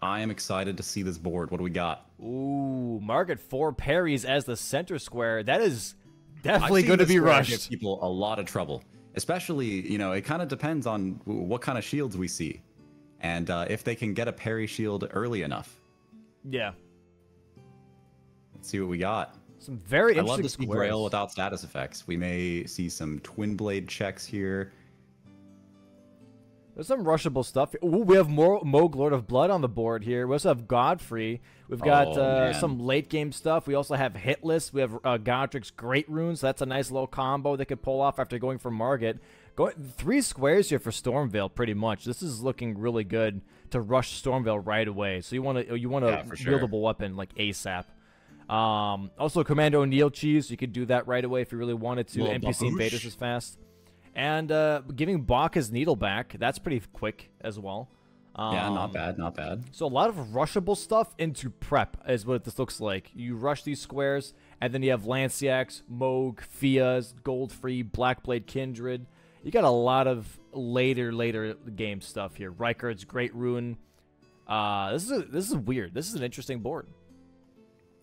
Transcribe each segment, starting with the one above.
I am excited to see this board. What do we got? Ooh, Margit four parries as the center square. That is definitely going to be rushed. People a lot of trouble, especially you know it kind of depends on what kind of shields we see, and uh, if they can get a parry shield early enough. Yeah. Let's see what we got. Some very interesting I love to see Grail without status effects. We may see some Twin Blade checks here. There's some rushable stuff. Ooh, we have more Mohg Lord of Blood on the board here. We also have Godfrey. We've got oh, uh, some late game stuff. We also have Hitless. We have uh, Godrick's Great Runes. So that's a nice little combo they could pull off after going for Margit. Go, three squares here for Stormveil, pretty much. This is looking really good to rush Stormveil right away. So you want to you want a yeah, sure. wieldable weapon like ASAP. Um, also, Commander O'Neil Cheese. You could do that right away if you really wanted to. NPC invaders is fast. And uh, giving Boc his needle back, that's pretty quick as well. Um, yeah, not um, bad, not bad. So a lot of rushable stuff into prep is what this looks like. You rush these squares, and then you have Lansseax, Mohg, Fia's, Godfrey, Blackblade Kindred. You got a lot of later, later game stuff here. Rykard's Great Rune. Uh, this is a, this is weird. This is an interesting board.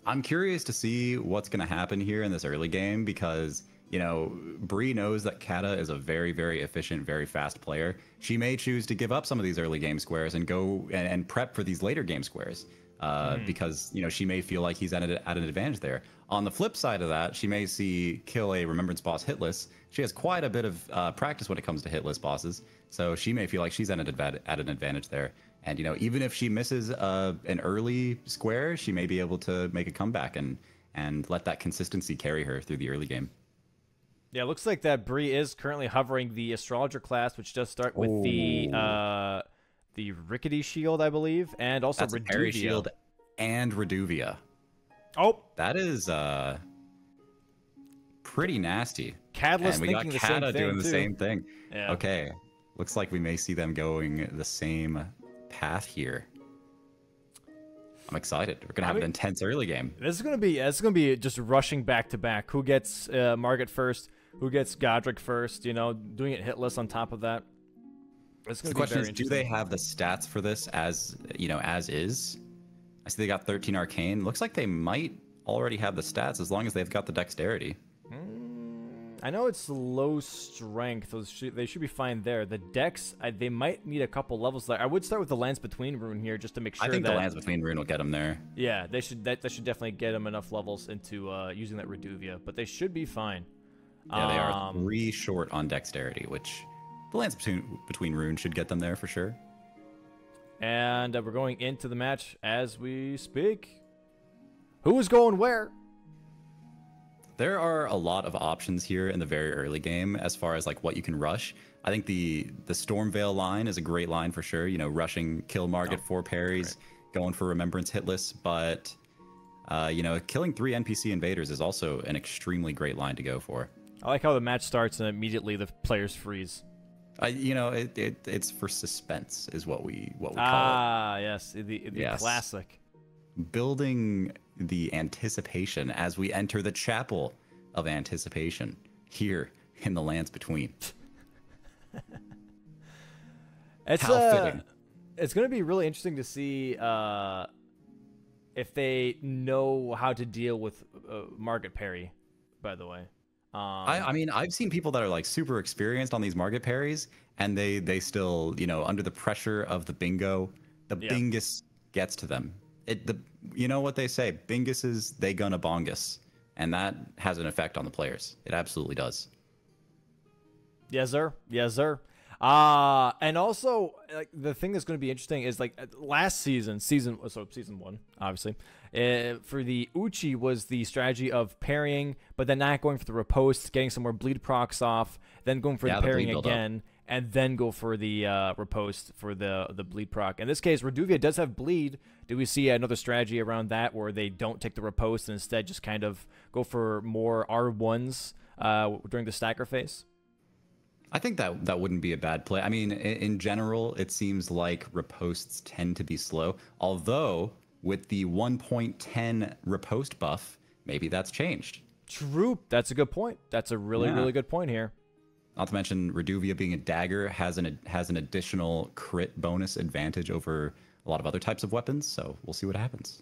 I'm curious to see what's going to happen here in this early game because you know, Bree knows that Kata is a very, very efficient, very fast player. She may choose to give up some of these early game squares and go and, and prep for these later game squares uh, mm. because, you know, she may feel like he's at, a, at an advantage there. On the flip side of that, she may see kill a Remembrance boss hitless. She has quite a bit of uh, practice when it comes to hitless bosses, so she may feel like she's at an, adva- at an advantage there. And, you know, even if she misses uh, an early square, she may be able to make a comeback and, and let that consistency carry her through the early game. Yeah, it looks like that Bree is currently hovering the astrologer class, which does start with Ooh. the uh, the rickety shield, I believe, and also That's Reduvia. shield and Reduvia. Oh, that is uh pretty nasty. Catalyst and we got Kata doing the same thing. Yeah. Okay, looks like we may see them going the same path here. I'm excited. We're gonna have I mean, an intense early game. This is gonna be this is gonna be just rushing back to back. Who gets uh, Margit first? Who gets Godrick first, you know, doing it hitless on top of that. It's the question is, do they have the stats for this as, you know, as is? I see they got 13 arcane. Looks like they might already have the stats as long as they've got the dexterity. Mm, I know it's low strength. They should be fine there. The dex, I, they might need a couple levels there. I would start with the Lands Between rune here just to make sure I think that, the Lands Between rune will get them there. Yeah, they should that, that should definitely get them enough levels into uh, using that Reduvia, but they should be fine. Yeah, they are um, three short on dexterity, which the lands between between runes should get them there for sure. And uh, we're going into the match as we speak. Who is going where? There are a lot of options here in the very early game as far as like what you can rush. I think the the Stormveil line is a great line for sure. You know, rushing kill Margit oh, four parries, going for Remembrance hitless, but uh, you know, killing three NPC invaders is also an extremely great line to go for. I like how the match starts and immediately the players freeze. Uh, you know, it, it, it's for suspense, is what we what we ah, call it. Ah, yes, the, the yes. classic. Building the anticipation as we enter the chapel of anticipation here in the lands between. it's how uh, fitting. It's going to be really interesting to see uh, if they know how to deal with uh, Margit Parry. By the way. Um, I, I, mean, I've seen people that are like super experienced on these Margit parries, and they they still, you know, under the pressure of the bingo, the yeah. bingus gets to them. It the you know what they say, bingus is they gonna bongus, and that has an effect on the players. It absolutely does. Yes, sir. Yes, sir. Uh and also like the thing that's going to be interesting is like last season, season so season 1, obviously. Uh, for the Uchi was the strategy of parrying, but then not going for the riposte, getting some more bleed procs off, then going for yeah, the parrying the again, and then go for the uh, riposte for the the bleed proc. In this case, Reduvia does have bleed. Do we see another strategy around that where they don't take the riposte and instead just kind of go for more R1s uh, during the stagger phase? I think that that wouldn't be a bad play. I mean, in, in general, it seems like ripostes tend to be slow. Although with the 1.10 riposte buff, maybe that's changed. True. That's a good point. That's a really, yeah. really good point here. Not to mention Reduvia being a dagger has an has an additional crit bonus advantage over a lot of other types of weapons. So we'll see what happens.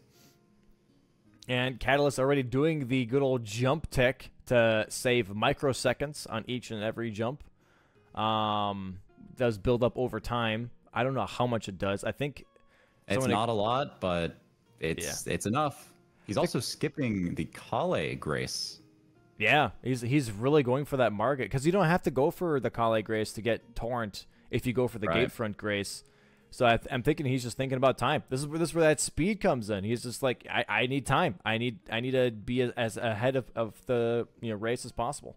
And Catalyst already doing the good old jump tick to save microseconds on each and every jump. Um, does build up over time. I don't know how much it does. I think it's not a lot, but it's yeah. it's enough. He's also skipping the Kale Grace. Yeah, he's he's really going for that Margit because you don't have to go for the Kale Grace to get Torrent if you go for the right. Gatefront Grace. So I am thinking he's just thinking about time. This is where this is where that speed comes in. He's just like, I, I need time. I need I need to be as, as ahead of, of the you know race as possible.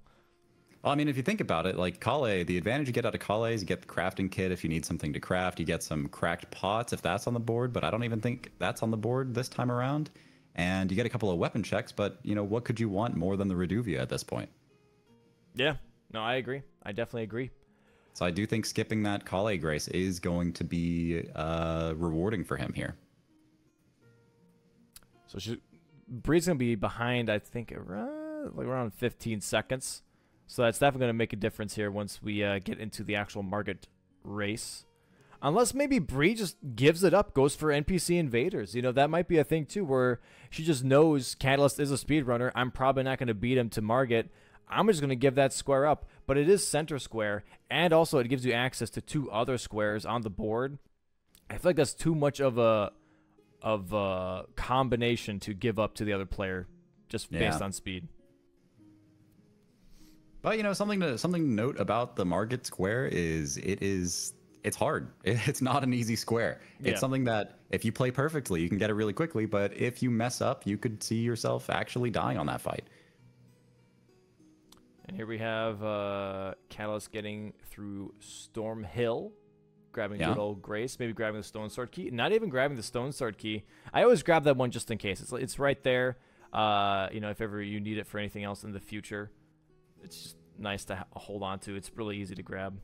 I mean, if you think about it, like Kale, the advantage you get out of Kale is you get the crafting kit if you need something to craft. You get some cracked pots if that's on the board, but I don't even think that's on the board this time around. And you get a couple of weapon checks, but you know what could you want more than the Reduvia at this point? Yeah, no, I agree. I definitely agree. So I do think skipping that Kale Grace is going to be uh, rewarding for him here. So she, Bree's gonna be behind, I think, around like around 15 seconds. So that's definitely gonna make a difference here once we uh, get into the actual Margit race. Unless maybe Bree just gives it up, goes for NPC invaders. You know, that might be a thing too, where she just knows Catalyst is a speedrunner. I'm probably not going to beat him to Margit. I'm just going to give that square up. But it is center square, and also it gives you access to two other squares on the board. I feel like that's too much of a of a combination to give up to the other player just yeah. based on speed. But you know something to something to note about the Margit Square is it is it's hard. It's not an easy square. It's something that if you play perfectly, you can get it really quickly. But if you mess up, you could see yourself actually dying on that fight. And here we have uh, Catalyst getting through Storm Hill, grabbing yeah. good old Grace, maybe grabbing the Stone Sword key. Not even grabbing the Stone Sword key. I always grab that one just in case. It's it's right there. Uh, you know, if ever you need it for anything else in the future, it's just nice to hold on to. It's really easy to grab.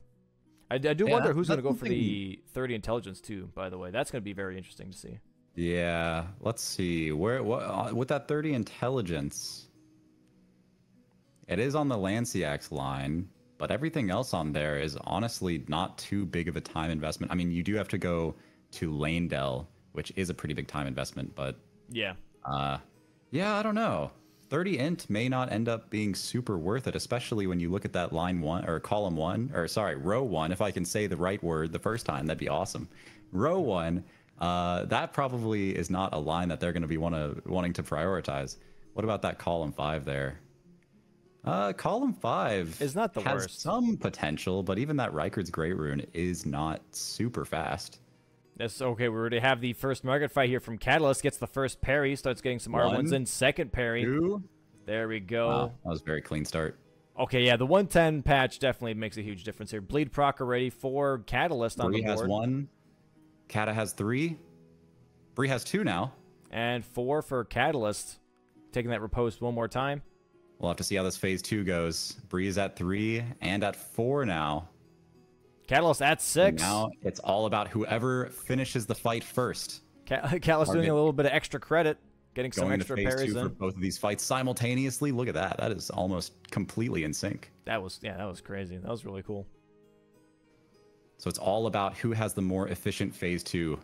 I, I do yeah, wonder who's going to go for the 30 intelligence too. By the way, that's going to be very interesting to see. Yeah, let's see where what uh, with that 30 intelligence. It is on the Lansseax line, but everything else on there is honestly not too big of a time investment. I mean, you do have to go to Leyndell, which is a pretty big time investment, but yeah, uh, yeah, I don't know. 30 int may not end up being super worth it, especially when you look at that line one or column one, or sorry, row one. If I can say the right word the first time, that'd be awesome. Row one, uh, that probably is not a line that they're going to be wanna, wanting to prioritize. What about that column five there? Uh, column five is not the has worst. Some potential, but even that Rykard's Great Rune is not super fast. That's okay. We already have the first Margit fight here from Catalyst. Gets the first parry, starts getting some R1s in. Second parry. Two. There we go. Wow, that was a very clean start. Okay, yeah, the 110 patch definitely makes a huge difference here. Bleed proc already for Catalyst on Bree the board. has one. Kata has three. Bree has two now. And four for Catalyst. Taking that riposte one more time. We'll have to see how this phase two goes. Bree is at three and at four now. Catalyst at six. Now it's all about whoever finishes the fight first. Catalyst doing a little bit of extra credit, getting some extra phase parries two in. for both of these fights simultaneously. Look at that. That is almost completely in sync. That was yeah, that was crazy. That was really cool. So it's all about who has the more efficient phase two.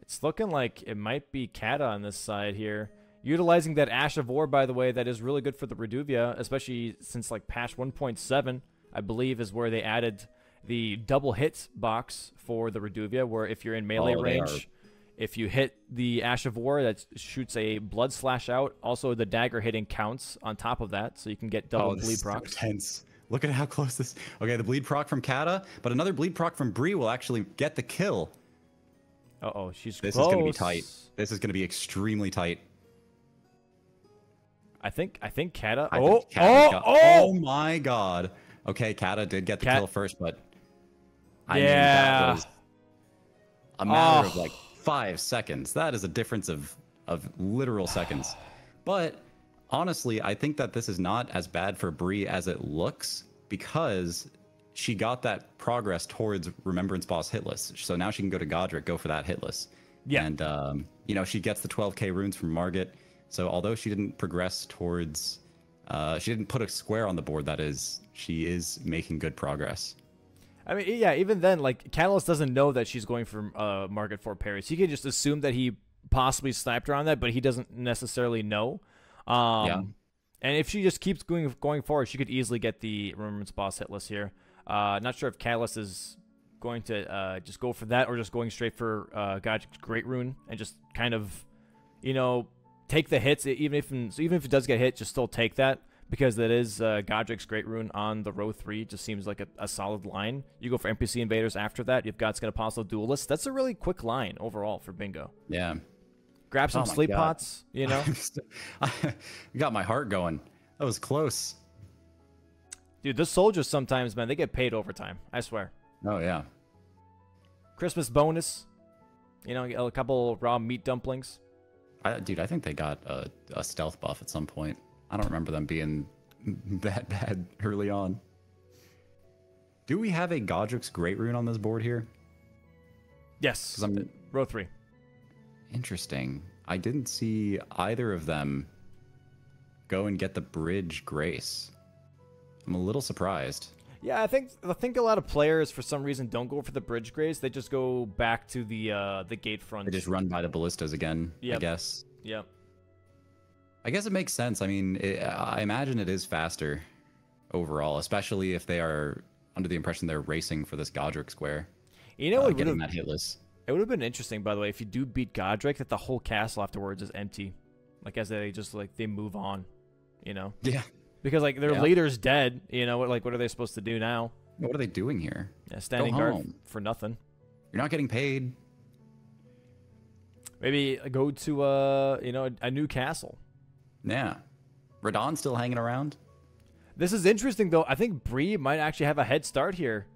It's looking like it might be Kata on this side here. Utilizing that Ash of War, by the way, that is really good for the Reduvia, especially since like patch 1.7, I believe, is where they added the double hit box for the Reduvia, where if you're in melee oh, range, if you hit the Ash of War, that shoots a blood slash out. Also, the dagger hitting counts on top of that, so you can get double oh, bleed proc. So tense. Look at how close this. Okay, the bleed proc from Kata, but another bleed proc from Bree will actually get the kill. Uh oh, she's this close. is gonna be tight. This is gonna be extremely tight. I think I think Kata. I oh, Kata oh, got, oh, oh my god. Okay, Kata did get the Kat, kill first, but I yeah. mean, a matter oh. of like five seconds. That is a difference of of literal seconds. But honestly, I think that this is not as bad for Bree as it looks because she got that progress towards Remembrance Boss hitless. So now she can go to Godrick, go for that hitless. Yeah. And um, you know, she gets the 12k runes from Margit. So although she didn't progress towards uh, she didn't put a square on the board that is she is making good progress I mean, yeah, even then, like Catalyst doesn't know that she's going for uh, Margit four parries. He can just assume that he possibly sniped her on that, but he doesn't necessarily know. Um, yeah. And if she just keeps going going forward, she could easily get the Remembrance Boss hitless here. Uh, not sure if Catalyst is going to uh, just go for that or just going straight for uh, Godrick's Great Rune and just kind of, you know, take the hits. Even if so even if it does get hit, just still take that because that is uh, Godrick's Great Rune on the row three. Just seems like a, a, solid line. You go for NPC invaders after that. You've got Skin Apostle Duelist. That's a really quick line overall for Bingo. Yeah. Grab some oh sleep God. pots, you know? I got my heart going. That was close. Dude, the soldiers sometimes, man, they get paid overtime. I swear. Oh, yeah. Christmas bonus. You know, a couple raw meat dumplings. I, dude, I think they got a, a stealth buff at some point. I don't remember them being that bad early on. Do we have a Godrick's Great Rune on this board here? Yes. I'm, row three. Interesting. I didn't see either of them go and get the bridge grace. I'm a little surprised. Yeah, I think I think a lot of players for some reason don't go for the bridge grace. They just go back to the uh, the gate front. They just run by the ballistas again. Yep. I guess. Yep. I guess it makes sense. I mean, it, I imagine it is faster overall, especially if they are under the impression they're racing for this Godrick square. You know, uh, getting that hitless. It would have been interesting, by the way, if you do beat Godrick, that the whole castle afterwards is empty, like as they just like they move on, you know? Yeah. Because like their yeah. leader's dead, you know. What like what are they supposed to do now? What are they doing here? Yeah, standing guard for nothing. You're not getting paid. Maybe go to uh you know a, a new castle. Yeah. Radahn still hanging around? This is interesting, though. I think Bree might actually have a head start here.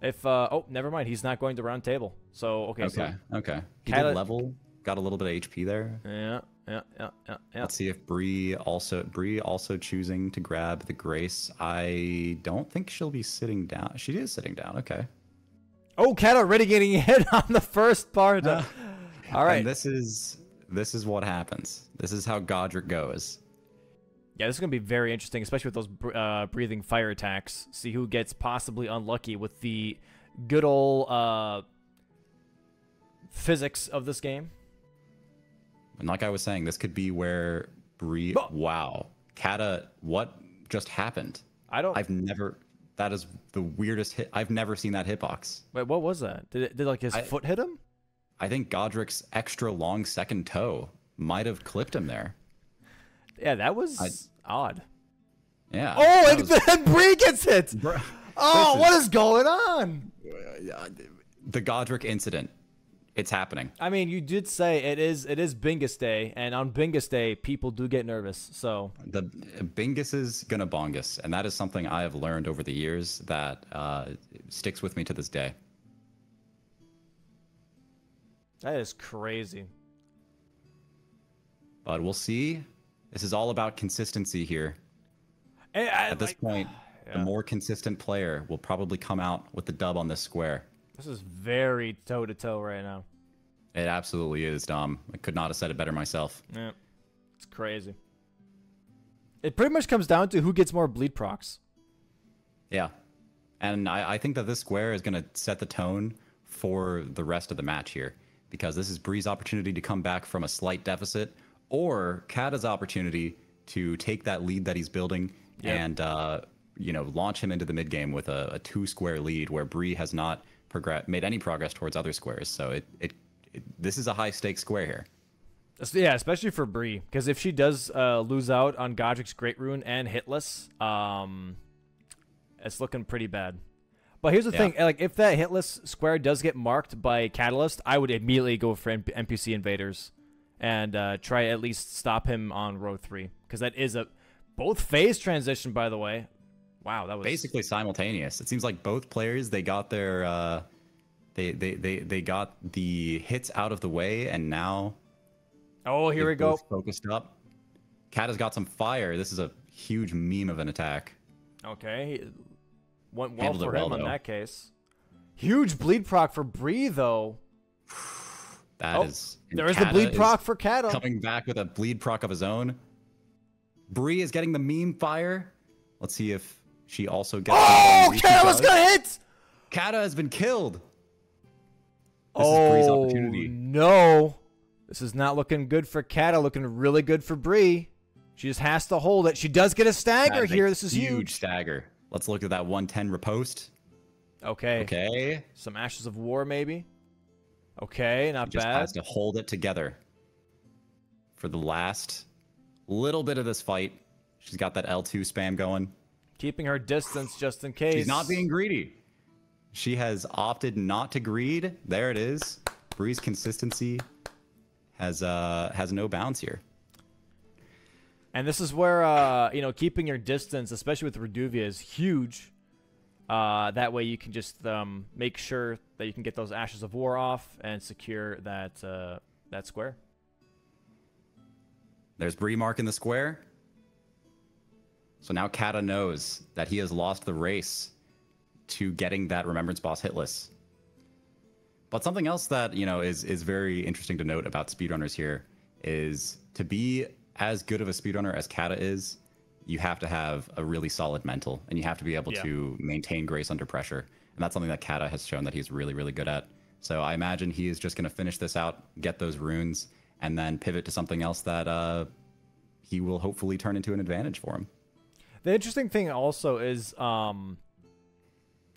If, uh, oh, never mind. He's not going to round table. So, okay. Okay, so okay. He did level, got a little bit of HP there. Yeah, yeah, yeah, yeah, yeah. Let's see if Bree also, Bree also choosing to grab the Grace. I don't think she'll be sitting down. She is sitting down. Okay. Oh, Cat already getting hit on the first part. Uh, All right. And this is this is what happens. This is how Godrick goes. Yeah, this is going to be very interesting, especially with those uh, breathing fire attacks. See who gets possibly unlucky with the good old uh, physics of this game. And like I was saying, this could be where Bree. Oh. Wow, Kata, what just happened? I don't. I've never. That is the weirdest hit. I've never seen that hitbox. Wait, what was that? Did it, did like his I, foot hit him? I think Godrick's extra long second toe might have clipped him there. Yeah, that was I, odd. Yeah. Oh, and was, then Bree gets hit. Bro, oh, is, what is going on? The Godrick incident. It's happening. I mean, you did say it is it is Bingus Day, and on Bingus Day, people do get nervous. So the Bingus is gonna bongus, and that is something I have learned over the years that uh, sticks with me to this day. That is crazy. But we'll see. This is all about consistency here. I, At this like, point, yeah. the more consistent player will probably come out with the dub on this square. This is very toe to toe right now. It absolutely is, Dom. I could not have said it better myself. Yeah, it's crazy. It pretty much comes down to who gets more bleed procs. Yeah, and I, I think that this square is going to set the tone for the rest of the match here because this is Bree's opportunity to come back from a slight deficit, or Kata's opportunity to take that lead that he's building yep. and uh, you know launch him into the mid game with a, a two square lead where Bree has not progress made any progress towards other squares. So it, it, it this is a high stakes square here. Yeah, especially for Bree, because if she does uh, lose out on Godrick's Great Rune and Hitless, um, it's looking pretty bad. But here's the yeah. thing: like, if that hitless square does get marked by Catalyst, I would immediately go for NPC invaders and uh, try at least stop him on row three because that is a both phase transition. By the way, wow, that was basically simultaneous. It seems like both players they got their uh, they they they they got the hits out of the way, and now oh, here we go, focused up. Cat has got some fire. This is a huge meme of an attack. Okay, Went well for him in that case. Huge bleed proc for Bree though. That oh, is. There is the bleed proc for Kata. Coming back with a bleed proc of his own. Bree is getting the meme fire. Let's see if she also gets. Oh, Kata's gonna hit! Kata has been killed. This oh, is Bree's oh, opportunity. no. This is not looking good for Kata, looking really good for Bree. She just has to hold it. She does get a stagger here. This is huge. Huge stagger. Let's look at that 110 riposte. Okay. Okay. Some Ashes of War, maybe. Okay, not just bad. has to hold it together for the last little bit of this fight. She's got that L2 spam going. Keeping her distance just in case. She's not being greedy. She has opted not to greed. There it is. Bree's consistency has uh has no bounds here. And this is where uh you know keeping your distance, especially with Reduvia, is huge. Uh, that way you can just um, make sure that you can get those Ashes of War off and secure that uh, that square. There's Bree marking the square. So now Kata knows that he has lost the race to getting that Remembrance boss hitless. But something else that, you know, is is very interesting to note about speedrunners here is to be as good of a speedrunner as Kata is, you have to have a really solid mental and you have to be able yeah. to maintain grace under pressure. And that's something that Kata has shown that he's really, really good at. So I imagine he is just going to finish this out, get those runes, and then pivot to something else that uh, he will hopefully turn into an advantage for him. The interesting thing also is um,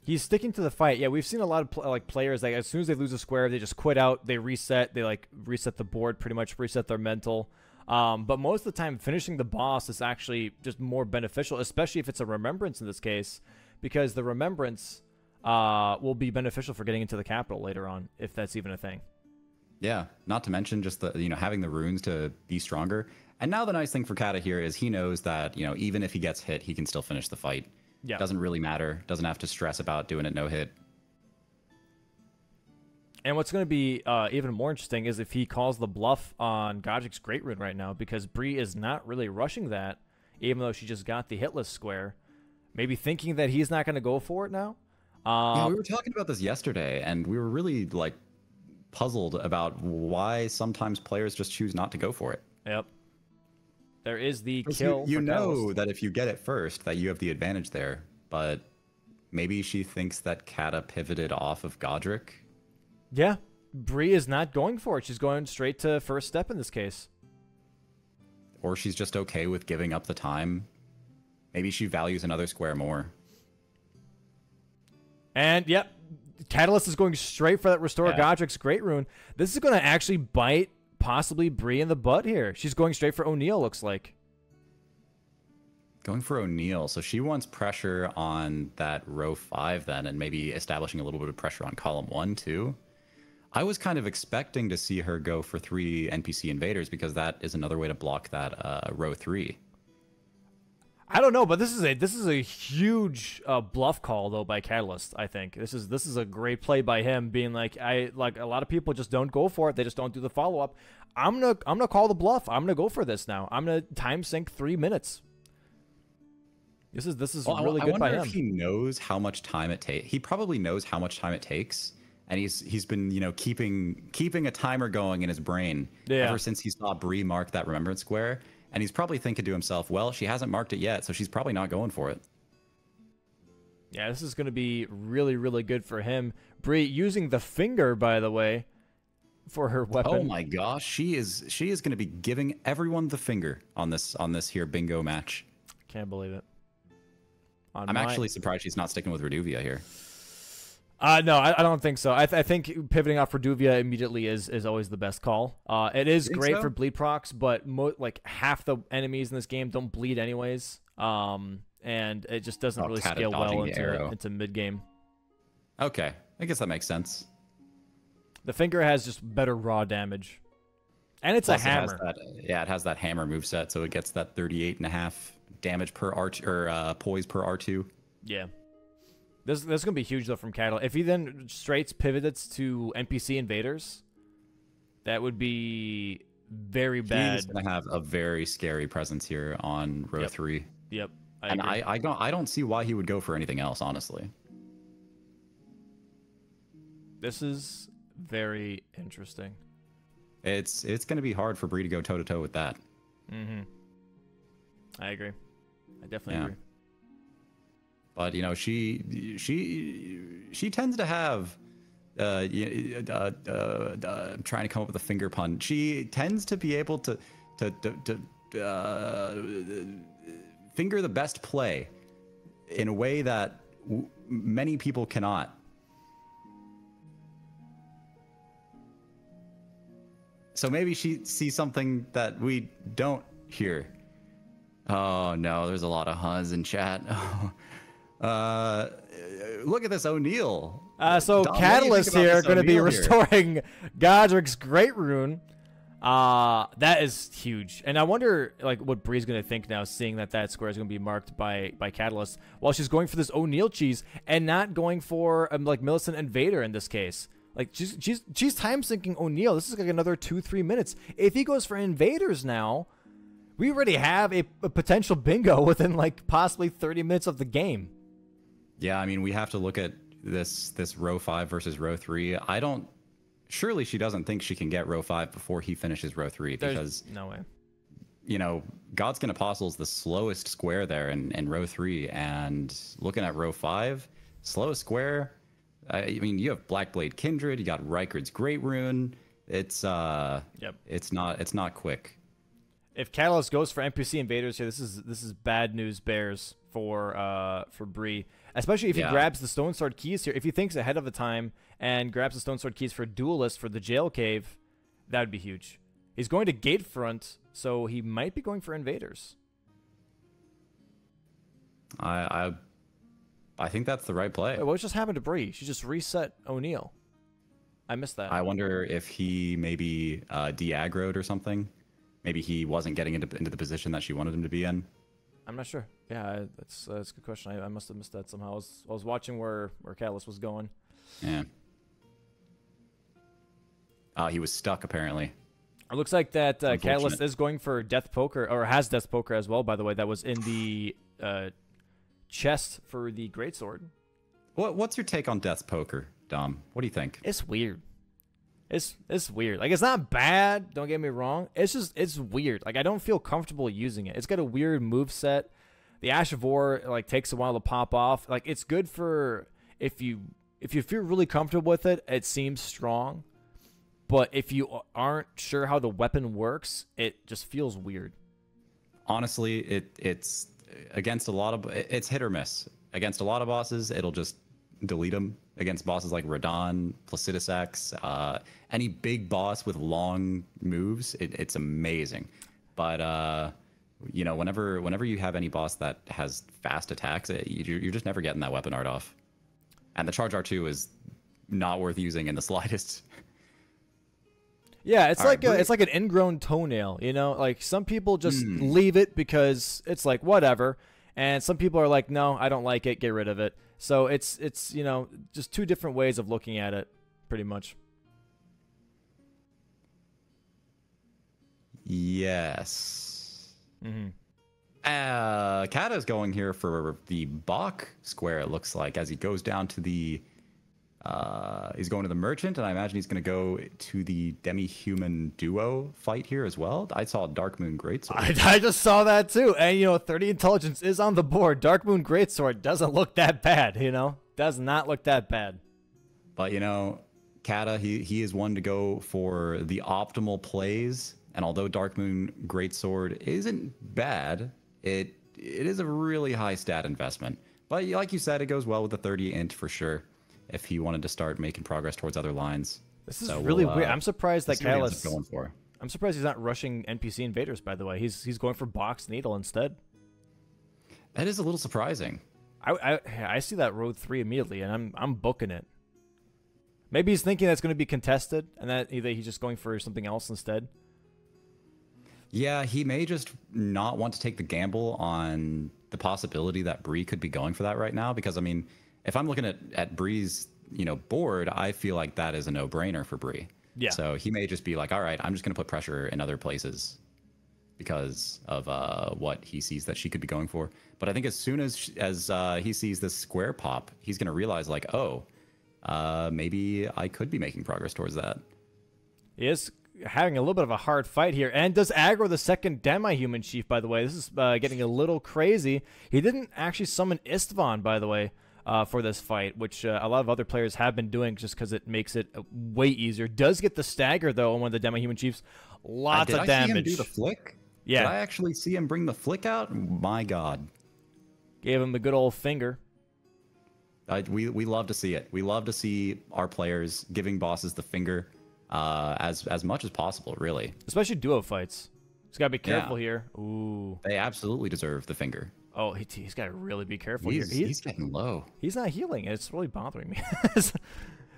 he's sticking to the fight. Yeah, we've seen a lot of pl- like players like as soon as they lose a square, they just quit out, they reset, they like reset the board, pretty much reset their mental. Um, but most of the time, finishing the boss is actually just more beneficial, especially if it's a remembrance in this case, because the remembrance uh, will be beneficial for getting into the capital later on, if that's even a thing. Yeah, not to mention just the you know having the runes to be stronger. And now the nice thing for Kata here is he knows that you know even if he gets hit, he can still finish the fight. Yeah, doesn't really matter. Doesn't have to stress about doing it no hit. And what's going to be uh, even more interesting is if he calls the bluff on Godrick's Great Rune right now, because Bree is not really rushing that, even though she just got the hitless square. Maybe thinking that he's not going to go for it now. Um, yeah, we were talking about this yesterday, and we were really like puzzled about why sometimes players just choose not to go for it. Yep. There is the kill. You, you know that if you get it first, that you have the advantage there, but maybe she thinks that Kata pivoted off of Godrick yeah, Bree is not going for it. She's going straight to first step in this case. Or she's just okay with giving up the time. Maybe she values another square more. And yep, Catalyst is going straight for that Restore yeah. Godrick's Great Rune. This is going to actually bite possibly Bree in the butt here. She's going straight for O'Neil, looks like. Going for O'Neil. So she wants pressure on that row five then, and maybe establishing a little bit of pressure on column one too. I was kind of expecting to see her go for three NPC invaders because that is another way to block that uh, row three. I don't know, but this is a this is a huge uh, bluff call though by Catalyst. I think this is this is a great play by him, being like I like a lot of people just don't go for it. They just don't do the follow up. I'm gonna I'm gonna call the bluff. I'm gonna go for this now. I'm gonna time sink three minutes. This is this is well, really I, good I by him. If he knows how much time it takes. He probably knows how much time it takes and he's he's been you know keeping keeping a timer going in his brain yeah. ever since he saw Bree mark that remembrance square, and he's probably thinking to himself, well, she hasn't marked it yet, so she's probably not going for it. Yeah, this is going to be really really good for him. Bree using the finger, by the way, for her oh weapon. Oh my gosh, she is she is going to be giving everyone the finger on this on this here bingo match. Can't believe it. On I'm my... actually surprised she's not sticking with Reduvia here. Uh, no, I, I, don't think so. I, th- I, think pivoting off Reduvia immediately is, is always the best call. Uh, it is great so? for bleed procs, but mo- like half the enemies in this game don't bleed anyways. Um, and it just doesn't oh, really scale well into, into mid game. Okay, I guess that makes sense. The finger has just better raw damage, and it's Plus a hammer. It that, yeah, it has that hammer move set, so it gets that 38 and a half damage per R or uh, poise per R2. Yeah. This this is gonna be huge though from Cattle. If he then straights pivots to NPC invaders, that would be very bad. He's gonna have a very scary presence here on row yep. three. Yep. I and I, I don't I don't see why he would go for anything else, honestly. This is very interesting. It's it's gonna be hard for Bree to go toe to toe with that. Mm-hmm. I agree. I definitely yeah. agree. But you know she she she tends to have. Uh, uh, uh, uh, I'm trying to come up with a finger pun. She tends to be able to to to, to uh, finger the best play in a way that w- many people cannot. So maybe she sees something that we don't hear. Oh no, there's a lot of huns in chat. uh, look at this O'Neil. Uh, so Dom, Catalyst here going to be restoring Godrick's Great Rune. Uh, that is huge. And I wonder like what Bree's going to think now seeing that that square is going to be marked by by Catalyst while she's going for this O'Neil cheese and not going for um, like Millicent and Vader in this case. Like she's she's she's time sinking O'Neil. This is like another 2-3 minutes. If he goes for invaders now, we already have a, a potential bingo within like possibly 30 minutes of the game. Yeah, I mean, we have to look at this this row 5 versus row 3. I don't surely she doesn't think she can get row 5 before he finishes row 3 because There's no way. You know, Godskin Apostle is the slowest square there in, in row 3 and looking at row 5, slowest square I mean, you have Blackblade Kindred, you got Rykard's Great Rune. It's uh, yep. It's not it's not quick if Catalyst goes for NPC invaders here, this is this is bad news bears for uh for Bree. Especially if yeah. he grabs the Stone Sword keys here. If he thinks ahead of the time and grabs the Stone Sword keys for Duelist for the jail cave, that would be huge. He's going to gate front, so he might be going for invaders. I I I think that's the right play. Wait, what just happened to Bree? She just reset O'Neil. I missed that. I wonder if he maybe uh, de-aggroed or something maybe he wasn't getting into, into the position that she wanted him to be in? I'm not sure. Yeah, that's uh, that's a good question. I, I must have missed that somehow. I was I was watching where where Catalyst was going. Yeah. Uh, he was stuck apparently. It looks like that uh, Catalyst is going for Death Poker or has Death Poker as well. By the way, that was in the uh, chest for the Greatsword. What What's your take on Death Poker, Dom? What do you think? It's weird. It's it's weird. Like it's not bad. Don't get me wrong. It's just it's weird. Like I don't feel comfortable using it. It's got a weird move set. The Ash of War like takes a while to pop off. Like it's good for if you if you feel really comfortable with it. It seems strong, but if you aren't sure how the weapon works, it just feels weird. Honestly, it it's against a lot of it's hit or miss. Against a lot of bosses, it'll just delete them against bosses like Radahn, Placidus X, uh, any big boss with long moves. It, it's amazing, but uh, you know, whenever whenever you have any boss that has fast attacks, it, you, you're just never getting that weapon art off. And the Charge R2 is not worth using in the slightest. Yeah, it's All like right, a, it's like an ingrown toenail, you know? Like some people just mm. leave it because it's like whatever, and some people are like, "No, I don't like it. Get rid of it." So it's it's you know just two different ways of looking at it, pretty much. Yes. Mm-hmm. Uh, Kata is going here for the Boc square. It looks like as he goes down to the uh, he's going to the merchant, and I imagine he's going to go to the demi-human duo fight here as well. I saw Dark Moon Greatsword. I, I just saw that too, and you know, 30 intelligence is on the board. Dark Moon Greatsword doesn't look that bad, you know, does not look that bad. But you know, Kata, he he is one to go for the optimal plays, and although Dark Moon Greatsword isn't bad, it it is a really high stat investment. But like you said, it goes well with the 30 int for sure if he wanted to start making progress towards other lines. This is so really we'll, weird. Uh, I'm surprised that Catalyst going for. I'm surprised he's not rushing NPC invaders. By the way, he's he's going for Boc's needle instead. That is a little surprising. I, I I see that road three immediately, and I'm I'm booking it. Maybe he's thinking that's going to be contested, and that either he's just going for something else instead. Yeah, he may just not want to take the gamble on the possibility that Bree could be going for that right now, because I mean, if I'm looking at at Bree's you know board, I feel like that is a no brainer for Bree. Yeah. So he may just be like, all right, I'm just going to put pressure in other places because of uh, what he sees that she could be going for. But I think as soon as as uh, he sees this square pop, he's going to realize like, oh, uh, maybe I could be making progress towards that. He is having a little bit of a hard fight here, and does aggro the second demi-human chief. By the way, this is uh, getting a little crazy. He didn't actually summon Istvan, by the way. Uh, for this fight, which uh, a lot of other players have been doing just because it makes it way easier. Does get the stagger though on one of the demi human chiefs. Lots of I damage. See him do the flick? Yeah. Did I actually see him bring the flick out? My God. Gave him the good old finger. Uh, we we love to see it. We love to see our players giving bosses the finger uh, as as much as possible, really. Especially duo fights. He's got to be careful yeah. here. Ooh. They absolutely deserve the finger. Oh, he, has got to really be careful he's, here. He's, he's, getting low. He's not healing. It's really bothering me.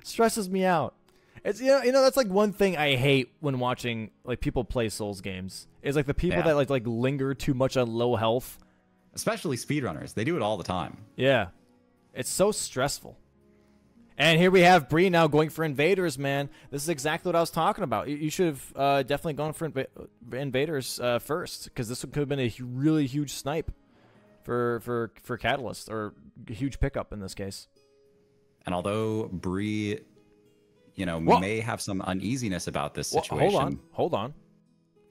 stresses me out. It's you know, you know that's like one thing I hate when watching like people play Souls games. Is like the people yeah. that like like linger too much on low health. Especially speedrunners. They do it all the time. Yeah. It's so stressful. And here we have Bree now going for invaders, man. This is exactly what I was talking about. You, should have uh, definitely gone for inv invaders uh, first, because this could have been a really huge snipe for for for Catalyst, or a huge pickup in this case. And although Bree, you know, may have some uneasiness about this situation. hold on, hold on.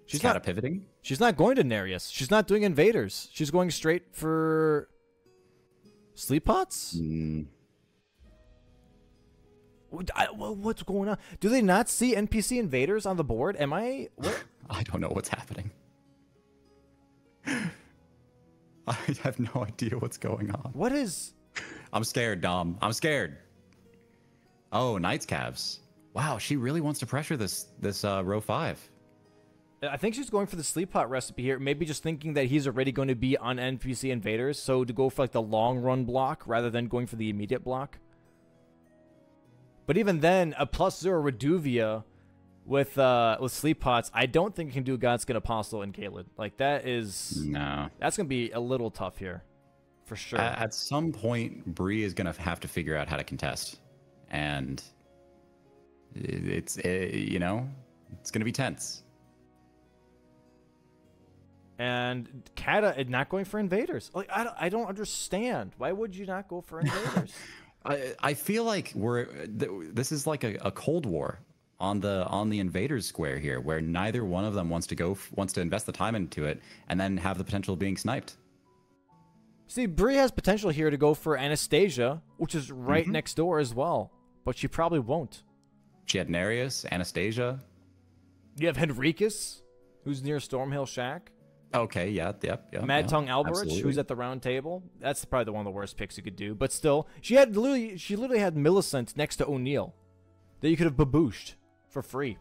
She's not pivoting. She's not going to Nerijus. She's not doing invaders. She's going straight for Sleep pots? Mm. I, what's going on? Do they not see NPC invaders on the board? Am I? What? I don't know what's happening. I have no idea what's going on. What is? I'm scared, Dom. I'm scared. Oh, Knight's calves. Wow, she really wants to pressure this this uh, row five. I think she's going for the sleep pot recipe here. Maybe just thinking that he's already going to be on NPC invaders, so to go for like the long run block rather than going for the immediate block. But even then, a plus zero Reduvia with uh with sleep pots, I don't think you can do Godskin Apostle and Caelid. Like that is no, that's gonna be a little tough here, for sure. At, at some point, Bree is gonna have to figure out how to contest, and it's it, you know it's gonna be tense and Kata not going for invaders. Like I don't, I don't understand. Why would you not go for invaders? I I feel like we're this is like a, a Cold War on the on the invaders square here, where neither one of them wants to go wants to invest the time into it, and then have the potential of being sniped. See, Bree has potential here to go for Anastasia, which is right mm-hmm. next door as well, but she probably won't. She had Nerijus, Anastasia. You have Henricus, who's near Stormhill Shack. Okay, yeah, yep, yep. Mad yeah, Tongue Alberich, who's at the round table. That's probably the one of the worst picks you could do. But still, she had literally, she literally had Millicent next to O'Neil that you could have babooshed for free.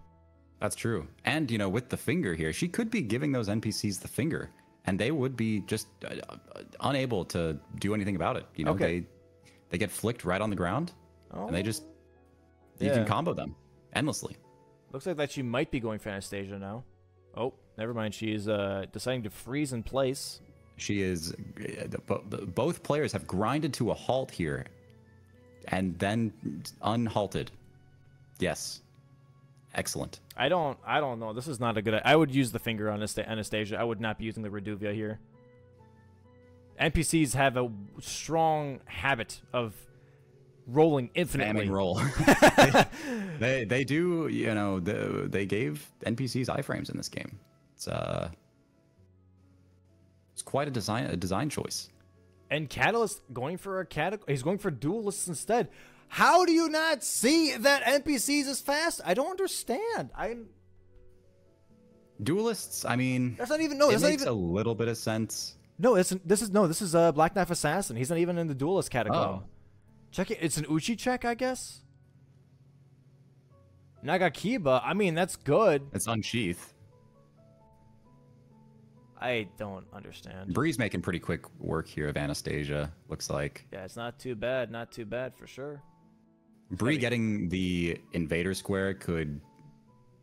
That's true. And you know, with the finger here, she could be giving those NPCs the finger, and they would be just uh, uh, unable to do anything about it. You know, okay. they they get flicked right on the ground, oh. and they oh. just you yeah. can combo them endlessly. Looks like that she might be going for Anastasia now. Oh, never mind. She's uh, deciding to freeze in place. She is. Both players have grinded to a halt here, and then unhalted. Yes, excellent. I don't. I don't know. This is not a good. I would use the finger on Anastasia. I would not be using the Reduvia here. NPCs have a strong habit of rolling infinitely. roll. they, they do, you know, the, they gave NPCs iframes in this game. It's uh, it's quite a design a design choice. And Catalyst going for a cat, he's going for duelists instead. How do you not see that NPCs is fast? I don't understand. I'm duelists. I mean, that's not even no. It that's makes not even, a little bit of sense. No, it's this is no. This is a Black Knife Assassin. He's not even in the duelist catacomb. Oh. Check it. It's an Uchi check, I guess. Nagakiba. I mean, that's good. It's unsheath. I don't understand. Bree's making pretty quick work here of Anastasia, looks like. Yeah, it's not too bad. Not too bad for sure. Bree getting the invader square could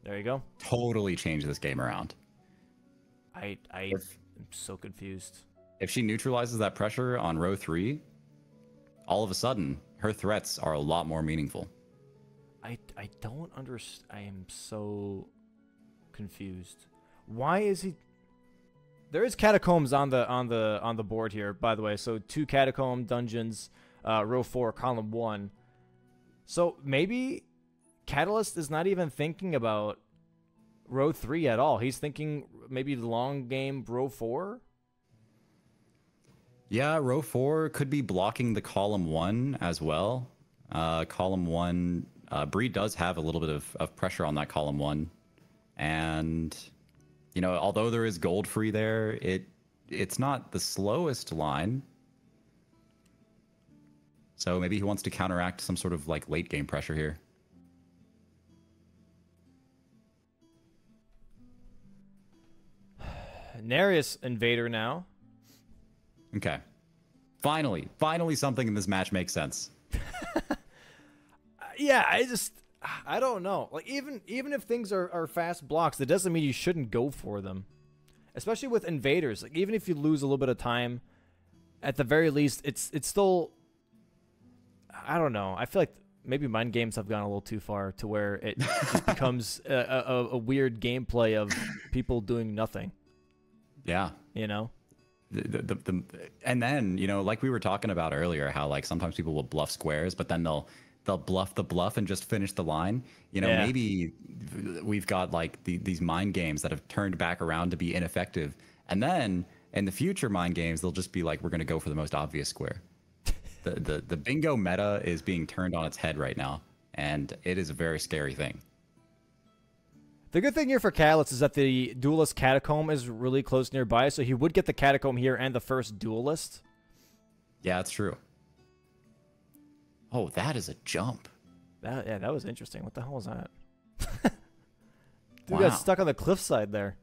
There you go. Totally change this game around. I I if, am so confused. If she neutralizes that pressure on row 3, all of a sudden her threats are a lot more meaningful. I I don't understand. I am so confused. Why is he there is catacombs on the on the on the board here, by the way. So two catacomb dungeons, uh, row four, column one. So maybe Catalyst is not even thinking about row three at all. He's thinking maybe the long game row four. Yeah, row four could be blocking the column one as well. Uh, column one, uh, Bree does have a little bit of, of pressure on that column one, and you know, although there is Godfrey there, it it's not the slowest line. So maybe he wants to counteract some sort of like late game pressure here. Nerijus Invader now. Okay. Finally, finally something in this match makes sense. yeah, I just I don't know. Like even even if things are, are fast blocks, that doesn't mean you shouldn't go for them. Especially with invaders. Like even if you lose a little bit of time, at the very least it's it's still I don't know. I feel like maybe mind games have gone a little too far to where it just becomes a, a, a weird gameplay of people doing nothing. Yeah. You know? The, the, the, and then you know like we were talking about earlier how like sometimes people will bluff squares but then they'll they'll bluff the bluff and just finish the line. You know yeah. maybe we've got like the, these mind games that have turned back around to be ineffective. And then in the future mind games they'll just be like we're going to go for the most obvious square. The, the the bingo meta is being turned on its head right now and it is a very scary thing the good thing here for Catalyst is that the Duelist Catacomb is really close nearby, so he would get the Catacomb here and the first Duelist. Yeah, that's true. Oh, that is a jump. That yeah, that was interesting. What the hell was that? Dude wow. got stuck on the cliffside there.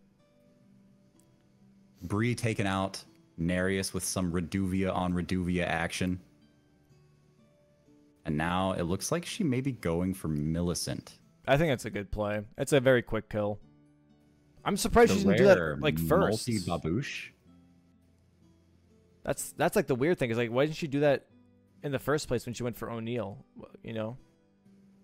Bree taken out Nerijus with some Reduvia on Reduvia action. And now it looks like she may be going for Millicent. I think that's a good play. It's a very quick kill. I'm surprised the she didn't do that like first. Multi babouche. That's that's like the weird thing is like why didn't she do that in the first place when she went for O'Neil? You know.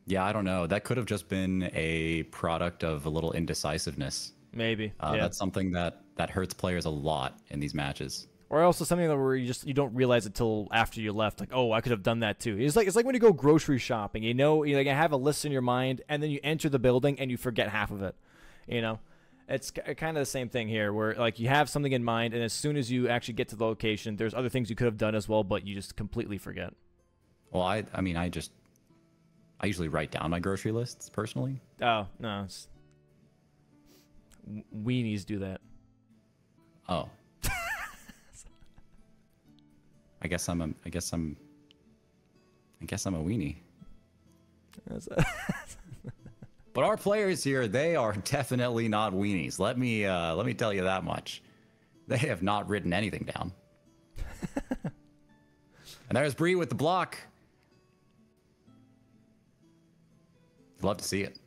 Yeah, I don't know. That could have just been a product of a little indecisiveness. Maybe. Uh, yeah. That's something that that hurts players a lot in these matches or also something that where you just you don't realize it till after you left like oh i could have done that too. It's like it's like when you go grocery shopping you know you like have a list in your mind and then you enter the building and you forget half of it you know? It's kind of the same thing here where like you have something in mind and as soon as you actually get to the location there's other things you could have done as well but you just completely forget. Well i i mean i just i usually write down my grocery lists personally. Oh no weenies do that. Oh I guess I'm a. I guess I'm. I guess I'm a weenie. but our players here, they are definitely not weenies. Let me uh, let me tell you that much. They have not written anything down. and there's Bree with the block. Love to see it.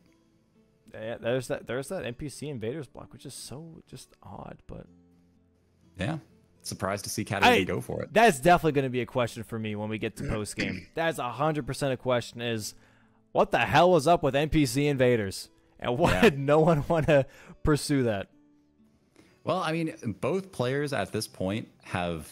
Yeah, there's that. There's that NPC invaders block, which is so just odd, but yeah surprised to see Cat go for it. That's definitely going to be a question for me when we get to post game. that's hundred percent a question. Is what the hell was up with NPC invaders, and why yeah. did no one want to pursue that? Well, I mean, both players at this point have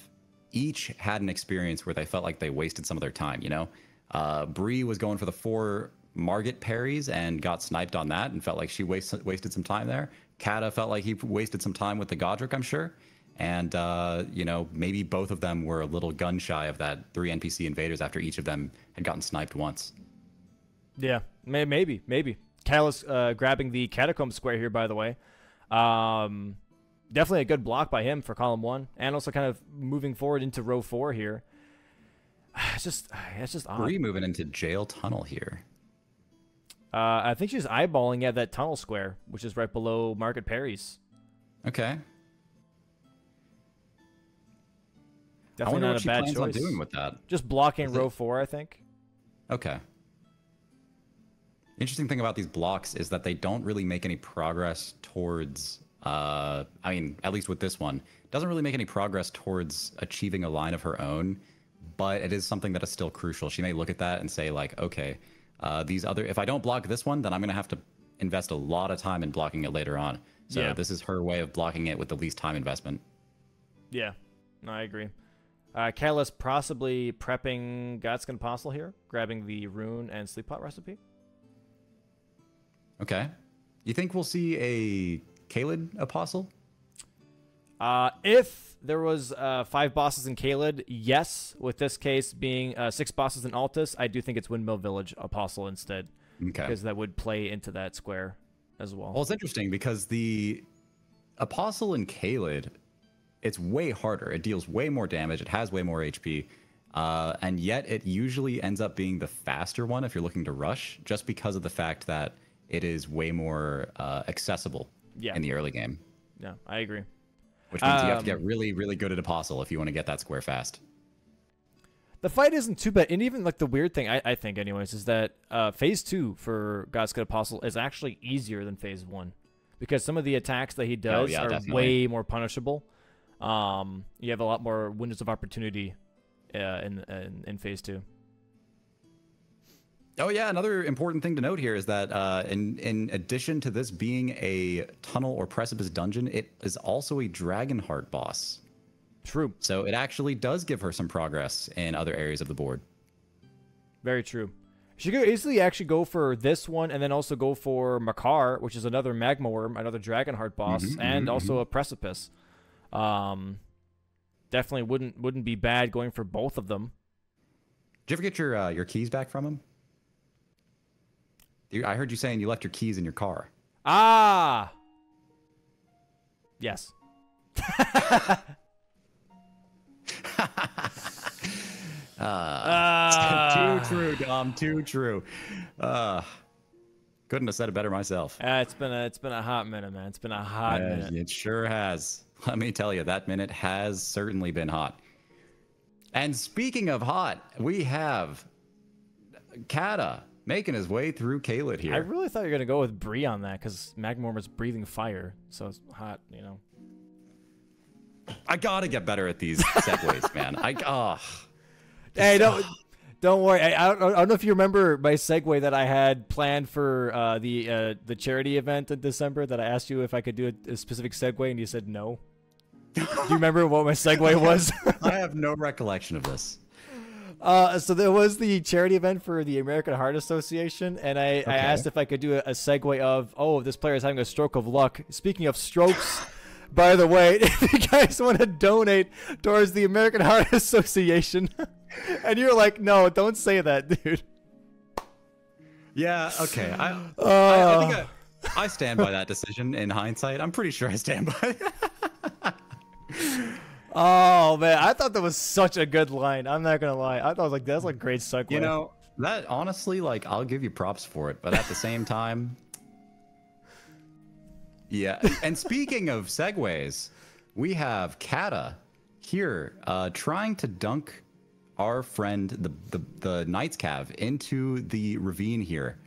each had an experience where they felt like they wasted some of their time. You know, uh, Bree was going for the four Margit parries and got sniped on that and felt like she wasted wasted some time there. Kata felt like he wasted some time with the Godrick, I'm sure. And, uh, you know, maybe both of them were a little gun shy of that three NPC invaders after each of them had gotten sniped once. Yeah, may- maybe, maybe. Catalyst uh, grabbing the Catacomb Square here, by the way. Um, definitely a good block by him for column one, and also kind of moving forward into row four here. It's just, it's just odd. Bree moving into Gael Tunnel here. Uh, I think she's eyeballing at that tunnel square, which is right below Margit Parry's. Okay. Definitely not a bad choice. On doing with that? Just blocking row four, I think. Okay. Interesting thing about these blocks is that they don't really make any progress towards. Uh, I mean, at least with this one, doesn't really make any progress towards achieving a line of her own. But it is something that is still crucial. She may look at that and say, like, okay, uh, these other. If I don't block this one, then I'm going to have to invest a lot of time in blocking it later on. So yeah. this is her way of blocking it with the least time investment. Yeah, no, I agree. Uh, Catalyst possibly prepping Godskin Apostle here, grabbing the rune and sleep pot recipe. Okay. You think we'll see a Caelid Apostle? Uh, if there was uh, five bosses in Caelid, yes. With this case being uh, six bosses in Altus, I do think it's Windmill Village Apostle instead. Okay. Because that would play into that square as well. Well, it's interesting because the Apostle in Caelid, it's way harder. It deals way more damage. It has way more HP. Uh, and yet it usually ends up being the faster one if you're looking to rush, just because of the fact that it is way more uh, accessible Yeah. in the early game. Yeah, I agree. Which means you have to get Um, really, really good at Apostle if you want to get that square fast. The fight isn't too bad, and even like the weird thing, I, I think, anyways, is that uh, phase two for Godskin Apostle is actually easier than phase one, because some of the attacks that he does Oh, yeah, are definitely. way more punishable. Um, you have a lot more windows of opportunity uh, in, in in phase two. Oh yeah, another important thing to note here is that uh, in in addition to this being a tunnel or precipice dungeon, it is also a Dragonheart boss. True, So it actually does give her some progress in other areas of the board. very true. She could easily actually go for this one, and then also go for Makar, which is another magma worm, another Dragonheart boss, Mhm, and mhm, also a precipice. Um, definitely wouldn't wouldn't be bad going for both of them. Did you ever get your uh, your keys back from him? I heard you saying you left your keys in your car. Ah. Yes. Ah. too true, Dom. Too true. Uh, couldn't have said it better myself. Ah, it's been a it's been a hot minute, man. It's been a hot Uh, minute. it sure has. Let me tell you, that minute has certainly been hot. And speaking of hot, we have Kata making his way through Caelid here. I really thought you were gonna go with Bree on that because Magma Wyrm was breathing fire, so it's hot. You know. I gotta get better at these segues, man. I oh, Hey, don't don't worry. I, I, don't, I don't know if you remember my segue that I had planned for uh, the uh, the charity event in December. That I asked you if I could do a, a specific segue, and you said no. do you remember what my segue was? I have no recollection of this. Uh, so there was the charity event for the American Heart Association, and I, I asked if I could do a, a segue of, oh, this player is having a stroke of luck. Speaking of strokes, by the way, if you guys want to donate towards the American Heart Association, and you're like, no, don't say that, dude. Yeah, okay. I, I, Uh, I think I, I stand by that decision in hindsight. I'm pretty sure I stand by it. Oh man, I thought that was such a good line. I'm not gonna lie. I thought like that's like great segue. You know, that honestly, like, I'll give you props for it, but at the same time, yeah. And speaking of segues, we have Kata here uh, trying to dunk our friend, the the, the Night's Cav, into the ravine here,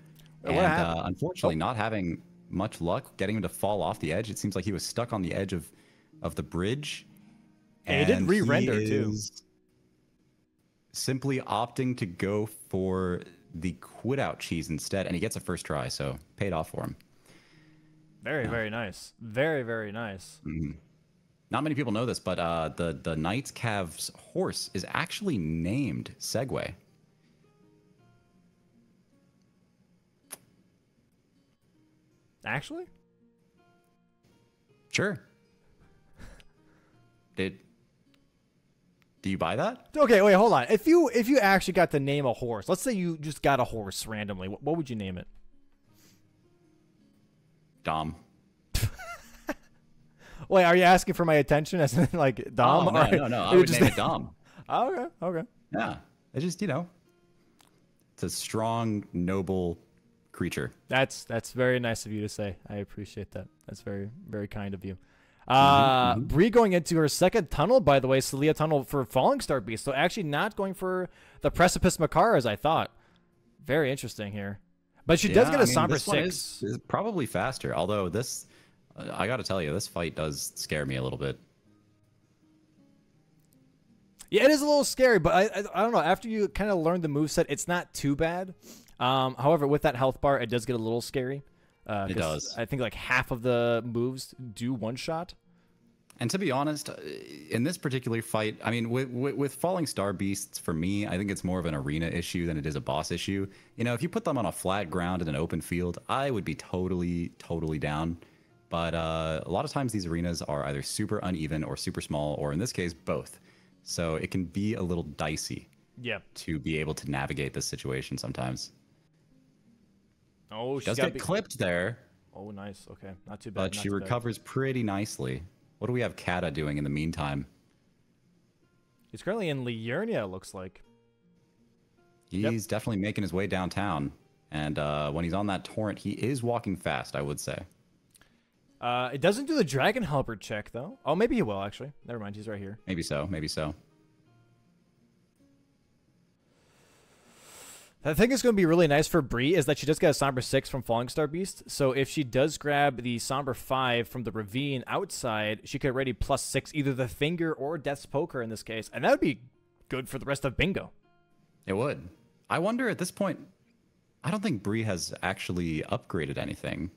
What and uh, unfortunately, not having much luck getting him to fall off the edge. It seems like he was stuck on the edge of of the bridge. And it did and re-render, too. Simply opting to go for the quit out cheese instead, and he gets a first try, so paid off for him. very very nice. Very very nice. Not many people know this, but uh, the the Night's Cav's horse is actually named Segway. Actually, Sure. Did do you buy that? okay. Wait, hold on. If you if you actually got to name a horse, let's say you just got a horse randomly, what, what would you name it? Dom. Wait, are you asking for my attention as in like Dom? Oh, no, no, no. I would just- name it Dom. Oh, okay, okay. Yeah. It's just, you know, it's a strong, noble creature. That's that's very nice of you to say. I appreciate that. That's very very kind of you. Uh, Bree going into her second tunnel, by the way, Sellia tunnel for Falling Star Beast. So actually not going for the Precipice Makar as I thought. Very interesting here. But she does get a I mean, somber six. Is, is probably faster, although this, I got to tell you, this fight does scare me a little bit. Yeah, it is a little scary, but I, I, I don't know. After you kind of learn the moveset, it's not too bad. Um, however, with that health bar, it does get a little scary. Uh, It does. I think like half of the moves do one shot. And to be honest, uh, in this particular fight, I mean, with, with, with, Falling Star Beasts, for me, I think it's more of an arena issue than it is a boss issue. You know, if you put them on a flat ground in an open field, I would be totally, totally down. But uh, a lot of times these arenas are either super uneven or super small, or in this case, both. So it can be a little dicey. Yeah. To be able to navigate this situation sometimes. Oh, she does get be... clipped there. Oh, nice. Okay, not too bad. But she recovers bad. pretty nicely. What do we have Kata doing in the meantime? He's currently in Liurnia, it looks like. He's yep. definitely making his way downtown. And uh, when he's on that torrent, he is walking fast, I would say. Uh, it doesn't do the Dragon Halberd check, though. Oh, maybe he will, actually. Never mind, he's right here. Maybe so, maybe so. The thing that's going to be really nice for Bree is that she does get a Somber 6 from Falling Star Beast. So if she does grab the Somber 5 from the Ravine outside, she could already plus 6 either the Finger or Death's Poker in this case. And that would be good for the rest of Bingo. It would. I wonder at this point, I don't think Bree has actually upgraded anything.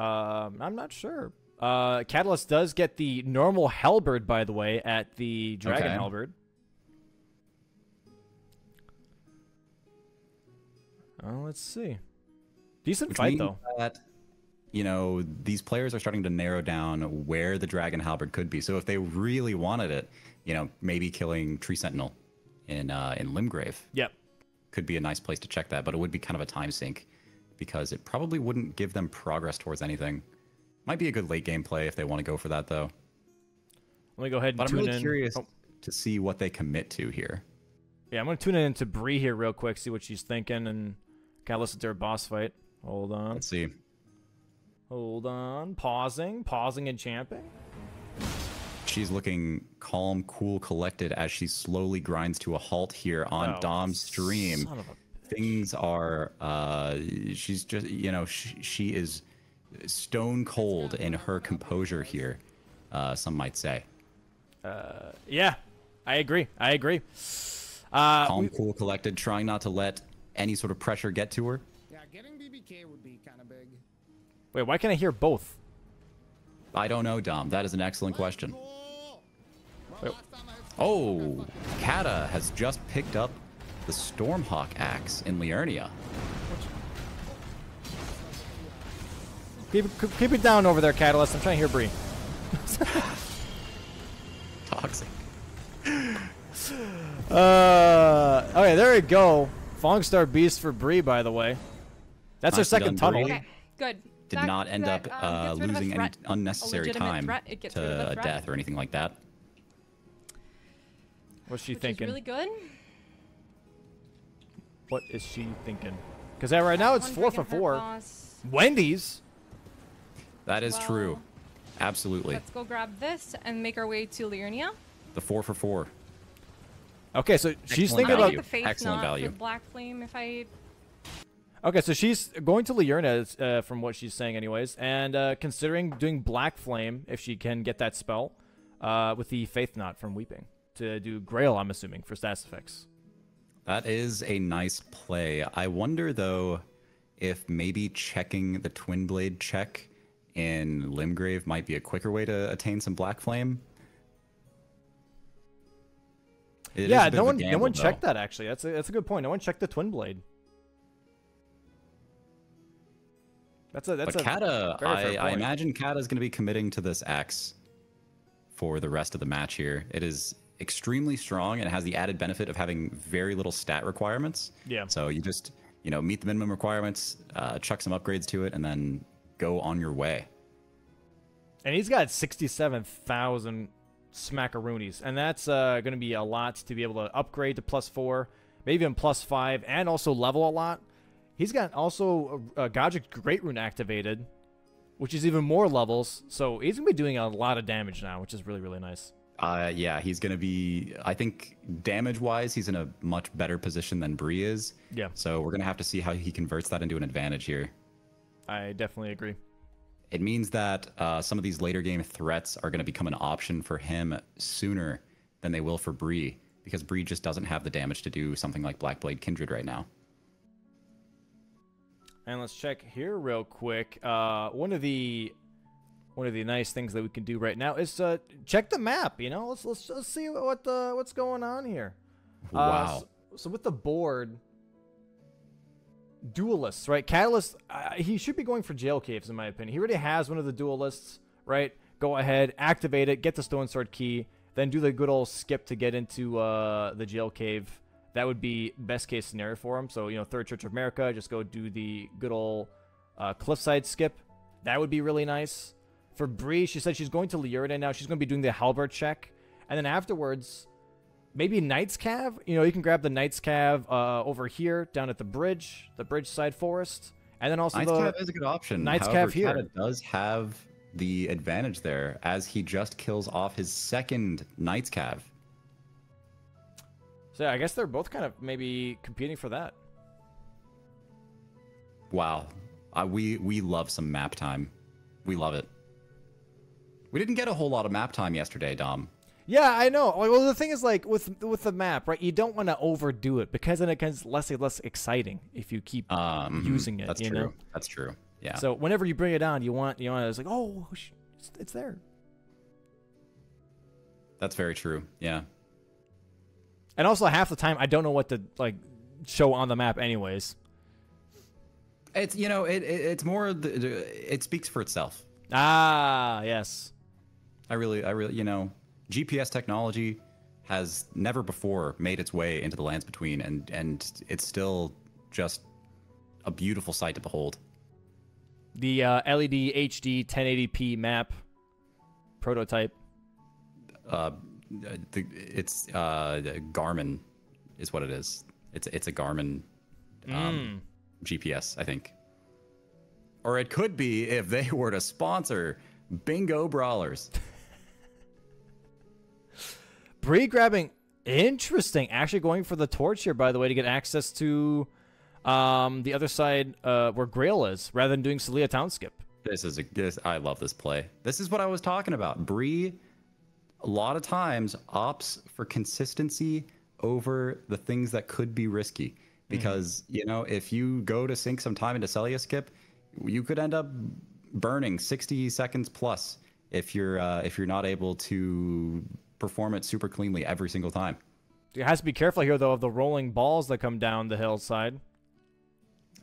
Um, I'm not sure. Uh, Catalyst does get the normal Halberd, by the way, at the Dragon okay. Halberd. Oh, let's see. Decent Which fight though. That, you know, these players are starting to narrow down where the Dragon Halberd could be. So if they really wanted it, you know, maybe killing Tree Sentinel in uh, in Limgrave. Yep. Could be a nice place to check that, but it would be kind of a time sink because it probably wouldn't give them progress towards anything. Might be a good late game play if they want to go for that though. Let me go ahead and but tune I'm really in. curious oh. to see what they commit to here. Yeah, I'm gonna tune in to Bree here real quick, see what she's thinking, and kind of listen to her boss fight. Hold on. Let's see. Hold on. Pausing. Pausing and champing. She's looking calm, cool, collected as she slowly grinds to a halt here on oh, Dom's stream. Things are, uh, she's just, you know, she, she is stone cold in her composure here, uh, some might say. Uh, yeah, I agree. I agree. Uh, calm, cool, collected, trying not to let any sort of pressure get to her? Yeah, getting BBK would be kind of big. Wait, why can't I hear both? I don't know, Dom. That is an excellent question. Oh, Kata has just picked up the Stormhawk axe in Liurnia. Keep, keep it down over there, Catalyst. I'm trying to hear Bree. Toxic. Uh, okay, there we go. Star Beast for Bree, by the way. That's our second tunnel. Okay, good. Did that, not end that, up um, uh, losing any unnecessary time to death or anything like that. What's she Which thinking? really good. What is she thinking? Because right now it's four for four. Wendy's. That is well, true. Absolutely. Let's go grab this and make our way to Liurnia. The four for four. Okay, so she's thinking value. about the face Excellent value. Black Flame if I. Okay, so she's going to Liurnia, uh, from what she's saying, anyways, and uh, considering doing Black Flame if she can get that spell uh, with the Faith Knot from Weeping to do Grail. I'm assuming for stats effects. That is a nice play. I wonder though if maybe checking the Twin Blade check in Limgrave might be a quicker way to attain some Black Flame. It yeah, no one, gamble, no one checked that actually. That's a, that's a good point. No one checked the twin blade. That's a that's but a Kata. I, I imagine Kata is going to be committing to this X for the rest of the match here. It is extremely strong and it has the added benefit of having very little stat requirements. Yeah. So you just you know meet the minimum requirements, uh, chuck some upgrades to it, and then go on your way. And he's got sixty-seven thousand smackaroonies. And that's uh, going to be a lot to be able to upgrade to plus four, maybe even plus five, and also level a lot. He's got also a, a Godrick Great Rune activated, which is even more levels. So he's going to be doing a lot of damage now, which is really, really nice. Uh, yeah, he's going to be, I think, damage wise, he's in a much better position than Bree is. Yeah. So we're going to have to see how he converts that into an advantage here. I definitely agree it means that uh, some of these later game threats are going to become an option for him sooner than they will for Bree, because Bree just doesn't have the damage to do something like Blackblade Kindred right now. And let's check here real quick. Uh, one of the one of the nice things that we can do right now is uh, check the map. You know, let's let's, let's see what the what's going on here. Wow. Uh, so, so with the board, duelists, right? Catalyst, uh, he should be going for jail caves in my opinion. He already has one of the duelists, right? Go ahead, activate it, get the stone sword key, then do the good old skip to get into uh, the jail cave. That would be best case scenario for him. So you know, Third Church of Marika, just go do the good old uh, cliffside skip. That would be really nice. For Bree, she said she's going to Liurnia now. She's going to be doing the halberd check. And then afterwards, maybe Night's Cav. You know, you can grab the Night's Cav uh, over here, down at the bridge, the bridge side forest. And then also Night's the... Cav is a good option. Night's However, Cav here. Kata does have the advantage there as he just kills off his second Night's Cav. So yeah, I guess they're both kind of maybe competing for that. Wow. Uh, we we love some map time. We love it. We didn't get a whole lot of map time yesterday, Dom. Yeah, I know. Well, the thing is, like with with the map, right? You don't want to overdo it because then it gets less and less exciting if you keep Um, using it. That's you true. know. That's true. Yeah. So whenever you bring it on, you want you want it's like, oh, sh- it's, it's there. that's very true. Yeah. And also, half the time, I don't know what to like show on the map, anyways. It's you know it, it it's more the- it speaks for itself. Ah, yes. I really I really you know GPS technology has never before made its way into the lands between and and it's still just a beautiful sight to behold. The uh, LED HD 1080p map prototype. Uh, the, it's uh Garmin is what it is. It's it's a Garmin um, GPS, I think. Or it could be if they were to sponsor Bingo Brawlers. Bree grabbing interesting. Actually going for the torch here, by the way, to get access to um, the other side uh, where Grail is, rather than doing Sellia Town skip. This is a this I love this play. This is what I was talking about. Bree a lot of times opts for consistency over the things that could be risky. Because, you know, if you go to sink some time into Sellia skip, you could end up burning 60 seconds plus if you're uh, if you're not able to perform it super cleanly every single time. You has to be careful here, though, of the rolling balls that come down the hillside,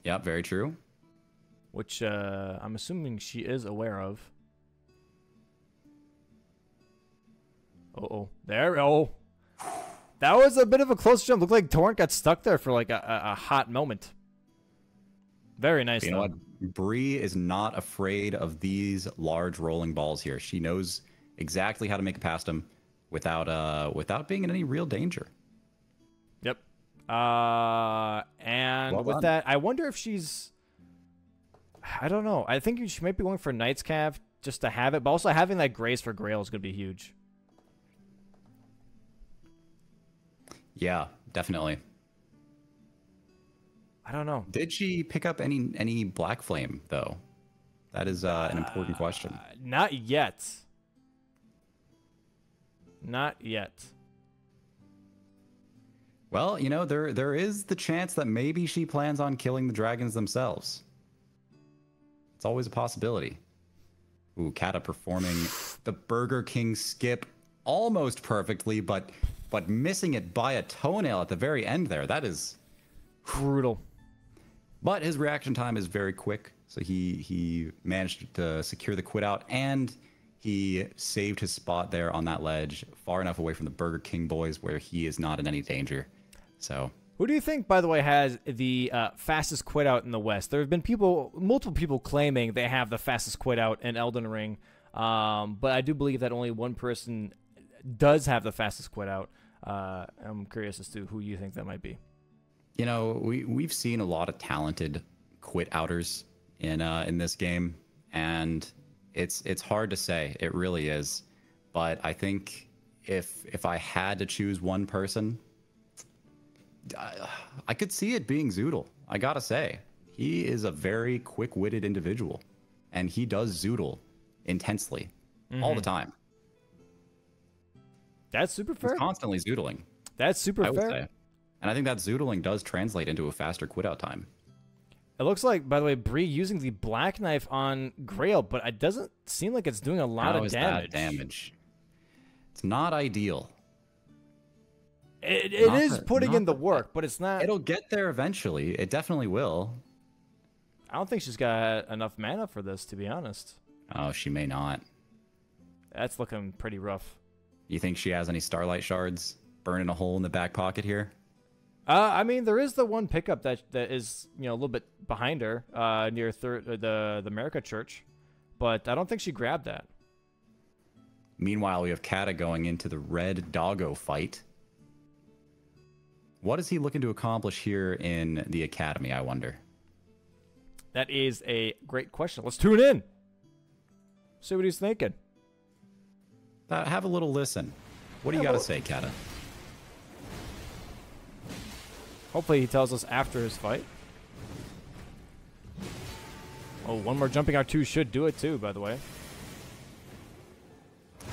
Yeah, very true. which uh, I'm assuming she is aware of. Oh, oh, there. Oh, that was a bit of a close jump. Looked like Torrent got stuck there for like a, a, hot moment. Very nice. You know what? Bree is not afraid of these large rolling balls here. She knows exactly how to make it past them without uh without being in any real danger. Yep. Uh, and Well with that, I wonder if she's. I don't know. I think she might be going for Night's Cav just to have it, but also having that Grace for Grail is going to be huge. Yeah, definitely. I don't know. Did she pick up any any black flame though? That is uh, an important question. Uh, not yet. Not yet. Well, you know, there there is the chance that maybe she plans on killing the dragons themselves. It's always a possibility. Ooh, Kata performing the Burger King skip almost perfectly, but but missing it by a toenail at the very end there. That is Brutal. but his reaction time is very quick, so he he managed to secure the quit out and he saved his spot there on that ledge, far enough away from the Burger King boys where he is not in any danger. So Who do you think, by the way, has the uh, fastest quit out in the West? There have been people, multiple people claiming they have the fastest quit out in Elden Ring, um, but I do believe that only one person does have the fastest quit out. Uh, I'm curious as to who you think that might be. you know, we we've seen a lot of talented quit outers in uh, in this game, and it's it's hard to say. It really is, but I think if if I had to choose one person, I, I could see it being Zoodle. I gotta say, he is a very quick-witted individual, and he does Zoodle intensely all the mm-hmm. time. That's super He's fair. constantly zoodling. That's super I fair. say. And I think that zoodling does translate into a faster quit out time. It looks like, by the way, Bree using the black knife on Grail, but it doesn't seem like it's doing a lot How of is damage. that damage? It's not ideal. It, it Not is the- putting in the the- work, but it's not. It'll get there eventually. It definitely will. I don't think she's got enough mana for this, to be honest. Oh, she may not. That's looking pretty rough. You think she has any starlight shards burning a hole in the back pocket here? Uh, I mean, there is the one pickup that that is you know a little bit behind her, uh, near third uh, the the Marika Church, but I don't think she grabbed that. Meanwhile, we have Kata going into the red doggo fight. What is he looking to accomplish here in the academy, I wonder? That is a great question. Let's tune in. See what he's thinking. Uh, have a little listen. What do you got to well- say, Kata? Hopefully, he tells us after his fight. Oh, one more jumping R2 should do it too, by the way.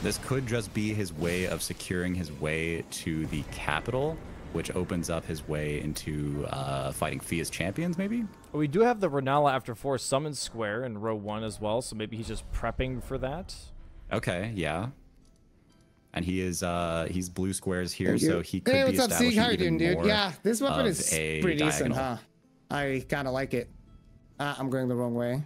This could just be his way of securing his way to the capital, which opens up his way into uh, fighting Fia's champions, maybe? We do have the Renala after four summon square in row one as well, so maybe he's just prepping for that. Okay, yeah. And he is uh he's blue squares here, so he could hey, be what's up, Sieg? establishing How you doing, dude? more Yeah, this weapon is a pretty decent, huh? I kind of like it. Ah, I'm going the wrong way.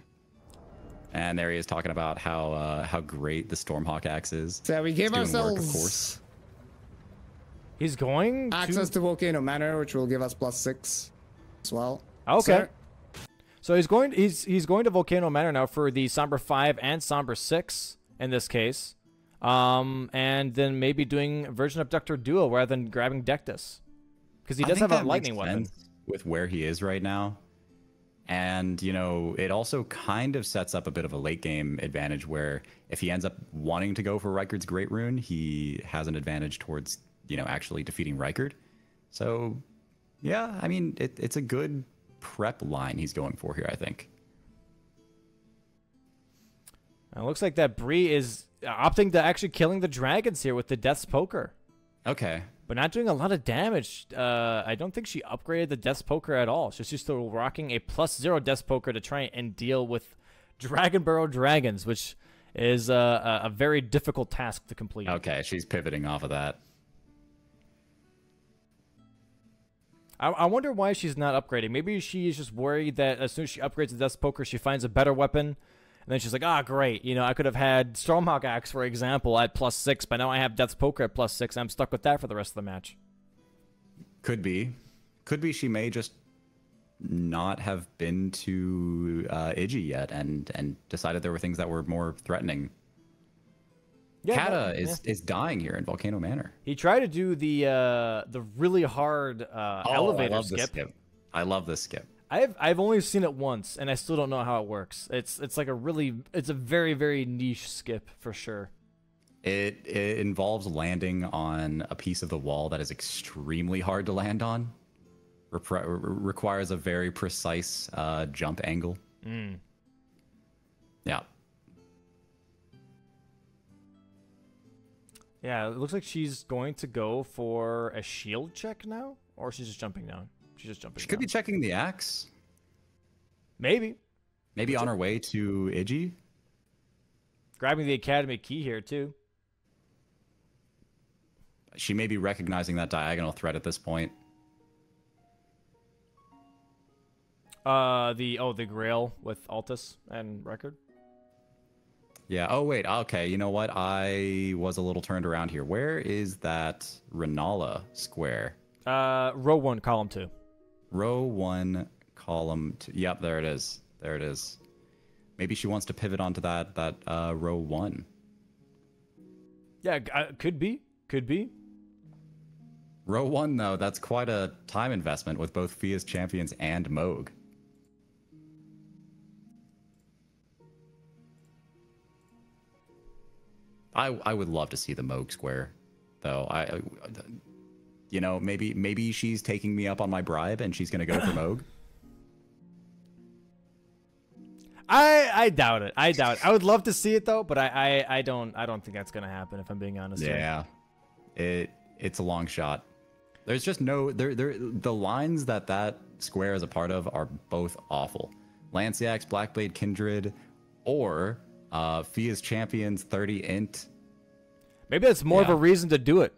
And there he is talking about how uh, how great the Stormhawk axe is. So we gave It's doing work, ourselves of course. He's going access to... to Volcano Manor, which will give us plus six as well. Okay. Sir, So he's going. He's he's going to Volcano Manor now for the Somber Five and Somber Six in this case, um, and then maybe doing version Abductor Duo rather than grabbing Dectus, because he does have a lightning weapon. with where he is right now. And, you know, it also kind of sets up a bit of a late game advantage where if he ends up wanting to go for Rykard's Great Rune, he has an advantage towards, you know, actually defeating Rykard. So, yeah, I mean, it, it's a good prep line he's going for here, I think. It looks like that Bree is opting to actually killing the dragons here with the Death's Poker, Okay. but not doing a lot of damage. Uh, I don't think she upgraded the Death's Poker at all. She's just still rocking a plus zero Death's Poker to try and deal with Dragonbarrow dragons, which is uh, a, a very difficult task to complete. Okay, she's pivoting off of that. I, I wonder why she's not upgrading. Maybe she is just worried that as soon as she upgrades the Death Poker, she finds a better weapon. And then she's like, ah, great. You know, I could have had Stormhawk Axe, for example, at plus six, but now I have Death's Poker at plus six. I'm stuck with that for the rest of the match. Could be. Could be she may just not have been to uh, Iggy yet and and decided there were things that were more threatening. Yeah, Kata no, is is dying here in Volcano Manor. He tried to do the uh, the really hard uh, elevator Oh, I love this skip. skip. I love this skip. I've I've only seen it once, and I still don't know how it works. It's it's like a really it's a very very niche skip for sure. It it involves landing on a piece of the wall that is extremely hard to land on. Repre- re- requires a very precise uh, jump angle. Yeah. Yeah, it looks like she's going to go for a shield check now, or she's just jumping down. She's just jumping. She could down. be checking the axe. maybe Maybe on her way to Iggy. grabbing the academy key here too. She may be recognizing that diagonal threat at this point. Uh, the oh the Grail with Altus and Rykard. Yeah. Oh wait. Okay. You know what? I was a little turned around here. Where is that Renala square? Uh, row one, column two. Row one, column two. Yep. There it is. There it is. Maybe she wants to pivot onto that that uh, row one. Yeah, uh, could be, could be. Row one though, that's quite a time investment with both Fia's champions and Moog. I I would love to see the Moog square, though. I, I- you know, maybe maybe she's taking me up on my bribe and she's gonna go for Moog. I I doubt it. I doubt. It. I would love to see it though, but I I, I don't I don't think that's gonna happen. If I'm being honest. Yeah, it it's a long shot. There's just no there there the lines that that square is a part of are both awful. Lansseax, Blackblade, Kindred, or uh, Fia's Champions 30 int. Maybe that's more of a reason to do it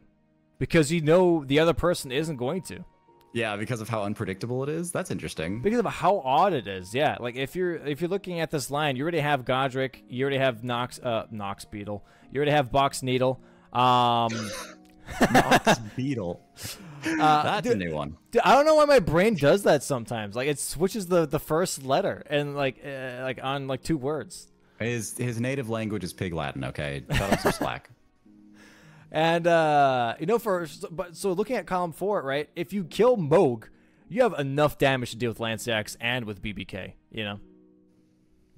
because you know the other person isn't going to. Yeah, because of how unpredictable it is. That's interesting. Because of how odd it is, yeah. Like if you're if you're looking at this line, you already have Godrick, you already have Nox uh Nox Beetle, you already have Box Needle. Um, Nox Beetle. uh, That's dude, a new one. dude, I don't know why my brain does that sometimes. Like it switches the the first letter and like uh, like on like two words. His his native language is Pig Latin. Okay, cut him some slack. And uh, you know, for but so looking at column four, right? If you kill Moog, you have enough damage to deal with Lansseax and with BBK. You know,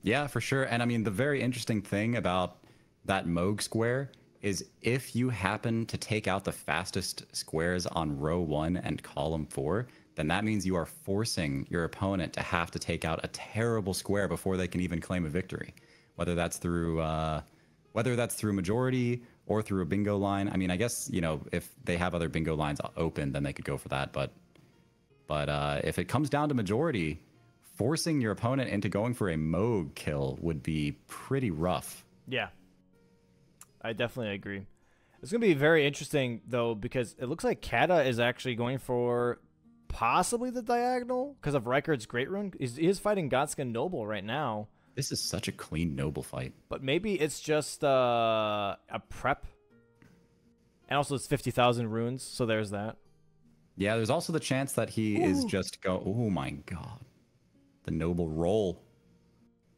Yeah, for sure. And I mean, the very interesting thing about that Moog square is if you happen to take out the fastest squares on row one and column four, then that means you are forcing your opponent to have to take out a terrible square before they can even claim a victory. Whether that's through uh, whether that's through majority or through a bingo line. I mean, I guess you know if they have other bingo lines open, then they could go for that. But but uh, if it comes down to majority, forcing your opponent into going for a Moog kill would be pretty rough. yeah, I definitely agree. It's gonna be very interesting though because it looks like Kata is actually going for possibly the diagonal because of Rykard's Great Rune. He's, he is fighting Godskin Noble right now, This is such a clean noble fight. but maybe it's just uh, a prep. And also, it's fifty thousand runes, so there's that. Yeah, there's also the chance that he is just go. Oh my god, the noble roll.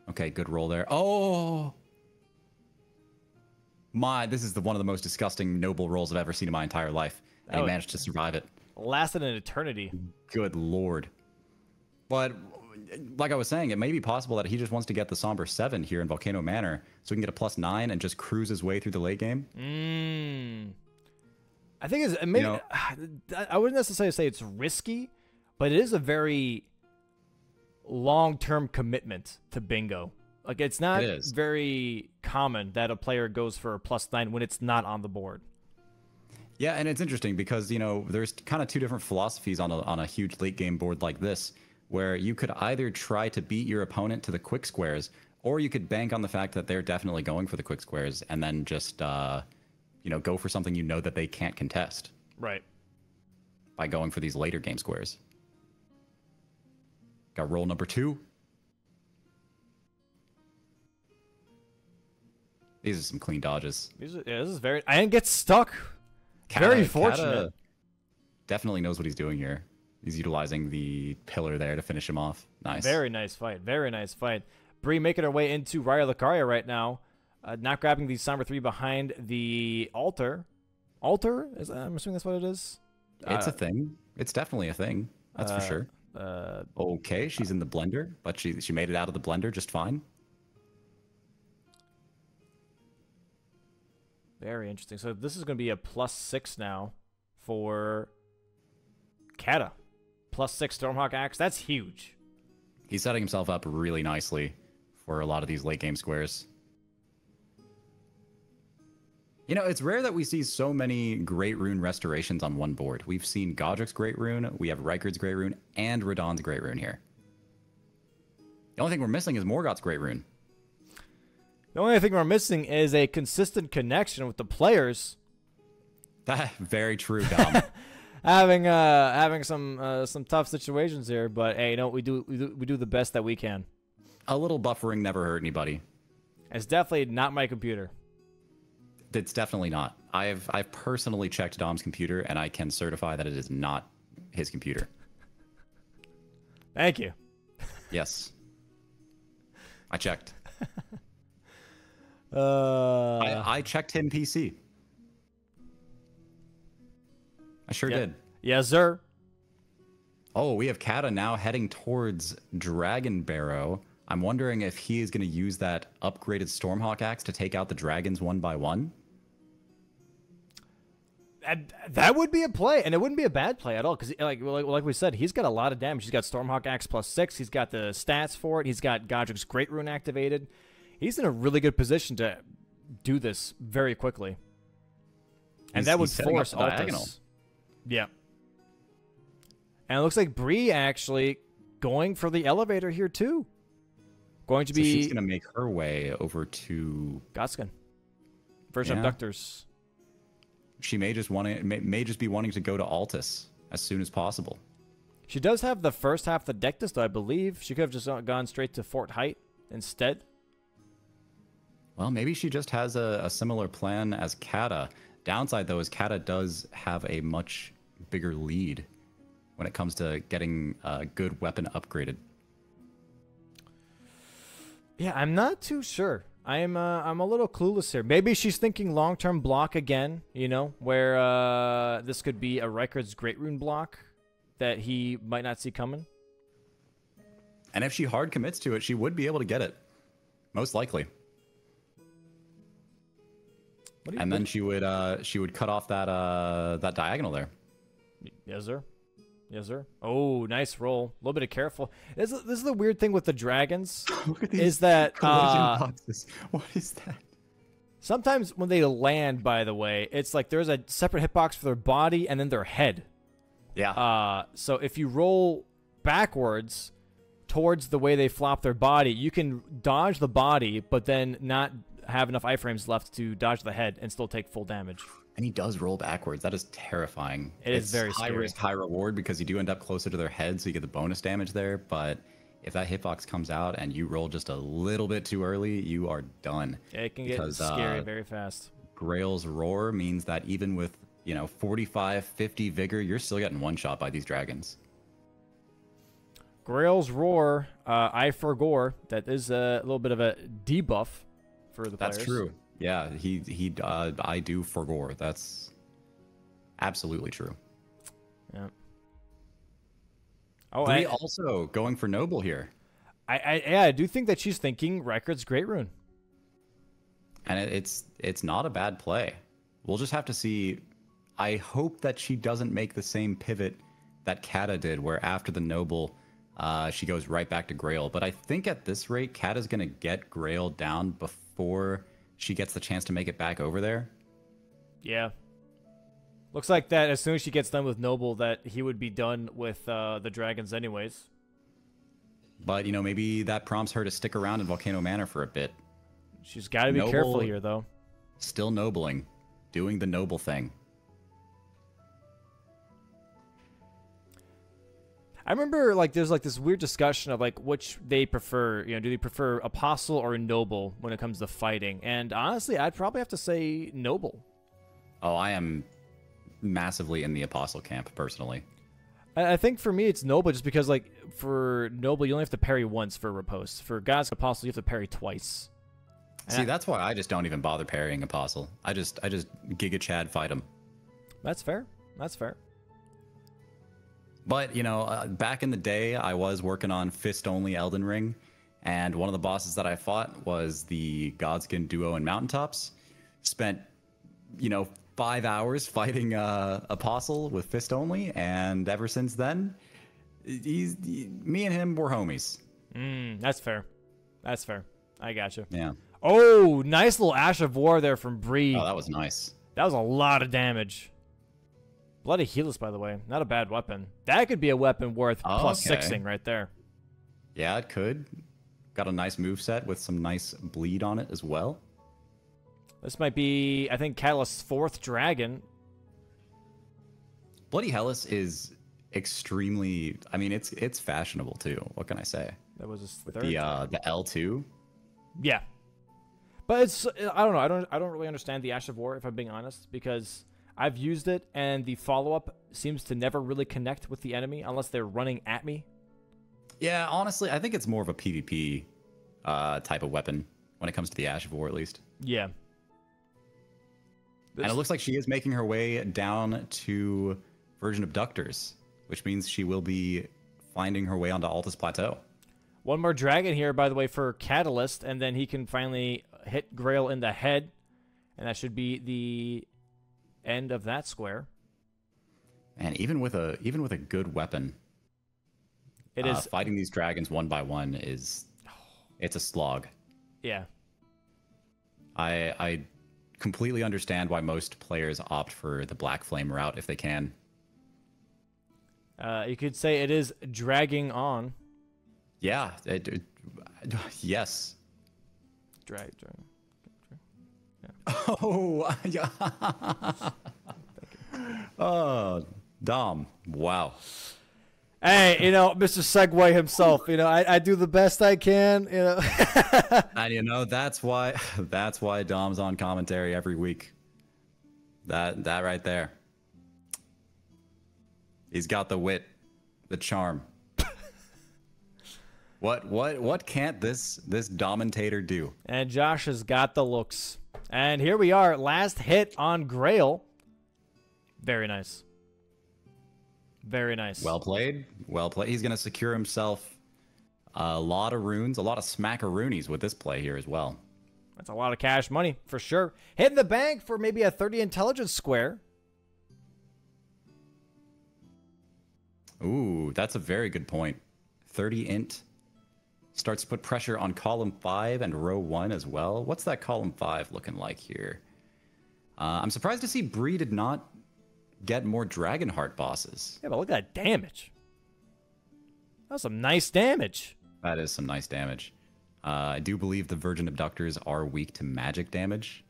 Okay, good roll there. Oh my! This is the one of the most disgusting noble rolls I've ever seen in my entire life, and Oh. he managed to survive it. Lasted an eternity. Good lord. But like I was saying, it may be possible that he just wants to get the Somber 7 here in Volcano Manor so he can get a plus 9 and just cruise his way through the late game. Mm. I think it's maybe know- I wouldn't necessarily say it's risky, but it is a very long-term commitment to bingo. Like it's not It very common that a player goes for a plus nine when it's not on the board. Yeah, and it's interesting because, you know, there's kind of two different philosophies on a, on a huge late game board like this, where you could either try to beat your opponent to the quick squares, or you could bank on the fact that they're definitely going for the quick squares and then just, uh, you know, go for something you know that they can't contest Right. by going for these later game squares. Got roll number two. These are some clean dodges. These are, yeah, this is very. I didn't get stuck. Kata- Very Kata fortunate. definitely knows what he's doing here. He's utilizing the pillar there to finish him off. Nice. Very nice fight. Very nice fight. Bree making her way into Raya Lucaria right now. Uh, not grabbing the Somber 3 behind the altar. Altar? Is, I'm assuming that's what it is. It's Uh, a thing. It's definitely a thing. That's uh, for sure. Uh, Okay, she's in the blender, but she she made it out of the blender just fine. very interesting. So this is going to be a plus six now for Kata. Plus six Stormhawk Axe. That's huge. He's setting himself up really nicely for a lot of these late game squares. You know, it's rare that we see so many Great Rune restorations on one board. We've seen Godrick's Great Rune, we have Rykard's Great Rune, and Radahn's Great Rune here. The only thing we're missing is Morgott's Great Rune. The only thing we're missing is a consistent connection with the players That very true, Dom. having uh having some uh, some tough situations here. But hey, you know we do we do we do the best that we can. a little buffering never hurt anybody. It's definitely not my computer. It's definitely not. I've I've personally checked Dom's computer and I can certify that it is not his computer. Thank you. Yes. I checked. Uh, I, I checked him PC. I sure yeah. did. Yes, sir. Oh, we have Kata now heading towards Dragon Barrow. I'm wondering if he is going to use that upgraded Stormhawk axe to take out the dragons one by one. That, that would be a play, and it wouldn't be a bad play at all. Because, like, like like we said, he's got a lot of damage. He's got Stormhawk Axe plus six. He's got the stats for it. He's got Godrick's Great Rune activated. He's in a really good position to do this very quickly, and He's- that would he's setting force the diagonal. Altus. Yeah. And it looks like Bree actually going for the elevator here too. Going to So be she's gonna make her way over to. Godskin. First Yeah. abductors. She may just want to may, may just be wanting to go to Altus as soon as possible. She does have the first half of the Dectus, though, I believe. She could have just gone straight to Fort Haight instead. Well, maybe she just has a, a similar plan as Kata. Downside though is Kata does have a much bigger lead when it comes to getting a good weapon upgraded. Yeah, I'm not too sure. I'm uh, I'm a little clueless here. Maybe she's thinking long term block again. You know, where uh, this could be a Rykard's Great Rune block that he might not see coming. And if she hard commits to it, she would be able to get it. Most likely. What do you, And then she would uh she would cut off that uh that diagonal there. Yes, sir. Yes, sir. Oh, nice roll. A little bit of careful. This, is- this is the weird thing with the dragons. Look at Is that uh, boxes. What is that? sometimes when they land, by the way, it's like there's a separate hitbox for their body and then their head. Yeah. Uh, so if you roll backwards towards the way they flop their body, you can dodge the body, but then not have enough iframes left to dodge the head and still take full damage. And he does roll backwards. That is terrifying. It is it's very high scary. risk, high reward because you do end up closer to their head, so you get the bonus damage there. But if that hitbox comes out and you roll just a little bit too early, you are done. It can get Because, scary uh, very fast. Greyoll's roar means that even with you know 45, 50 vigor, you're still getting one shot by these dragons. Greyoll's Roar, uh, I for Gore. That is a little bit of a debuff for the That's players. true. Yeah, he he uh, I do for gore. That's absolutely true. Yeah. Oh, Bree I, also going for noble here, I, I, yeah, I do think that she's thinking Rykard's Great Rune. and it, it's it's not a bad play. We'll just have to see. I hope that she doesn't make the same pivot that Kata did, where after the noble, uh, she goes right back to Greyoll. But I think at this rate, Kata's gonna get Greyoll down before she gets the chance to make it back over there. Yeah. Looks like that as soon as she gets done with Noble, that he would be done with uh, the dragons anyways. But you know, maybe that prompts her to stick around in Volcano Manor for a bit. She's got to be careful here, though. Still nobling, doing the noble thing. I remember like there's like this weird discussion of like which they prefer. You know, do they prefer apostle or noble when it comes to fighting? And honestly, I'd probably have to say noble. Oh, I am massively in the apostle camp personally. I, I think for me it's noble just because like for noble you only have to parry once for riposte. For God's apostle you have to parry twice. See, that's why I just don't even bother parrying apostle. I just I just Giga Chad fight him. That's fair. That's fair. But you know, uh, back in the day, I was working on fist only Elden Ring, and one of the bosses that I fought was the Godskin duo in Mountaintops. Spent, you know, five hours fighting uh, Apostle with fist only, and ever since then, he's he- me and him were homies. Mm, that's fair. That's fair. I gotcha. Yeah. Oh, nice little Ash of War there from Bree. Oh, that was nice. That was a lot of damage. Bloody Helix, by the way. Not a bad weapon. That could be a weapon worth Oh, plus okay. sixing right there. Yeah, it could. Got a nice move set with some nice bleed on it as well. This might be, I think, Catalyst's fourth dragon. Bloody Helice is extremely. I mean, it's it's fashionable too. What can I say? That was his third. the uh, the L two. Yeah. But it's I don't know. I don't I don't really understand the Ash of War if I'm being honest because I've used it and the follow-up seems to never really connect with the enemy unless they're running at me. Yeah, honestly, I think it's more of a PvP uh, type of weapon when it comes to the Ash of War, at least. Yeah. And it looks like she is making her way down to Virgin Abductors, which means she will be finding her way onto Altus Plateau. One more dragon here, by the way, for Catalyst, and then he can finally hit Greyoll in the head, and that should be the end of that square. And even with a even with a good weapon, It uh, is, fighting these dragons one by one is it's a slog. yeah. I I completely understand why most players opt for the Black Flame route if they can. Uh, you could say it is dragging on. Yeah. It, it, yes. Drag, drag. Oh, yeah. oh, Dom. Wow. Hey, you know, Mr. Segway himself. You know, I, I do the best I can. You know. and you know that's why that's why Dom's on commentary every week. That that right there. He's got the wit, the charm. what what what can't this this Dominator do? And Josh has got the looks. And here we are, last hit on Greyoll. Very nice. Very nice. Well played. Well played. He's going to secure himself a lot of runes, a lot of smackaroonies with this play here as well. That's a lot of cash money for sure. Hitting the bank for maybe a 30 intelligence square. Ooh, that's a very good point. 30 int starts to put pressure on column 5 and row 1 as well. What's that column 5 looking like here? Uh, I'm surprised to see Bree did not get more Dragonheart bosses. Yeah, but look at that damage. That's some nice damage. That is some nice damage. Uh, I do believe the Virgin Abductors are weak to magic damage,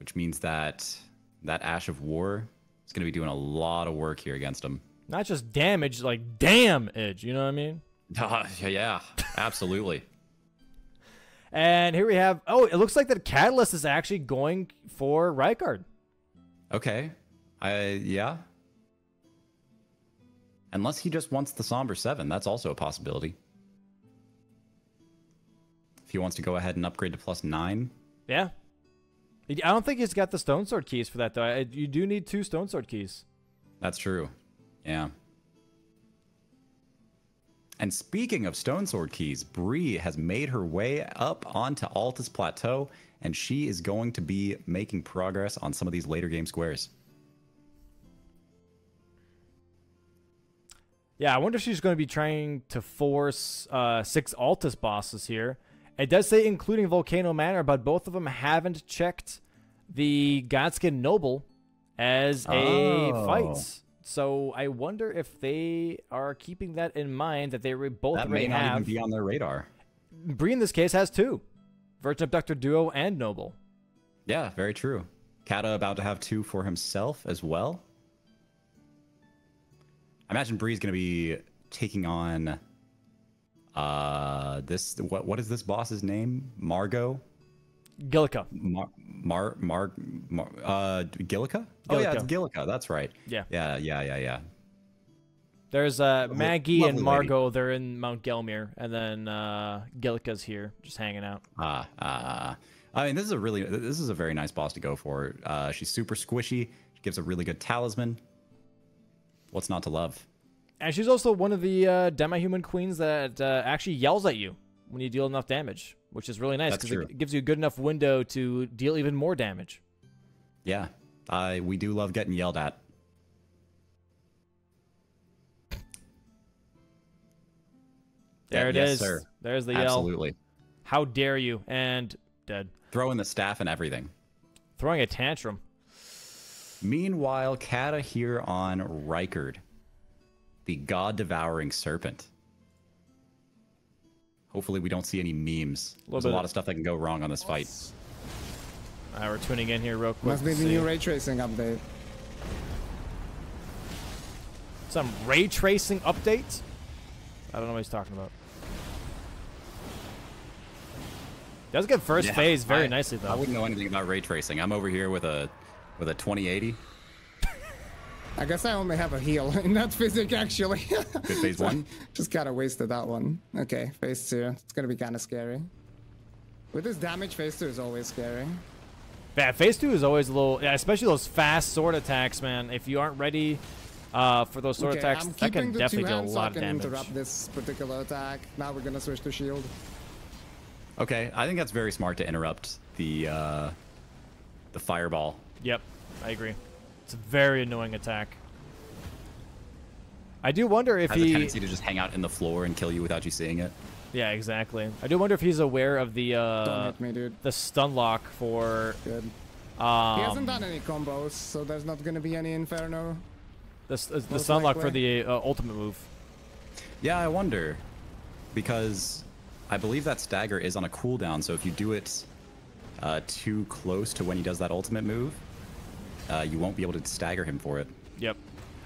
which means that that Ash of War is going to be doing a lot of work here against them. Not just damage, like damn edge. You know what I mean? Uh, yeah, absolutely. and here we have. Oh, it looks like that Catalyst is actually going for Rykard. Okay. I yeah. Unless he just wants the Somber 7, that's also a possibility. If he wants to go ahead and upgrade to plus 9. Yeah. I don't think he's got the Stone Sword keys for that, though. You do need two Stone Sword keys. That's true. Yeah. And speaking of Stone Sword keys, Bree has made her way up onto Altus Plateau, and she is going to be making progress on some of these later game squares. Yeah, I wonder if she's going to be trying to force uh, six Altus bosses here. It does say including Volcano Manor, but both of them haven't checked the Godskin Noble as a oh. fight. So I wonder if they are keeping that in mind that they both that may not even be on their radar. Bree in this case has two, Virgin Abductor Duo and Noble. Yeah, very true. Kata about to have two for himself as well. I imagine Bree's going to be taking on uh this what what is this boss's name? Margot? Gilika. Mar Mar Mar, Mar uh Gilika? Oh yeah, it's Gilika. That's right. Yeah. Yeah, yeah, yeah, yeah. There's uh Maggie Lovely and Margot, lady. they're in Mount Gelmir, and then uh Gilika's here, just hanging out. Ah, ah. I mean, this is a really this is a very nice boss to go for. Uh, she's super squishy. She gives a really good talisman. What's not to love? And she's also one of the uh, demi-human queens that uh, actually yells at you when you deal enough damage, which is really nice because it gives you a good enough window to deal even more damage. Yeah, uh, we do love getting yelled at. There it yes, is. Sir. There's the yell. Absolutely. How dare you? And dead. Throwing the staff and everything. Throwing a tantrum. Meanwhile, Kata here on Rykard, the god devouring serpent. Hopefully, we don't see any memes. A There's a lot of stuff that can go wrong on this fight. Alright, we're tuning in here real quick. Must be the new ray tracing update. Some ray tracing update? I don't know what he's talking about. Does get first yeah, phase very I, nicely though. I wouldn't know anything about ray tracing. I'm over here with a with a 2080. I guess I only have a heal in that physic actually. Good phase one. Just kind of wasted that one. Okay, phase two. It's gonna be kind of scary. With this damage, phase two is always scary. Yeah, phase two is always a little, yeah, especially those fast sword attacks, man. If you aren't ready uh, for those sword okay, attacks, I'm that can definitely deal a lot so of damage. interrupt this particular attack. Now we're gonna switch to shield. Okay, I think that's very smart to interrupt the uh, the fireball. Yep, I agree. It's a very annoying attack. I do wonder if Has he has a tendency to just hang out in the floor and kill you without you seeing it. Yeah, exactly. I do wonder if he's aware of the uh, Don't hit me, dude. the stun lock for. Good. Um, he hasn't done any combos, so there's not gonna be any inferno. The, s- the Most sunlock for the uh, ultimate move. Yeah, I wonder. Because I believe that stagger is on a cooldown, so if you do it uh, too close to when he does that ultimate move, uh, you won't be able to stagger him for it. Yep.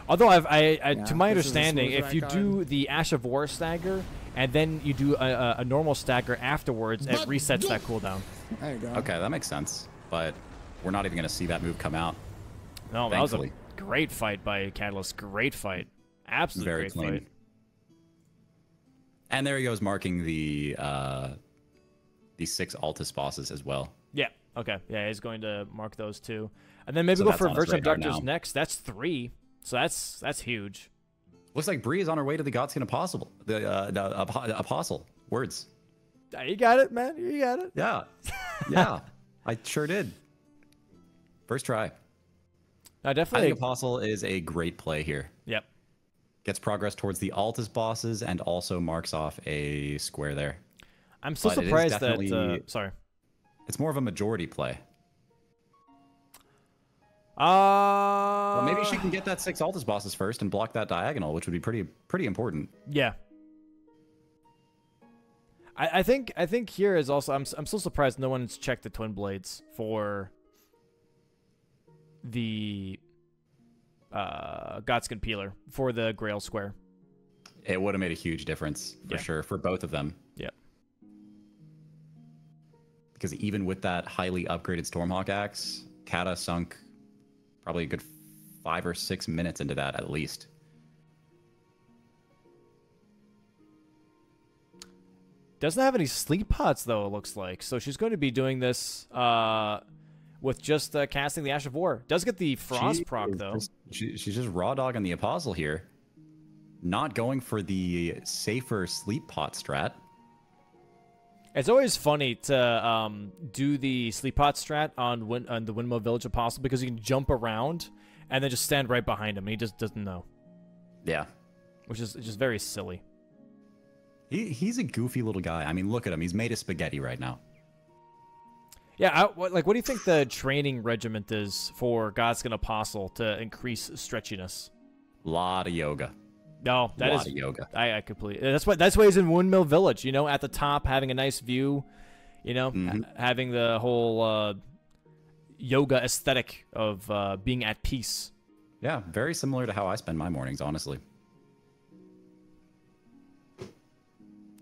Although I've, I, I Yeah, to my this is a understanding, if you right do the Ash of War stagger and then you do a, a, a normal stagger afterwards, it resets that cooldown. There you go. Okay, that makes sense. But we're not even going to see that move come out. No, that was a great fight by Catalyst. Great fight. Absolutely Very great clean. fight. And there he goes, marking the uh, the six Altus bosses as well. Yeah. Okay. Yeah, he's going to mark those two, and then maybe So go for Virgin Abductors next. That's three. So that's that's huge. Looks like Bree is on her way to the Godskin Apostle. The, uh, the apo- Apostle. Words. You got it, man. You got it. Yeah. Yeah. I sure did. First try. No, I definitely. think Apostle is a great play here. Yep. Gets progress towards the Altus bosses and also marks off a square there. I'm so but surprised that. Uh, sorry. It's more of a majority play. Uh. Well, maybe she can get that six Altus bosses first and block that diagonal, which would be pretty pretty important. Yeah. I, I think I think here is also I'm I'm still surprised no one's checked the twin blades for the uh Godskin Peeler for the Greyoll Square. It would have made a huge difference for Yeah. sure for both of them. Yep. Because even with that highly upgraded Stormhawk axe, Kata sunk probably a good five or six minutes into that at least. Doesn't have any sleep pots though. It looks like so she's going to be doing this uh with just uh, casting the Ash of War. Does get the Frost She proc though. just- she, she's just raw dogging the apostle here. Not going for the safer sleep pot strat. It's always funny to um, do the sleep pot strat on, Win- on the Windmill Village Apostle because you can jump around and then just stand right behind him and he just doesn't know, Yeah. which is just very silly. He, he's a goofy little guy. I mean, look at him. He's made of spaghetti right now. Yeah, I, what, like what do you think the training regiment is for Godskin Apostle to increase stretchiness? A lot of yoga. No, that lot is of yoga. I, I completely. That's what. That's why he's in Windmill Village. You know, at the top, having a nice view. You know, Mhm. ha- having the whole uh, yoga aesthetic of uh, being at peace. Yeah, very similar to how I spend my mornings, honestly.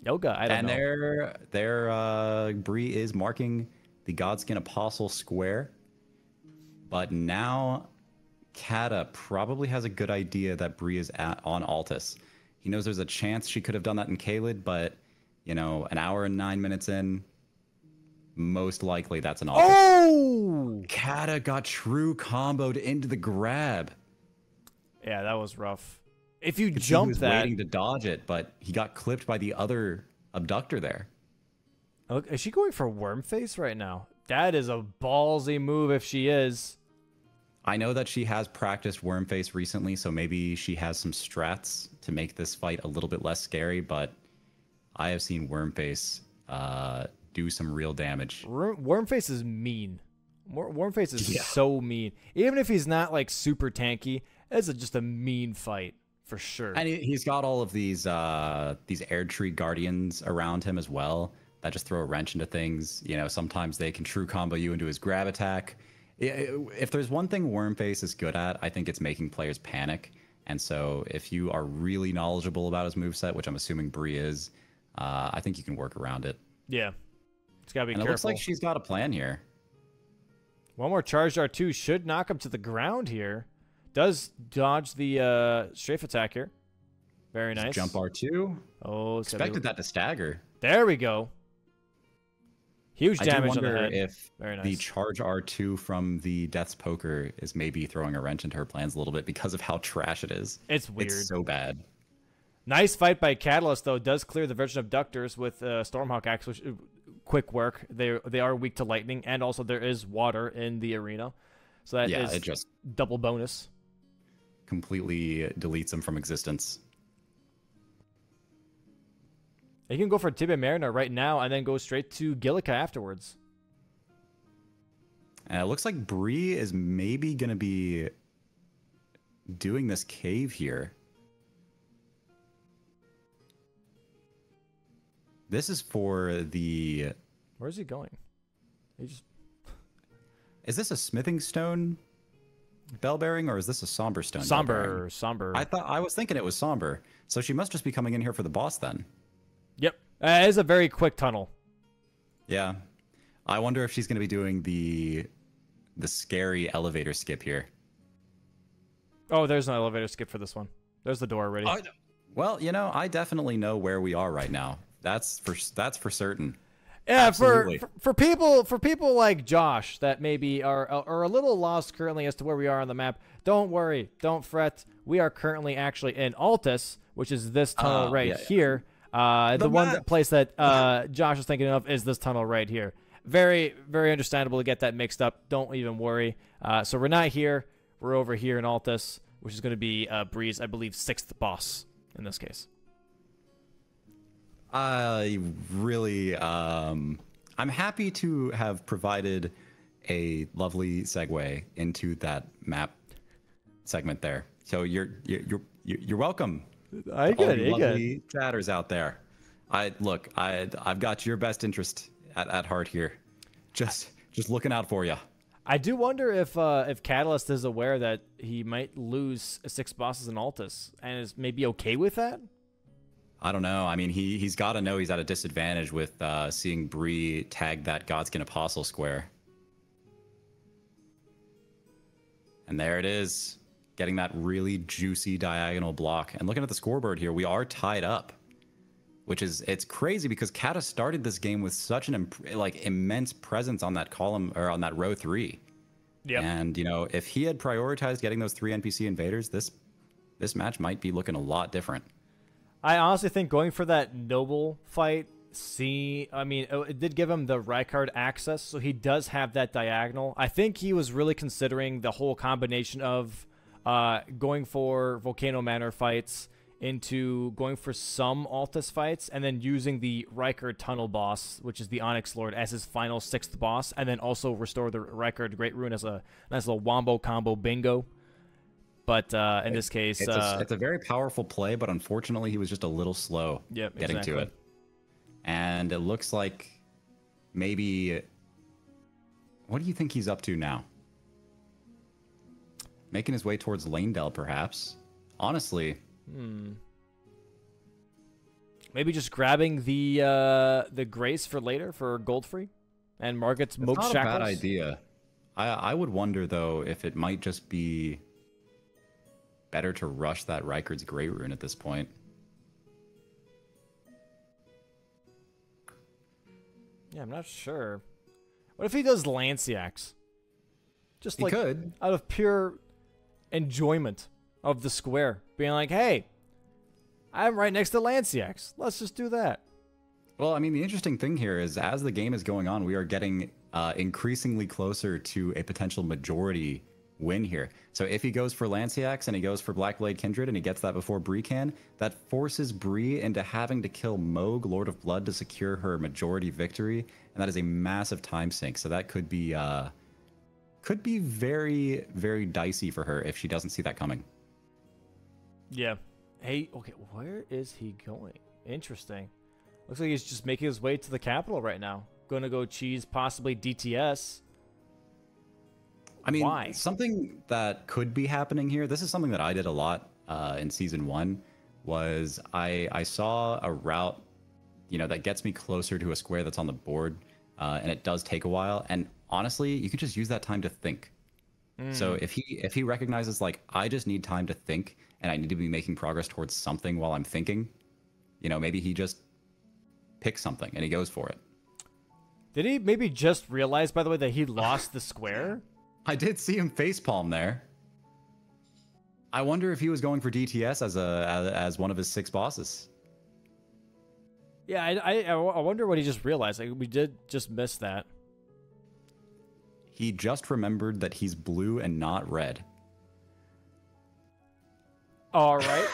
Yoga. I don't and know. there, there, uh, Bree is marking the Godskin Apostle square. But now, Kata probably has a good idea that Bree is at, on Altus. He knows there's a chance she could have done that in Caelid, but you know, an hour and nine minutes in, most likely that's an Altus. Oh! Kata got true comboed into the grab. Yeah, that was rough. If you Could see he jump was that, waiting to dodge it, but he got clipped by the other abductor there. Look, is she going for worm face right now? That is a ballsy move if she is. I know that she has practiced Wormface recently, so maybe she has some strats to make this fight a little bit less scary, but I have seen Wormface uh, do some real damage. Worm, Wormface is mean. Wor- Wormface is Yeah. so mean. Even if he's not like super tanky, it's a, just a mean fight for sure. And he- he's got all of these uh, these Erdtree guardians around him as well that just throw a wrench into things. You know, sometimes they can true combo you into his grab attack. I- If there's one thing Wormface is good at, I think it's making players panic. And so, if you are really knowledgeable about his moveset, which I'm assuming Bree is, uh, I think you can work around it. yeah, it's gotta be and it looks like she's got a plan here. One more charged R2 should knock him to the ground here. Does dodge the uh, strafe attack here. Very nice. Jump R2. Oh, it's be- Expected that to stagger. There we go. Huge I do damage on the wonder if Very the charge R2 from the Death's Poker is maybe throwing a wrench into her plans a little bit because of how trash it is. It's weird. It's so bad. Nice fight by Catalyst though. Does clear the Virgin Abductors with uh, Stormhawk axe, which uh, quick work. They they are weak to lightning, and also there is water in the arena, so that is yeah, it just double bonus. completely deletes them from existence. You can go for Tibia Mariner right now, and then go straight to Gilika afterwards. And it looks like Bree is maybe going to be doing this cave here. This is for the. Where's he going? He just. Is this a smithing stone bell bearing or is this a somber stone? Somber, somber. I thought I was thinking it was somber. So she must just be coming in here for the boss then. Yep. Uh, it is a very quick tunnel. Yeah. I wonder if she's going to be doing the the scary elevator skip here. Oh, there's an elevator skip for this one. There's the door already. Oh, Well, you know, I definitely know where we are right now. That's for that's for certain. yeah, for, for for people for people like Josh that maybe are are a little lost currently as to where we are on the map. Don't worry, don't fret. We are currently actually in Altus, which is this tunnel Oh, right yeah, yeah. Here. Uh, the, The one that place that uh, Josh is thinking of is this tunnel right here. Very, very understandable to get that mixed up. Don't even worry. Uh, so we're not here. We're over here in Altus, which is going to be uh, Bree's, I believe, sixth boss in this case. I really um I'm happy to have provided a lovely segue into that map segment there. So you're you're you're, you're welcome. I all you lovely chatters out there. I look, I I've got your best interest at, at heart here. Just just looking out for you. I do wonder if uh, if Catalyst is aware that he might lose six bosses in Altus and is maybe okay with that. I don't know. I mean, he he's got to know he's at a disadvantage with uh, seeing Bree tag that Godskin Apostle square. And there it is, getting that really juicy diagonal block. And looking at the scoreboard here, we are tied up, which is it's crazy because Kata started this game with such an like immense presence on that column or on that row three. Yep. And you know, if he had prioritized getting those three NPC invaders, this this match might be looking a lot different. I honestly think going for that noble fight, see, I mean, oh, it did give him the Rykard access, so he does have that diagonal. I think he was really considering the whole combination of uh, going for Volcano Manor fights into going for some Altus fights, and then using the Rykard Tunnel boss, which is the Onyx Lord, as his final sixth boss, and then also restore the Rykard Great Rune as a nice little wombo combo bingo. But uh, in this case, It's, uh, a, it's a very powerful play, but unfortunately, he was just a little slow Yep, getting to it. And it looks like maybe. What do you think he's up to now? Making his way towards Leyndell, perhaps. Honestly, Maybe just grabbing the uh, the grace for later for Godfrey and Margaret's Moat not a bad idea. I I would wonder though if it might just be better to rush that Rykard's Great Rune at this point. Yeah, I'm not sure. What if he does Lansseax? Just He like could. out of pure enjoyment of the square, being like, "Hey, I'm right next to Lansseax. Let's just do that." Well, I mean, the interesting thing here is as the game is going on, we are getting uh, increasingly closer to a potential majority win here. So if he goes for Lansseax and he goes for Blackblade Kindred and he gets that before Bree can, that forces Bree into having to kill Mohg, Lord of Blood, to secure her majority victory, and that is a massive time sink. So that could be uh, could be very very dicey for her if she doesn't see that coming. Yeah. Hey, okay, where is he going? Interesting. Looks like he's just making his way to the capital right now. Gonna go cheese possibly DTS. I mean, Why? something that could be happening here. This is something that I did a lot uh, in season one. Was I I saw a route, you know, that gets me closer to a square that's on the board, uh, and it does take a while. And honestly, you could just use that time to think. So hmm. if he if he recognizes like I just need time to think, and I need to be making progress towards something while I'm thinking, you know, maybe he just picks something and he goes for it. Did he maybe just realize, by the way, that he lost the square? I did see him facepalm there. I wonder if he was going for DTS as a as, as one of his six bosses. Yeah, I, I, I wonder what he just realized. Like, we did just miss that. He just remembered that he's blue and not red. All right.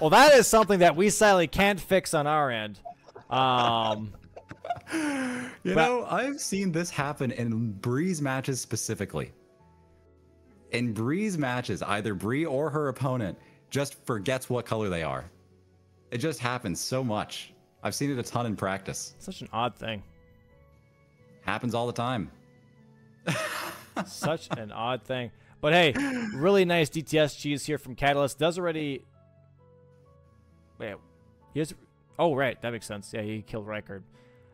well, that is something that we sadly can't fix on our end. Um, You But- know, I've seen this happen in Bree's matches specifically. in Bree's matches, either Bree or her opponent just forgets what color they are. It just happens so much. I've seen it a ton in practice. Such an odd thing. Happens all the time. Such an odd thing. But hey, really nice DTS cheese here from Catalyst. Does already. Wait, he has. Oh right, that makes sense. Yeah, he killed Rykard.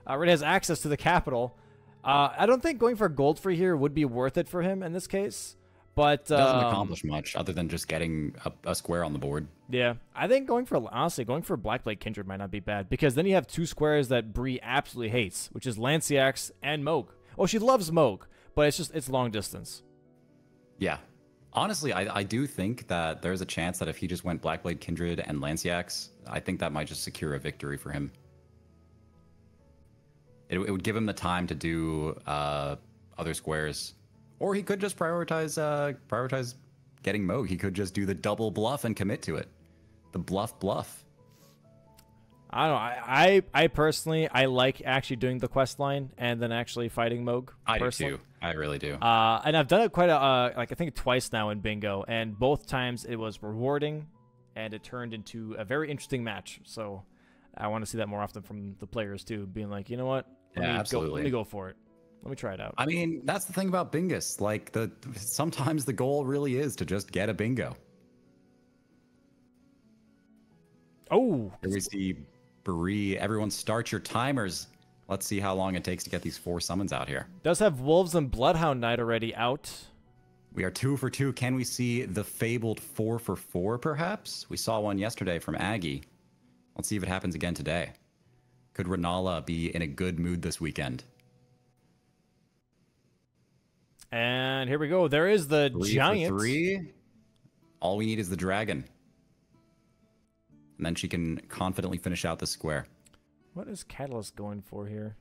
Uh, already has access to the capital. Uh, I don't think going for Godfrey here would be worth it for him in this case. But doesn't um, accomplish much other than just getting a, a, square on the board. Yeah, I think going for honestly going for Blackblade Kindred might not be bad because then you have two squares that Bree absolutely hates, which is Lansseax and Mohg. Oh, she loves Mohg, but it's just it's long distance. Yeah, honestly, I, I do think that there's a chance that if he just went Blackblade Kindred and Lansseax, I think that might just secure a victory for him. It, it would give him the time to do uh, other squares or he could just prioritize uh, prioritize getting Mohg. He could just do the double bluff and commit to it. The bluff bluff. I don't know. I, I, I personally I like actually doing the quest line and then actually fighting Mohg. I personally. do too. I really do. Uh, and I've done it quite a uh, like I think twice now in bingo, and both times it was rewarding, and it turned into a very interesting match. So I want to see that more often from the players too, being like, you know what, let yeah, me absolutely. Go, let me go for it. Let me try it out. I mean, that's the thing about Bingus. Like the sometimes the goal really is to just get a bingo. Oh, here we see Bree. Everyone, start your timers. Let's see how long it takes to get these four summons out here. Does have Wolves and Bloodhound Knight already out. We are two for two. Can we see the fabled four for four, perhaps? We saw one yesterday from Aggie. Let's see if it happens again today. Could Renala be in a good mood this weekend? And here we go. There is the three giant. three. All we need is the dragon. And then she can confidently finish out the square. What is Catalyst going for here?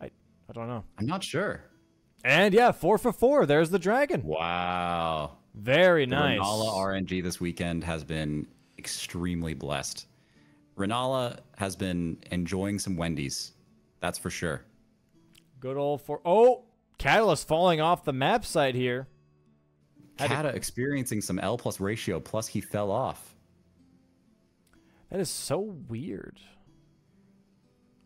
I I don't know. I'm not sure. And yeah, four for four. There's the dragon. Wow. Very the nice. Renala RNG this weekend has been extremely blessed. Renala has been enjoying some Wendy's. That's for sure. Good old for oh, Catalyst falling off the map site here. Kata experiencing some L plus ratio, plus he fell off. That is so weird.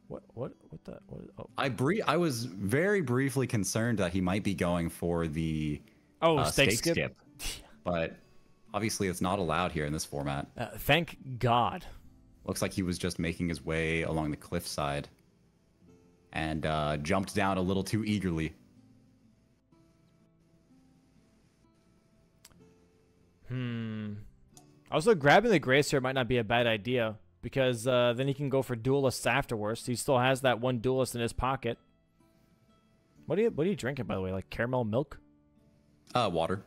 What what what the what? Oh. I bre- I was very briefly concerned that he might be going for the oh uh, stake, stake skip, skip. but obviously it's not allowed here in this format. Uh, thank God. Looks like he was just making his way along the cliffside and uh, jumped down a little too eagerly. Hmm. Also, grabbing the Grace here might not be a bad idea because uh, then he can go for duelists afterwards. He still has that one duelist in his pocket. What are you What are you drinking, by the way? Like caramel milk? Uh, water.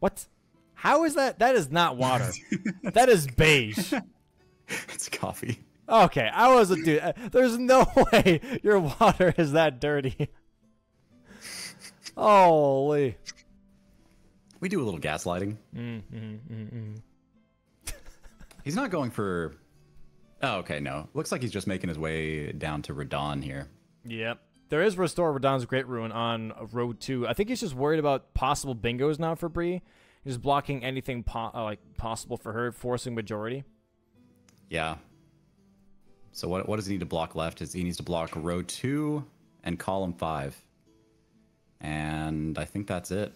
What? How is that? That is not water. that is beige. it's coffee. Okay, I was a dude. Uh, there's no way your water is that dirty. Holy. We do a little gaslighting. Mm, mm, mm, he's not going for. Oh, okay, no. Looks like he's just making his way down to Radahn here. Yep. There is Restore Radahn's Great Rune on Road 2. I think he's just worried about possible bingos now for Bree. He's blocking anything po uh, like possible for her, forcing majority. Yeah. So what what does he need to block left? Is he needs to block row two and column five. And I think that's it.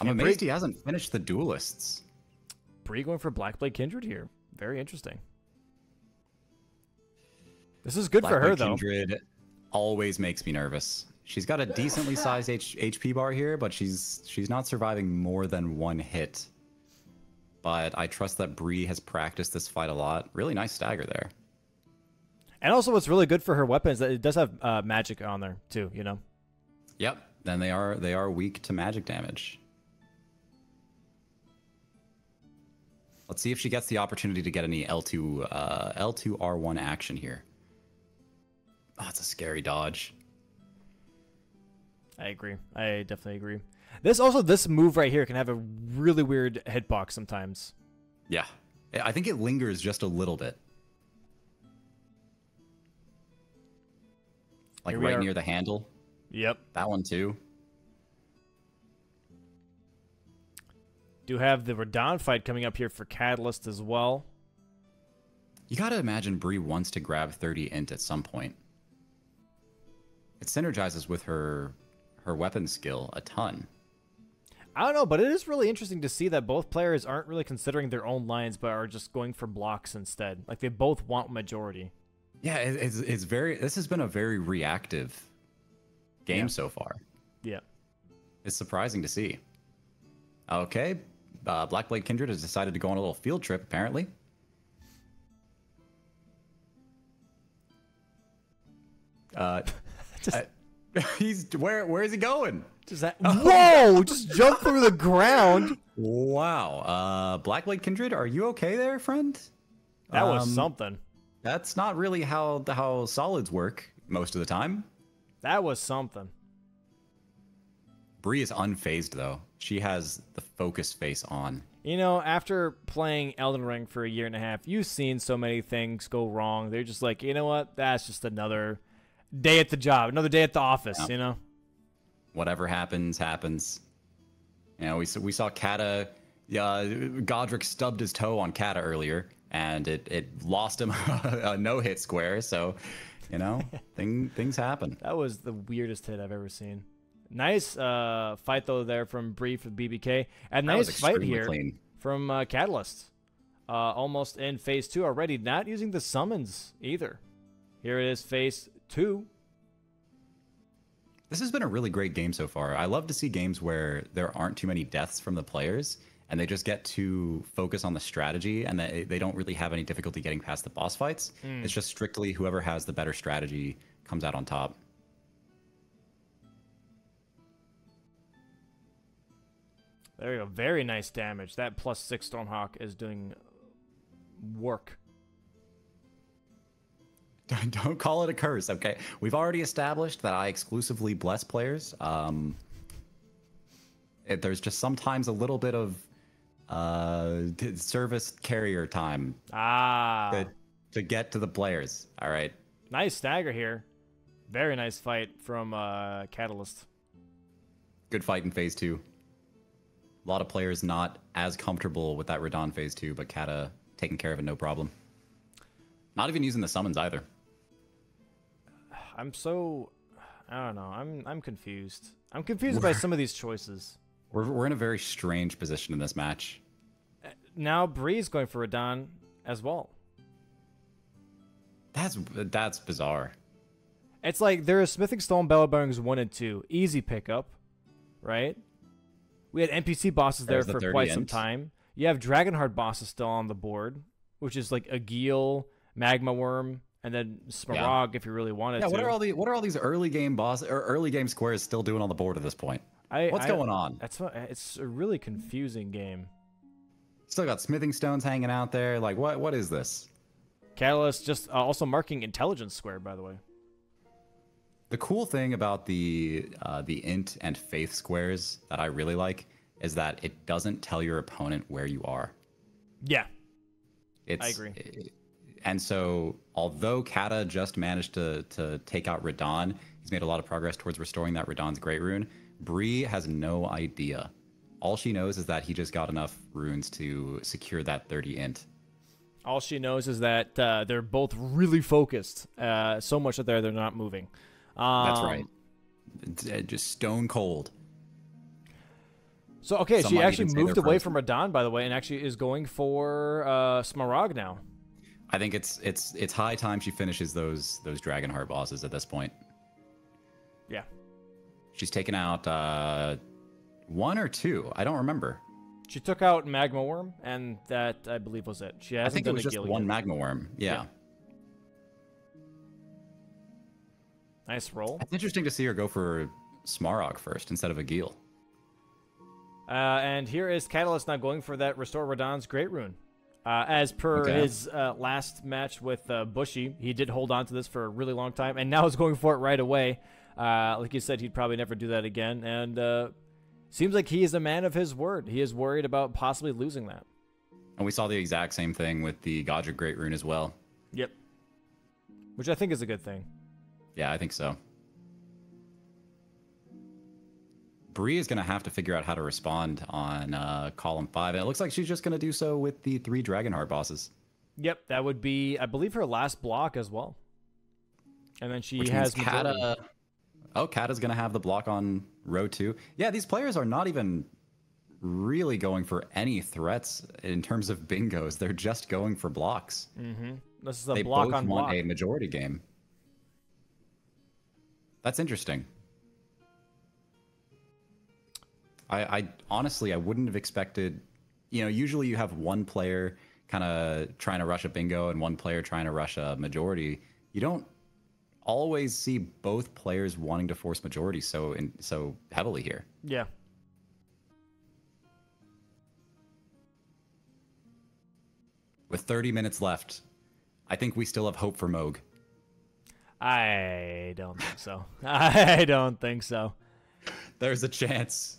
I'm Yeah, amazed Bree- he hasn't finished the duelists. Bree going for Blackblade Kindred here. Very interesting. This is good for her, Blackblade though. Kindred always makes me nervous. She's got a decently sized H- HP bar here, but she's she's not surviving more than one hit. But I trust that Bree has practiced this fight a lot. Really nice stagger there. And also, what's really good for her weapon is that it does have uh, magic on there, too, you know? Yep. Then they are they are weak to magic damage. Let's see if she gets the opportunity to get any L2 uh, L2 R1 action here. Oh, it's a scary dodge. I agree. I definitely agree. This also, this move right here can have a really weird hitbox sometimes. Yeah. I think it lingers just a little bit. like right are. near the handle. Yep. That one too. Do have the Radahn fight coming up here for Catalyst as well. You gotta imagine Bree wants to grab 30 int at some point. It synergizes with her her weapon skill a ton. I don't know, but it is really interesting to see that both players aren't really considering their own lines, but are just going for blocks instead. Like they both want majority. Yeah, it, it's it's very. This has been a very reactive game Yeah. so far. Yeah. It's surprising to see. Okay, uh, Blackblade Kindred has decided to go on a little field trip. Apparently, uh, uh, he's where? Where is he going? Does that? Whoa! just jump through the ground. Wow, uh, Blackblade Kindred, are you okay there, friend? That was Um, something. That's not really how how solids work most of the time. That was something. Bree is unfazed though. She has the focus face on. You know, after playing Elden Ring for a year and a half, you've seen so many things go wrong. They're just like, you know what? That's just another day at the job, another day at the office. Yeah. You know. Whatever happens, happens. You know, we saw, we saw Kata. Yeah, Godrick stubbed his toe on Kata earlier, and it, it lost him a no hit square. So, you know, thing things happen. That was the weirdest hit I've ever seen. Nice uh, fight though there from Brief for BBK, and That nice fight here clean. from uh, Catalyst. Uh, almost in phase two already, not using the summons either. Here it is, phase two. This has been a really great game so far. I love to see games where there aren't too many deaths from the players and they just get to focus on the strategy and they, they don't really have any difficulty getting past the boss fights. It's just strictly whoever has the better strategy comes out on top. There you go. Very nice damage. That plus six Stormhawk is doing work. Don't- Don't call it a curse, okay? We've already established that I exclusively bless players. Um, it, there's just sometimes a little bit of uh, service carrier time Ah, to, to get to the players. All right. nice stagger here. Very nice fight from uh, Catalyst. Good fight in phase two. A lot of players not as comfortable with that Radahn phase two, but Kata taking care of it no problem. Not even using the summons either. I'm so, I don't know. I'm I'm confused. I'm confused by some of these choices. We're, we're in a very strange position in this match. Uh, now Bree's going for Radahn as well. That's that's bizarre. It's like there are Smithing Stone Bell Bearings 1 and 2. Easy pickup, right? We had NPC bosses there There's the for 30 quite some time. You have Dragonheart bosses still on the board, which is like Agheel, Magma Wyrm, and then Smarag if you really wanted Yeah, to. what are all the what are all these early game boss or early game squares still doing on the board at this point? I, What's I- going on? That's what, it's a really confusing game. Still got smithing stones hanging out there. Like what what is this? Catalyst just uh, also marking Intelligence Square, by the way. The cool thing about the uh, the int and faith squares that I really like is that it doesn't tell your opponent where you are. Yeah, It's, I agree. And so, although Kata just managed to to take out Radahn, he's made a lot of progress towards restoring that Radahn's Great Rune. Bree has no idea. All she knows is that he just got enough runes to secure that 30 int. all she knows is that uh, they're both really focused, uh, so much that they're they're not moving. Um, That's right. It's, uh, Just stone cold. So okay, Some she actually moved away from Radahn, by the way, and actually is going for uh, Smarag now. I think it's it's it's high time she finishes those those Dragonheart bosses at this point. Yeah, She's taken out uh, one or two. I don't remember. she took out Magma Wyrm, and that I believe was it. She I hasn't think it was just one yet. magma wyrm. Yeah. Yeah. Nice roll. It's interesting to see her go for Smarag first instead of Agheel. Uh, and here is Catalyst now going for that Restore Radahn's Great Rune. Uh, as per Okay. his uh, last match with uh, Bushy, he did hold on to this for a really long time, and now is going for it right away. Uh, like you said, he'd probably never do that again, and uh, seems like he is a man of his word. He is worried about possibly losing that. And we saw the exact same thing with the Godrick Great Rune as well. Yep. Which I think is a good thing. Yeah, I think so. Bree is going to have to figure out how to respond on uh, column five. And it looks like she's just going to do so with the three Dragonheart bosses. Yep, that would be, I believe, her last block as well. And then she Which has Kata. Oh, Kata's going to have the block on row two. Yeah, these players are not even really going for any threats in terms of bingos. They're just going for blocks. Mm -hmm. This is a they block both on want block. a majority game. That's interesting. I, I honestly I wouldn't have expected. You know, usually you have one player kind of trying to rush a bingo and one player trying to rush a majority. You don't always see both players wanting to force majority so in, so heavily here. Yeah. With 30 minutes left, I think we still have hope for Mohg. I don't think so. I don't think so. There's a chance.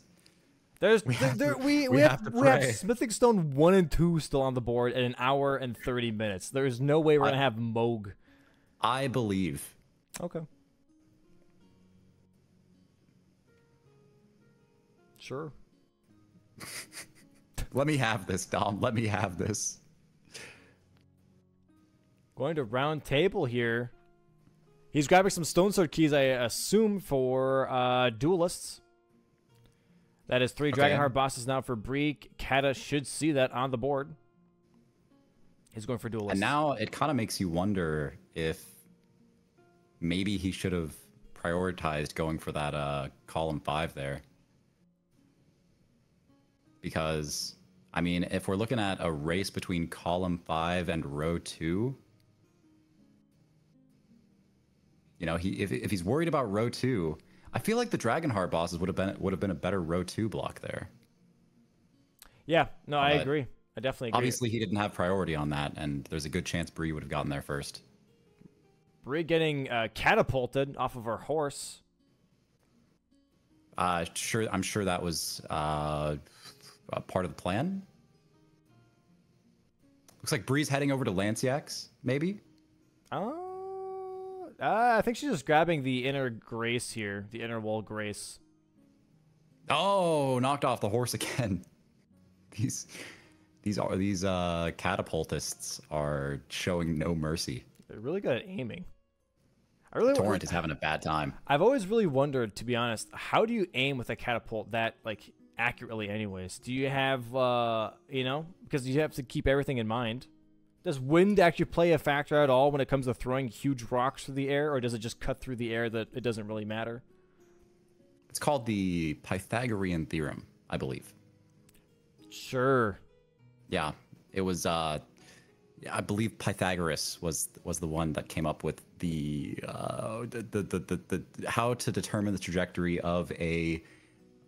There's we, there, there, we, we, we, have, have we have Smithing Stone one and two still on the board at an hour and thirty minutes. There's no way we're I, gonna have Mohg. I believe. Okay. Sure. Let me have this, Dom. Let me have this. Going to round table here. He's grabbing some Stone Sword keys, I assume, for uh, duelists. That is three okay. Dragonheart bosses now for Breek. Kata should see that on the board. He's going for duelists. And now it kind of makes you wonder if maybe he should have prioritized going for that uh, column five there. Because, I mean, if we're looking at a race between column five and row two, you know, he if, if he's worried about row two, I feel like the Dragonheart bosses would have been would have been a better row two block there. Yeah, no, I agree. I definitely agree. Obviously, he didn't have priority on that, and there's a good chance Bree would have gotten there first. Bree getting uh, catapulted off of her horse. Uh, sure, I'm sure that was uh, part of the plan. Looks like Bree's heading over to Lansseax, maybe. Oh. Uh, I think she's just grabbing the inner grace here, the inner wall grace. Oh, knocked off the horse again. These, these are these uh, catapultists are showing no mercy. They're really good at aiming. I really Torrent is having a bad time. I've always really wondered, to be honest, how do you aim with a catapult that like accurately? Anyways, do you have uh, you know, because you have to keep everything in mind. Does wind actually play a factor at all when it comes to throwing huge rocks through the air, or does it just cut through the air that it doesn't really matter? It's called the Pythagorean theorem, I believe. Sure. Yeah, it was. Uh, I believe Pythagoras was was the one that came up with the, uh, the, the, the, the, the how to determine the trajectory of a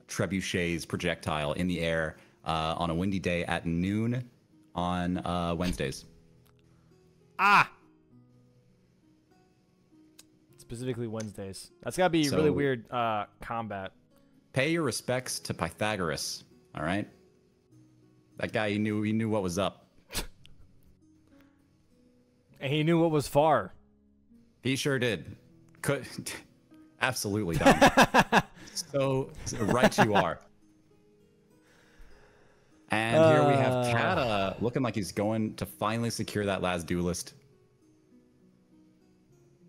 trebuchet's projectile in the air uh, on a windy day at noon on uh, Wednesdays. Ah. Specifically Wednesdays. That's gotta be so, really weird uh, combat. Pay your respects to Pythagoras. All right. That guy, he knew he knew what was up. and he knew what was far. He sure did. Could absolutely done. so right you are. And uh, here we have uh. Kata looking like he's going to finally secure that last duelist.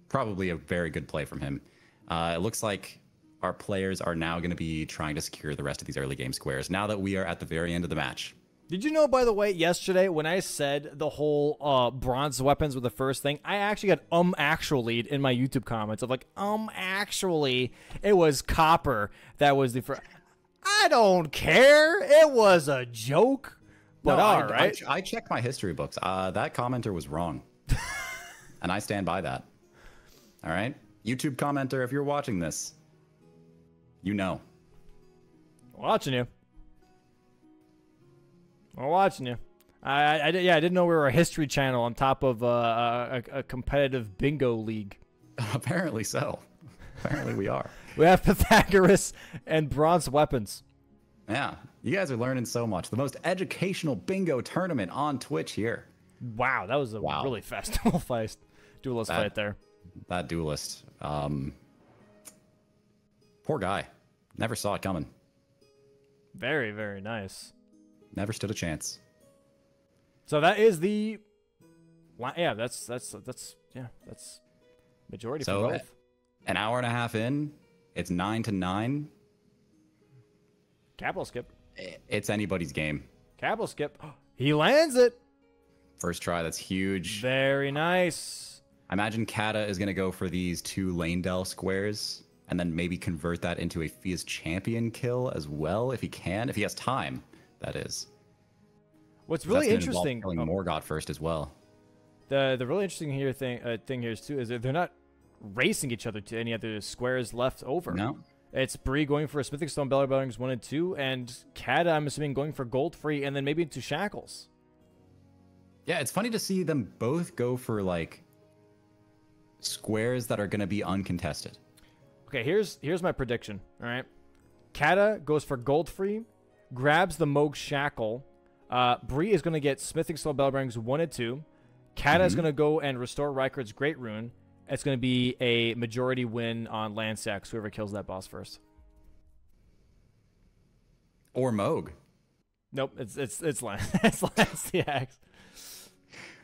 Probably a very good play from him. Uh, it looks like our players are now going to be trying to secure the rest of these early game squares now that we are at the very end of the match. Did you know, by the way, yesterday when I said the whole uh, bronze weapons were the first thing, I actually got um actually in my YouTube comments of like um actually it was copper that was the first. I don't care. It was a joke. But no, all I, right. I, I, checked my history books. Uh, that commenter was wrong. and I stand by that. All right? YouTube commenter, if you're watching this, you know. Watching you. We're watching you. I, I, yeah, I didn't know we were a history channel on top of uh, a, a competitive bingo league. Apparently so. Apparently we are. We have Pythagoras and bronze weapons. Yeah, you guys are learning so much. The most educational bingo tournament on Twitch here. Wow, that was a wow. really fast duel fight, duelist that, fight there. That duelist, um, poor guy, never saw it coming. Very, very nice. Never stood a chance. So that is the. Yeah, that's that's that's yeah, that's majority So, for both. An hour and a half in, it's nine to nine. Capital skip. It's anybody's game. Capital skip. He lands it. First try, that's huge. Very nice. I imagine Kata is going to go for these two Leyndell squares and then maybe convert that into a Fia's champion kill as well if he can, if he has time, that is. What's really interesting. Killing oh, Morgott first as well. The the really interesting here thing uh, thing here is too is that they're not racing each other to any other squares left over. No? It's Bree going for a Smithing Stone Belly Buttons one and two, and Kata I'm assuming going for Godfrey, and then maybe into shackles. Yeah, it's funny to see them both go for like squares that are going to be uncontested. Okay, here's here's my prediction. All right, Kata goes for Godfrey, grabs the Mohg shackle. Uh, Bree is gonna get Smithing Stone Belly Buttons one and two. Kata is gonna go and restore Rykard's Great Rune. It's gonna be a majority win on Lansseax, whoever kills that boss first. Or Mohg. Nope, it's it's it's Lance. it's Lance the Axe.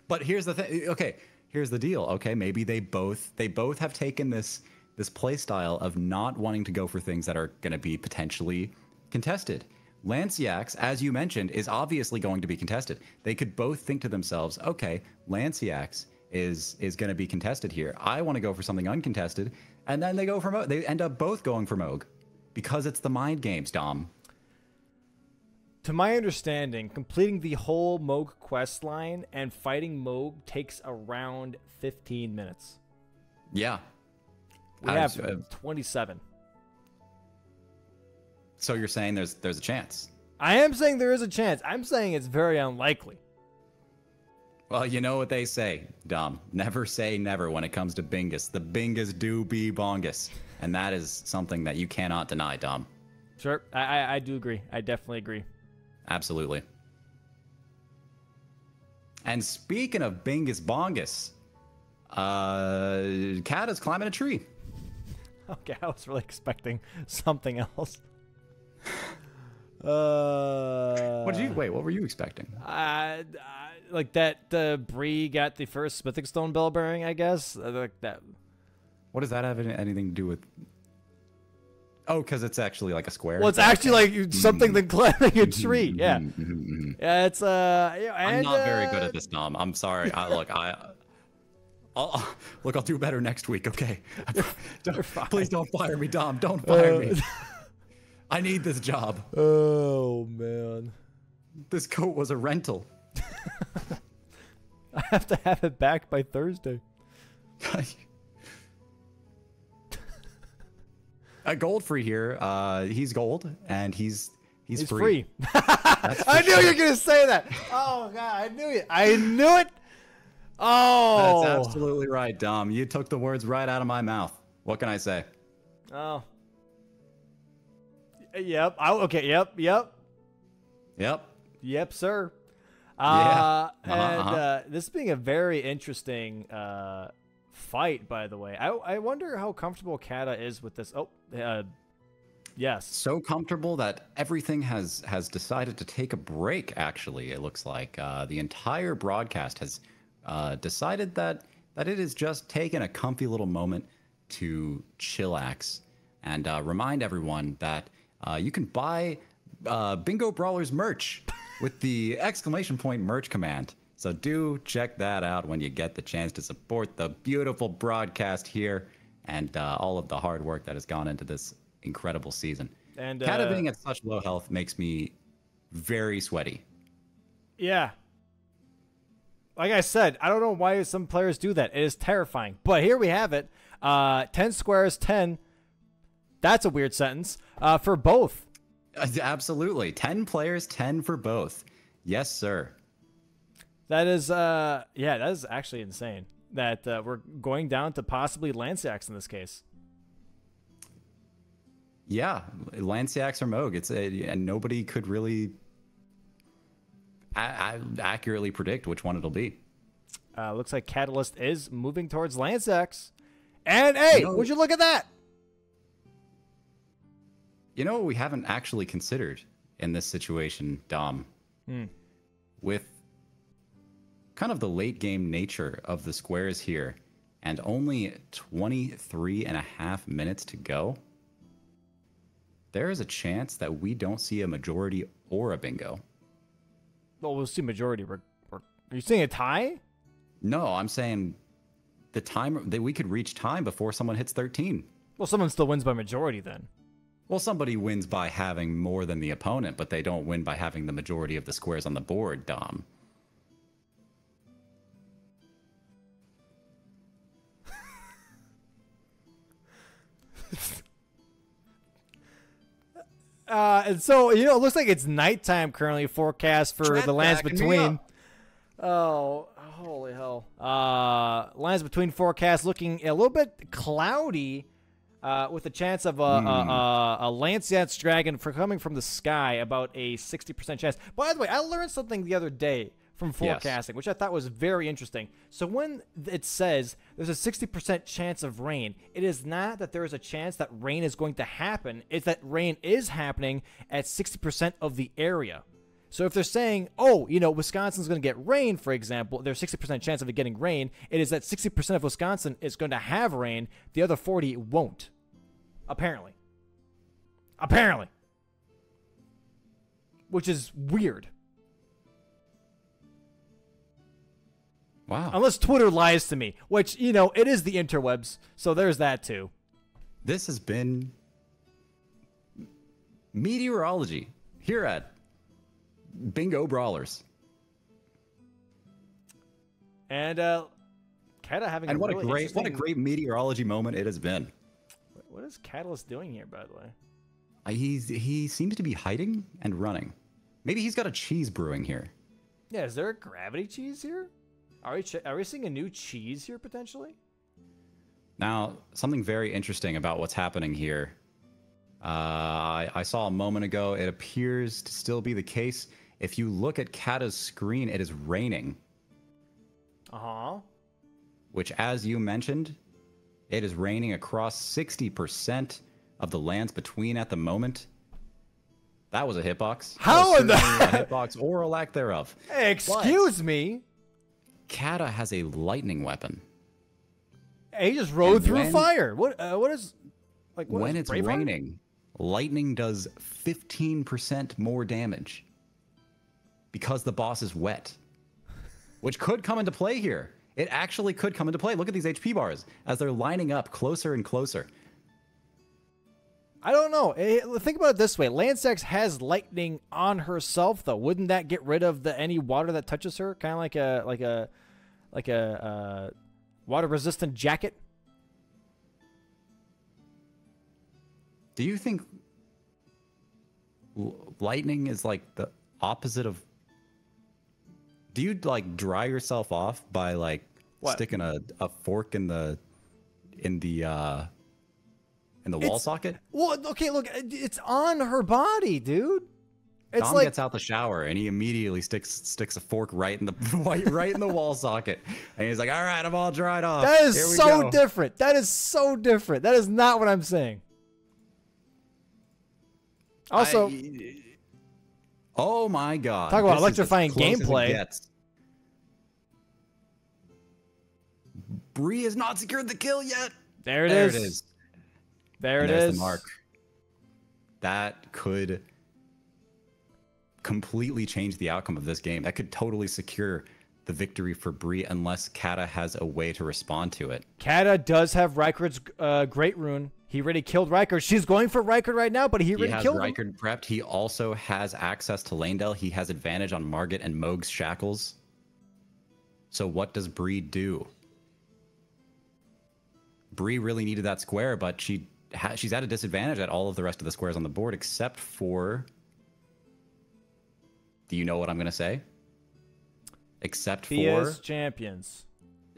But here's the thing. Okay, here's the deal. Okay, maybe they both they both have taken this this play style of not wanting to go for things that are going to be potentially contested. Lansseax, as you mentioned, is obviously going to be contested. They could both think to themselves, okay, Lansseax is is going to be contested here. I want to go for something uncontested, and then they go for Mohg. They end up both going for Mohg because it's the mind games, Dom. To my understanding, completing the whole Mohg quest line and fighting Mohg takes around 15 minutes. Yeah. We I have uh, 27. So you're saying there's there's a chance? I am saying there is a chance. I'm saying it's very unlikely. Well, you know what they say, Dom. Never say never when it comes to Bingus. The Bingus do be bongus. And that is something that you cannot deny, Dom. Sure, I, I, I do agree. I definitely agree. Absolutely. And speaking of Bingus bongus, uh, cat is climbing a tree. Okay, I was really expecting something else. Uh, What did you wait? What were you expecting? Uh, uh, like that. Uh, Bree got the first Smithing Stone bell bearing. I guess uh, like that. What does that have any- anything to do with? Oh, because it's actually like a square. Well, it's actually like something than climbing a tree. Yeah, Mhm, mhm, mhm. yeah. It's uh. yeah, I'm and, not very good uh, at this, Dom. I'm sorry. I, look, I. I'll, look, I'll do better next week. Okay. Don't- please don't fire me, Dom. Don't fire me. I need this job. Oh man, This coat was a rental. I have to have it back by Thursday. a Godfrey here. Uh, he's gold and he's he's, It's free. free. I knew you were gonna say that. Oh god, I knew it. I knew it. Oh. That's absolutely right, Dom. You took the words right out of my mouth. What can I say? Oh. Yep. I, okay. Yep. Yep. Yep. Yep, sir. Uh, Uh-huh, and uh-huh. uh, this being a very interesting uh, fight, by the way. I, I wonder how comfortable Kata is with this. Oh, uh, yes. So comfortable that everything has has decided to take a break. Actually, it looks like uh, the entire broadcast has uh, decided that that it is just taking a comfy little moment to chillax and uh, remind everyone that uh, you can buy uh, Bingo Brawlers merch with the exclamation point merch command. So do check that out when you get the chance to support the beautiful broadcast here and uh, all of the hard work that has gone into this incredible season. And uh, being at such low health makes me very sweaty. Yeah. Like I said, I don't know why some players do that. It is terrifying. But here we have it. Uh, 10 squares, 10. That's a weird sentence. Uh, for both. Absolutely. 10 players, 10 for both. Yes, sir. That is, uh, yeah, that is actually insane. That uh, we're going down to possibly Lansseax in this case. Yeah, Lansseax or Mohg. It's a, and nobody could really a- a- accurately predict which one it'll be. Uh, looks like Catalyst is moving towards Lansseax. And hey, know- would you look at that? You know what we haven't actually considered in this situation, Dom. Hmm. With kind of the late game nature of the squares here, and only 23 and a half minutes to go, there is a chance that we don't see a majority or a bingo. Well, we'll see majority. Are you saying a tie? No, I'm saying the time that we could reach time before someone hits 13. Well, someone still wins by majority then. Well, somebody wins by having more than the opponent, but they don't win by having the majority of the squares on the board, Dom. Uh, and so you know, it looks like it's nighttime currently forecast for Trent the lands between. Oh, holy hell! Uh, lands between forecast looking a little bit cloudy, uh, with a chance of a, a, a, a Lancet's dragon for coming from the sky, about a sixty percent chance. By the way, I learned something the other day from forecasting, which I thought was very interesting. So when it says there's a 60% chance of rain, it is not that there is a chance that rain is going to happen, it's that rain is happening at 60% of the area. So if they're saying, oh, you know, Wisconsin's going to get rain, for example, there's 60% chance of it getting rain, it is that 60% of Wisconsin is going to have rain, the other 40 won't. Apparently. Apparently. Which is weird. Wow. Unless Twitter lies to me, which, you know, it is the interwebs, so there's that too. This has been meteorology here at Bingo Brawlers. And uh Kata having And what a really great what a great meteorology moment it has been. What is Catalyst doing here, by the way? Uh, He's he seems to be hiding and running. Maybe he's got a cheese brewing here. Yeah, is there a gravity cheese here? Are we ch- are we seeing a new cheese here potentially? Now, something very interesting about what's happening here. Uh, I, I saw a moment ago. It appears to still be the case. If you look at Kata's screen, it is raining, Uh huh. which, as you mentioned, it is raining across 60% of the lands between at the moment. That was a hitbox. How in the- hitbox or a lack thereof. Excuse me. Kata has a lightning weapon. He just rode And through when- fire. What? Uh, what is? Like what when is it's Braveheart? raining, lightning does 15% more damage because the boss is wet, which could come into play here. It actually could come into play. Look at these HP bars as they're lining up closer and closer. I don't know. Eh, Think about it this way: Lansseax has lightning on herself, though. Wouldn't that get rid of the any water that touches her? Kind of like a like a like a uh, water resistant jacket. Do you think lightning is like the opposite of? Do you like dry yourself off by like What? sticking a, a fork in the in the uh in the wall It's- socket? Well, okay, look, eh, it's on her body, dude. It's Dom like gets out the shower and he immediately sticks sticks a fork right in the right, right in the wall socket, and he's like, "All right, I'm all dried off." that is so go." different. That is so different. That is not what I'm saying. Also, I- oh my god! Talk about This electrifying close as it gameplay. Bree has not secured the kill yet. there it there is. it is. There And it is. the mark. That could completely change the outcome of this game. That could totally secure the victory for Bree unless Kata has a way to respond to it. Kata does have Rykard's uh, great rune. He already killed Rykard. She's going for Rykard right now, but he He already has killed him. Rykard prepped. He also has access to Leyndell. He has advantage on Margit and Mohg's shackles. So what does Bree do? Bree really needed that square, but she ha- she's at a disadvantage at all of the rest of the squares on the board except for. Do you know what I'm gonna say? Except for Fia's champions.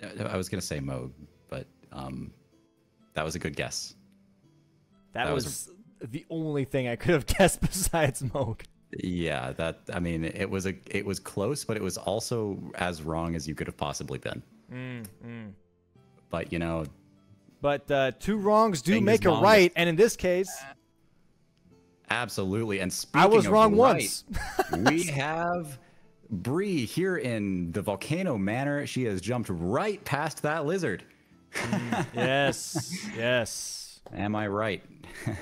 Uh, I was gonna say Moog, but um, that was a good guess. That, That was, was the only thing I could have guessed besides Mohg. Yeah, that I mean, it was a it was close, but it was also as wrong as you could have possibly been. Mm, But you know, But uh, two wrongs do make a right, and in this case, Absolutely. And speaking I was wrong right, once. we have Bree here in the volcano manor. She has jumped right past that lizard. yes, yes. Am I right?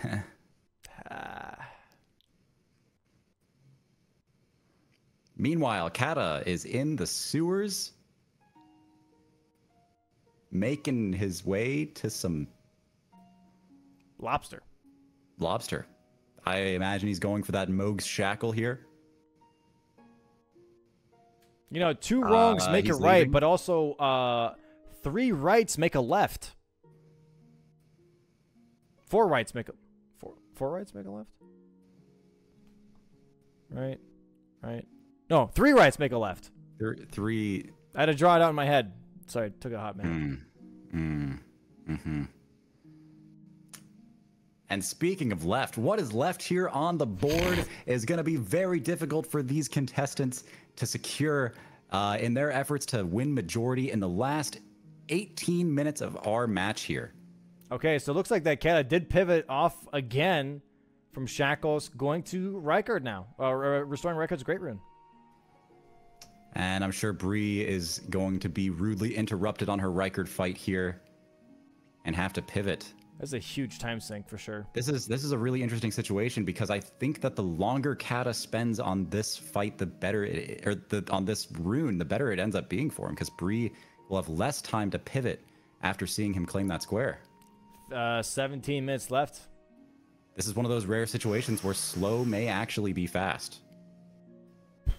Meanwhile, Kata is in the sewers, making his way to some Lobster. lobster. I imagine he's going for that Mohg's shackle here. You know, two wrongs Uh, make it he's right, leaving. but also uh, three rights make a left. Four rights make a four. Four rights make a left. Right, right. No, three rights make a left. There, three. I had to draw it out in my head. Sorry, took a hot minute. Mm, mm-hmm. And speaking of left, what is left here on the board is going to be very difficult for these contestants to secure uh, in their efforts to win majority in the last 18 minutes of our match here. Okay, so it looks like that Kata did pivot off again from Shackles, going to Rykard now, uh, restoring Rykard's Great Rune. And I'm sure Bree is going to be rudely interrupted on her Rykard fight here and have to pivot. That's a huge time sink for sure. This is this is a really interesting situation because I think that the longer Kata spends on this fight, the better it or the on this rune, the better it ends up being for him because Bree will have less time to pivot after seeing him claim that square. Uh, 17 minutes left. This is one of those rare situations where slow may actually be fast.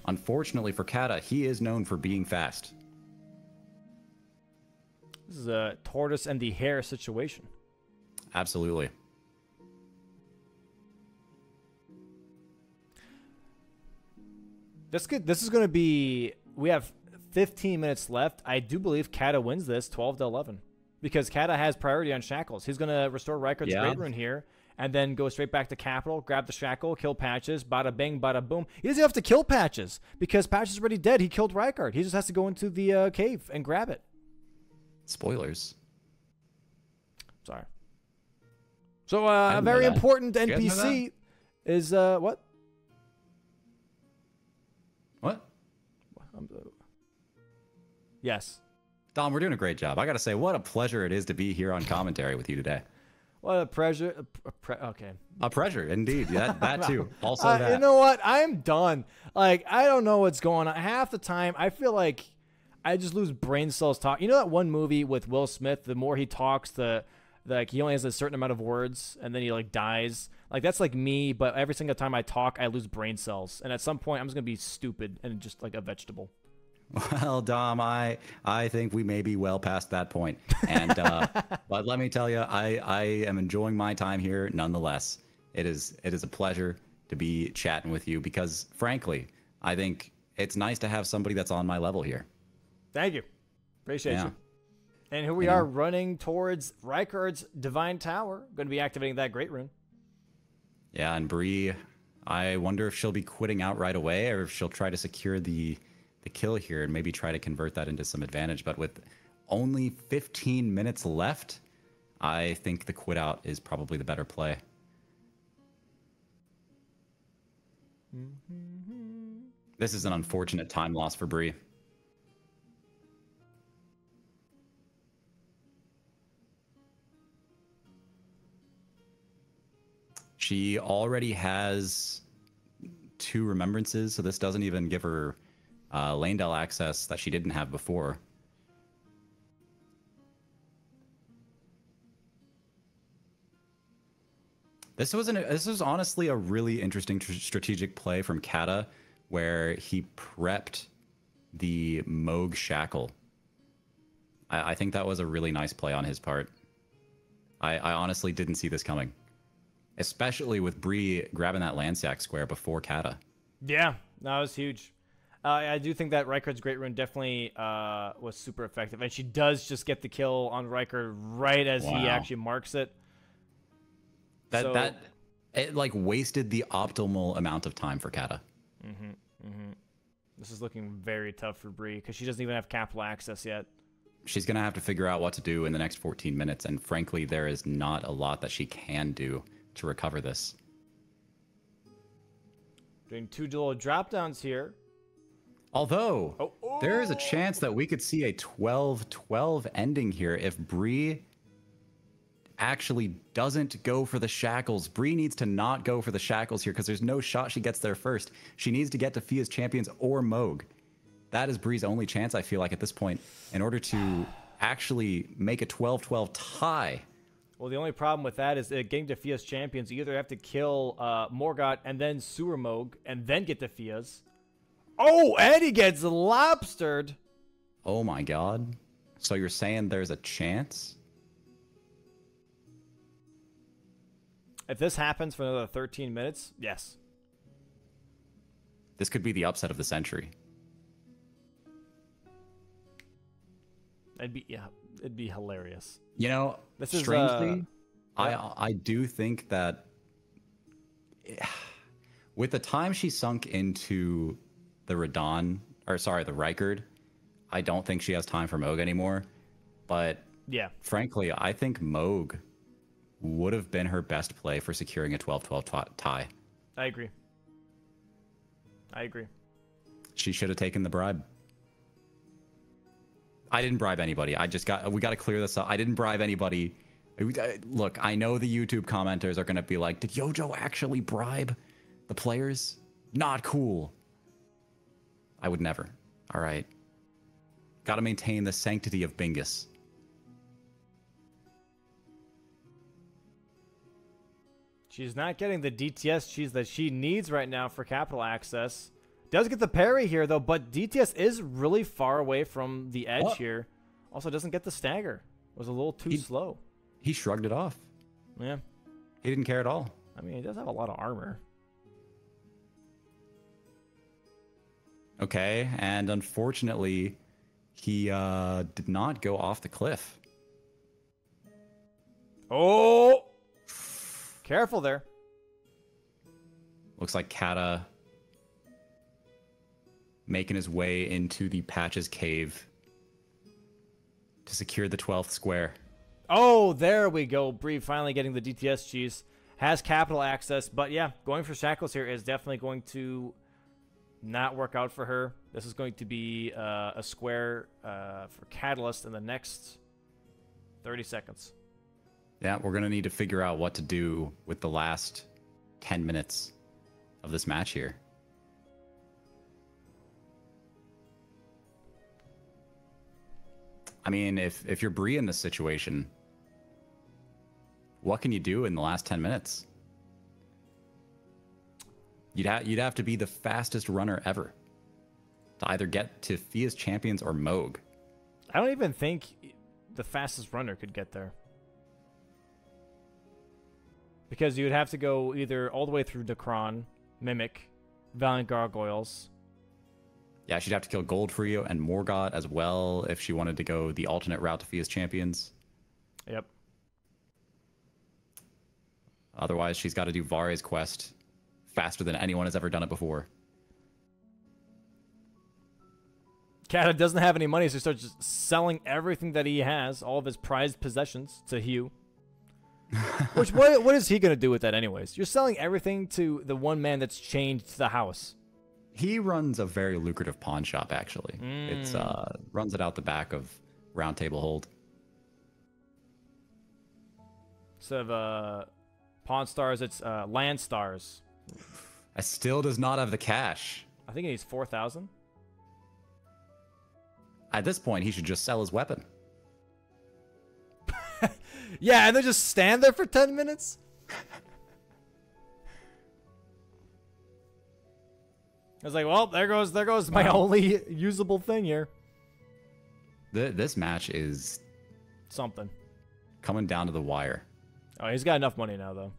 Unfortunately for Kata, he is known for being fast. This is a tortoise and the hare situation. Absolutely. This could this is going to be we have 15 minutes left. I do believe Kata wins this 12 to 11 because Kata has priority on shackles. He's going to restore Rykard's Yeah. Rune here and then go straight back to capital, grab the shackle, kill Patches, bada bing, bada boom. He doesn't have to kill Patches because Patches is already dead. He killed Rykard. He just has to go into the uh, cave and grab it. Spoilers. Sorry. So uh, a very important You guys know NPC is uh what? What? Yes. Dom, we're doing a great job. I got to say, what a pleasure it is to be here on commentary with you today. What a pleasure. a a pre- okay. A pleasure, indeed. That, that too. Also, Uh, that. You know what? I'm done. Like I don't know what's going on. Half the time, I feel like I just lose brain cells talk. You know that one movie with Will Smith? The more he talks, the the, like he only has a certain amount of words, and then he like dies. Like that's like me, but every single time I talk, I lose brain cells, and at some point, I'm just gonna be stupid and just like a vegetable. Well, Dom, I I think we may be well past that point. And uh, but let me tell you, I I am enjoying my time here nonetheless. It is it is a pleasure to be chatting with you because frankly, I think it's nice to have somebody that's on my level here. Thank you, appreciate Yeah. you. And here we know? are running towards Rykard's Divine Tower. Going to be activating that Great Rune. Yeah, and Bree, I wonder if she'll be quitting out right away or if she'll try to secure the the kill here and maybe try to convert that into some advantage. But with only 15 minutes left, I think the quit out is probably the better play. This is an unfortunate time loss for Bree. She already has two remembrances, so this doesn't even give her uh, access that she didn't have before. This was an this was honestly a really interesting tr- strategic play from Kata, where he prepped the Mohg Shackle. I, I think that was a really nice play on his part. I, I honestly didn't see this coming, especially with Bree grabbing that Lansseax square before Kata. Yeah, that was huge. Uh, I do think that Rykard's Great Rune definitely uh, was super effective, and she does just get the kill on Rykard right as he actually marks it. That So- that it like wasted the optimal amount of time for Kata. This is looking very tough for Bree because she doesn't even have capital access yet. She's gonna have to figure out what to do in the next 14 minutes, and frankly, there is not a lot that she can do to recover this. Doing two dual drop downs here. Although Oh, there is a chance that we could see a 12-12 ending here if Bree actually doesn't go for the shackles. Bree needs to not go for the shackles here because there's no shot she gets there first. She needs to get to Fia's champions or Mohg. That is Bree's only chance, I feel like, at this point, in order to actually make a 12-12 tie. Well, the only problem with that is uh, getting to Fia's champions. You either have to kill uh, Morgott and then Sewer Mohg and then get to Fia's. Oh, and he gets lobstered. Oh my god. So you're saying there's a chance? If this happens for another 13 minutes, yes. This could be the upset of the century. It'd be yeah, it'd be hilarious. You know, This is, strangely, uh, I I do think that with the time she sunk into the Radahn, or sorry, the Rykard, I don't think she has time for Mohg anymore. But Yeah. frankly, I think Mohg would have been her best play for securing a 12-12 tie. I agree. I agree. She should have taken the bribe. I didn't bribe anybody. I just got. We got to clear this up. I didn't bribe anybody. Look, I know the YouTube commenters are gonna be like, "Did Yojo actually bribe the players?" Not cool. I would never. All right. Got to maintain the sanctity of Bingus. She's not getting the DTS cheese that she needs right now for capital access. Does get the parry here though, but DTS is really far away from the edge Oh. here. Also doesn't get the stagger. Was a little too He- slow. He shrugged it off. Yeah. He didn't care at all. I mean, he does have a lot of armor. Okay, and unfortunately, he uh, did not go off the cliff. Oh! Careful there. Looks like Kata making his way into the Patches Cave to secure the 12th square. Oh, there we go. Bree finally getting the DTS cheese. Has capital access, but yeah, going for shackles here is definitely going to not work out for her. This is going to be uh, a square uh, for Catalyst in the next 30 seconds. Yeah, we're going to need to figure out what to do with the last 10 minutes of this match here. I mean, if if you're Bree in this situation, what can you do in the last 10 minutes? You'd ha- you'd have to be the fastest runner ever to either get to Fia's champions or Mohg. I don't even think the fastest runner could get there. Because you would have to go either all the way through Nokron, Mimic, Valiant Gargoyles. Yeah, she'd have to kill Godfrey and Morgott as well if she wanted to go the alternate route to Fia's champions. Yep. Otherwise, she's got to do Varre's quest faster than anyone has ever done it before. Kata doesn't have any money, so he starts just selling everything that he has, all of his prized possessions, to Hewg. Which what what is he gonna do with that anyways? You're selling everything to the one man that's chained to the house. He runs a very lucrative pawn shop, actually. It's uh runs it out the back of Round Table Hold. Instead of uh Pawn Stars, it's uh Land Stars. I still does not have the cash. I think he needs four thousand. At this point, he should just sell his weapon. Yeah, and then just stand there for ten minutes. I was like, well, there goes there goes my Wow. only usable thing here. Th- this match is Something. coming down to the wire. Oh, he's got enough money now though.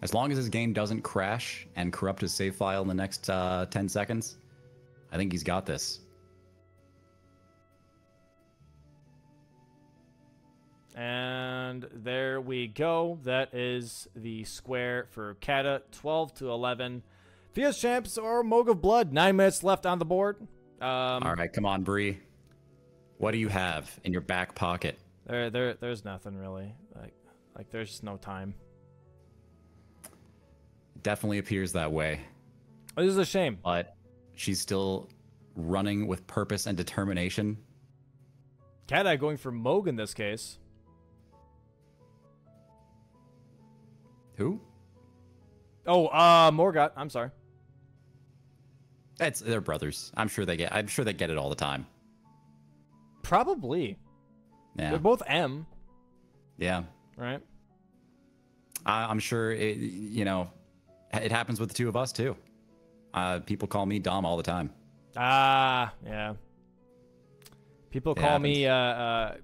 As long as his game doesn't crash and corrupt his save file in the next uh, 10 seconds, I think he's got this. And there we go. That is the square for Kata, 12 to 11. Fia's champs or Mohg of Blood. Nine minutes left on the board. Um, All right, come on, Bree. What do you have in your back pocket? There, there, there's nothing really. Like, Like there's just no time. Definitely appears that way. Oh, this is a shame. But she's still running with purpose and determination. Cat Eye going for Mohg in this case. Who? Oh, uh, Morgott. I'm sorry. It's they're brothers. I'm sure they get. I'm sure they get it all the time. Probably. Yeah. They're both M, Yeah. right? I, I'm sure. It, you know, it happens with the two of us too. Uh, people call me Dom all the time. Ah, yeah. People It call me uh, uh,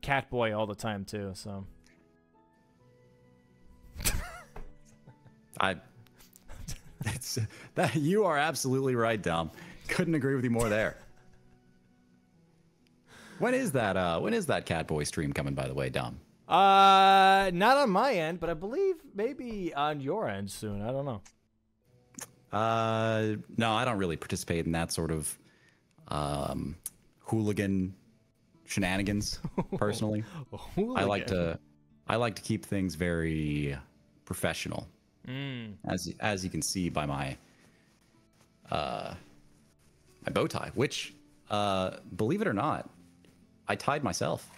Catboy all the time too. So I. It's that you are absolutely right, Dom. Couldn't agree with you more there. When is that? Uh, when is that Catboy stream coming? By the way, Dom. Uh, not on my end, but I believe maybe on your end soon. I don't know. Uh, no, I don't really participate in that sort of um, hooligan shenanigans personally. I like to I like to keep things very professional. As as you can see by my uh my bow tie, which uh believe it or not, I tied myself.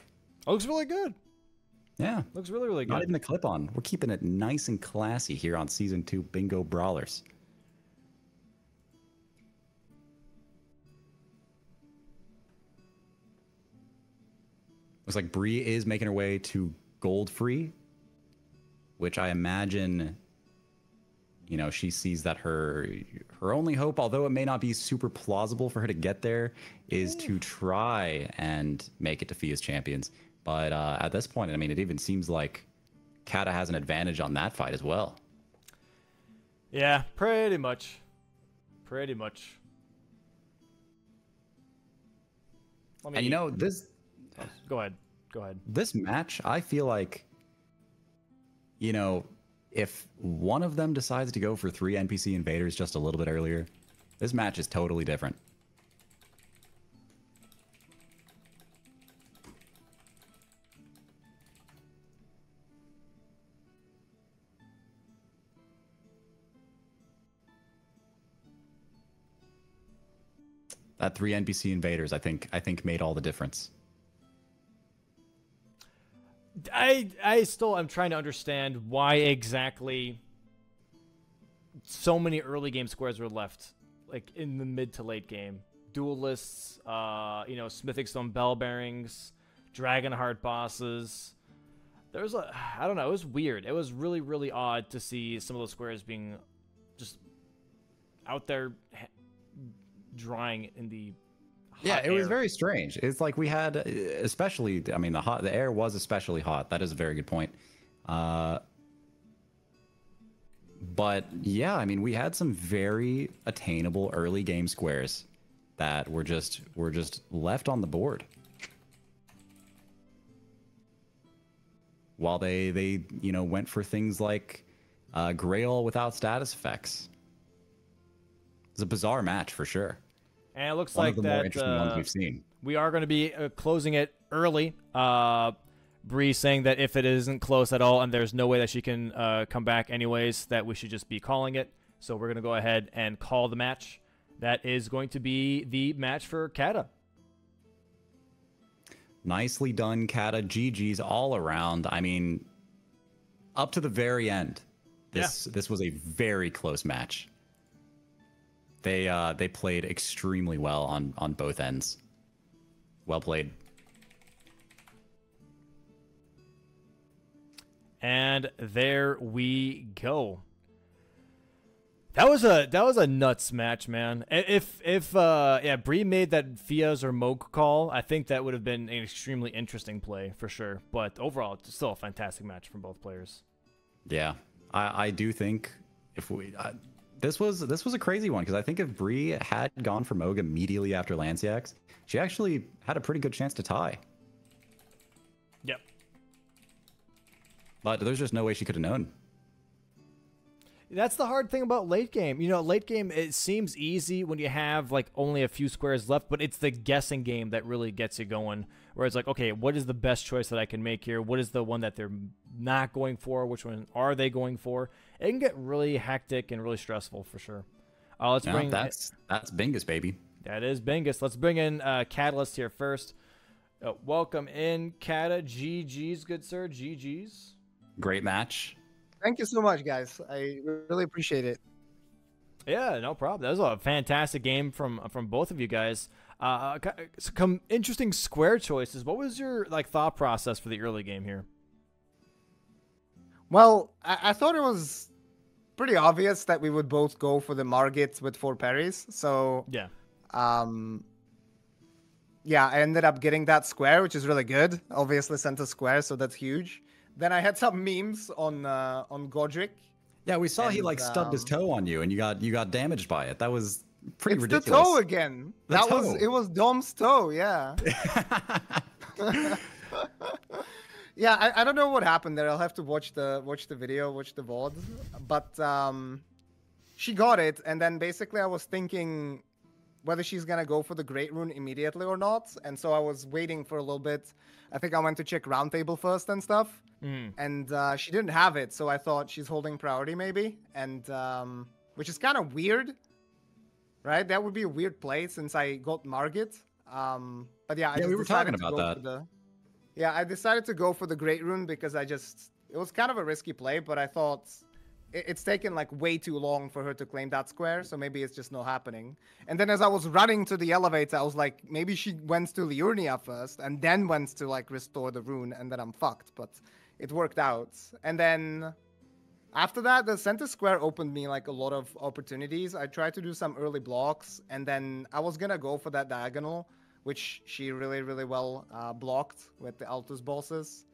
Oh, looks really good. Yeah. Looks really, really good. Not even a clip on. We're keeping it nice and classy here on season two Bingo Brawlers. Looks like Bree is making her way to Godfrey, which I imagine, you know, she sees that her her only hope, although it may not be super plausible for her to get there, is to try and make it to Fia's champions. But uh, at this point, I mean, it even seems like Kata has an advantage on that fight as well. Yeah, pretty much. Pretty much. Let me And you know, this go ahead. Go ahead. this match, I feel like, you know, if one of them decides to go for three NPC invaders just a little bit earlier, this match is totally different. That three NPC invaders, I think, I think made all the difference. I I still am trying to understand why exactly so many early game squares were left, like in the mid to late game. Duelists, uh, you know, smithing stone bell bearings, dragon heart bosses. There was a, I don't know, it was weird. It was really, really odd to see some of those squares being just out there drying in the Yeah, it was very strange. It's like we had, especially, I mean, the hot, the air was especially hot. That is a very good point. Uh, but yeah, I mean, we had some very attainable early game squares that were just were just left on the board. While they they you know went for things like uh, Grail without status effects. It's a bizarre match for sure. And it looks One like of the more that interesting ones uh, we've seen. we are going to be uh, closing it early. Uh, Bree saying that if it isn't close at all and there's no way that she can uh, come back anyways, that we should just be calling it. So we're going to go ahead and call the match. That is going to be the match for Kata. Nicely done, Kata. GG's all around. I mean, up to the very end, this this was a very close match. They uh, they played extremely well on on both ends. Well played. And there we go. That was a that was a nuts match, man. If if uh yeah, Bree made that Fias or Mohg call, I think that would have been an extremely interesting play for sure. But overall, it's still a fantastic match from both players. Yeah, I, I do think if we I, this was this was a crazy one because I think if Bree had gone for Mohg immediately after Lansseax, she actually had a pretty good chance to tie. Yep. But there's just no way she could have known. That's the hard thing about late game. You know, late game it seems easy when you have like only a few squares left, but it's the guessing game that really gets you going. Where it's like, okay, what is the best choice that I can make here? What is the one that they're not going for? Which one are they going for? It can get really hectic and really stressful for sure. Uh, let's yeah, bring that's that's Bingus baby. That is Bingus. Let's bring in uh, Catalyst here first. Uh, welcome in, Cata. GG's, good sir. GG's. Great match. Thank you so much, guys. I really appreciate it. Yeah, no problem. That was a fantastic game from from both of you guys. Uh, some interesting square choices. What was your like thought process for the early game here? Well, I, I thought it was pretty obvious that we would both go for the Margit with four parries. So yeah, um, yeah, I ended up getting that square, which is really good. Obviously, center square, so that's huge. Then I had some memes on uh, on Godrick. Yeah, we saw and, he like stubbed um, his toe on you, and you got you got damaged by it. That was pretty it's ridiculous. the toe again. The that toe. was it. Was Dom's toe? Yeah. yeah, I, I don't know what happened there. I'll have to watch the watch the video, watch the VOD. But um, she got it, and then basically I was thinking whether she's gonna go for the Great Rune immediately or not, and so I was waiting for a little bit. I think I went to check Roundtable first and stuff, mm. and uh, she didn't have it, so I thought she's holding priority maybe, and um, which is kind of weird, right? That would be a weird play since I got Margit. Um, but yeah, I yeah, we were talking about that. The, yeah, I decided to go for the Great Rune because I just it was kind of a risky play, but I thought it's taken like way too long for her to claim that square, so maybe it's just not happening. And then as I was running to the elevator, I was like, maybe she went to Liurnia first and then went to like restore the rune, and then I'm fucked. But it worked out. And then after that, the center square opened me like a lot of opportunities. I tried to do some early blocks, and then I was gonna go for that diagonal, which she really, really well uh, blocked with the Altus bosses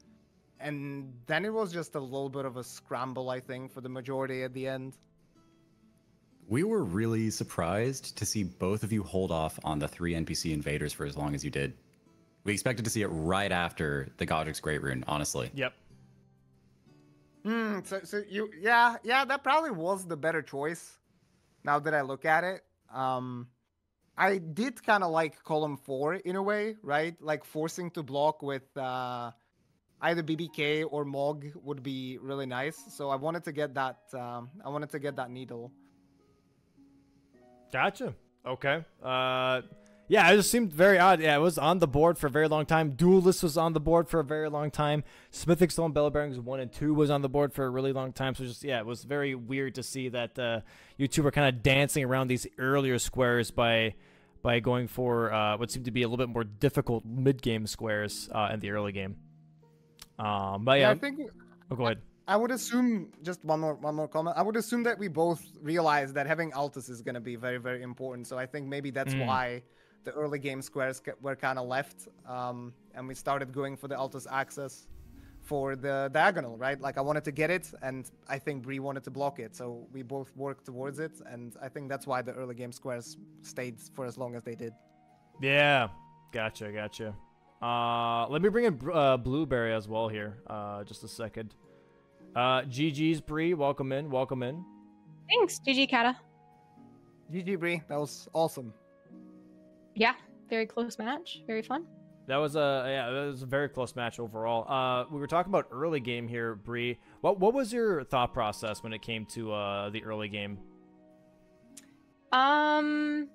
and then it was just a little bit of a scramble, I think, for the majority at the end. We were really surprised to see both of you hold off on the three NPC invaders for as long as you did. We expected to see it right after the Godrick's Great Rune, honestly. Yep. Hmm. So, so you, yeah, yeah, that probably was the better choice. Now that I look at it, um, I did kind of like column four in a way, right? Like forcing to block with uh either BBK or Mohg would be really nice. So I wanted to get that. Um, I wanted to get that needle. Gotcha. Okay. Uh, yeah, it just seemed very odd. Yeah, it was on the board for a very long time. Duelist was on the board for a very long time. Smithing Stone Bell Bearings 1 and 2 was on the board for a really long time. So just, yeah, it was very weird to see that uh, you two were kind of dancing around these earlier squares by by going for uh, what seemed to be a little bit more difficult mid-game squares uh, in the early game. Um, but yeah, yeah I think. Oh, go ahead. I would assume just one more one more comment. I would assume that we both realize that having Altus is going to be very very important. So I think maybe that's mm. why the early game squares were kind of left, um, and we started going for the Altus access for the diagonal, right? Like I wanted to get it, and I think Bree wanted to block it. So we both worked towards it, and I think that's why the early game squares stayed for as long as they did. Yeah, gotcha, gotcha. Uh, let me bring in uh, Blueberry as well here. Uh, just a second. Uh, GG's Bree, welcome in, welcome in. Thanks, GG Kata. GG Bree, that was awesome. Yeah, very close match, very fun. That was a yeah, that was a very close match overall. Uh, we were talking about early game here, Bree. What what was your thought process when it came to uh the early game? Um,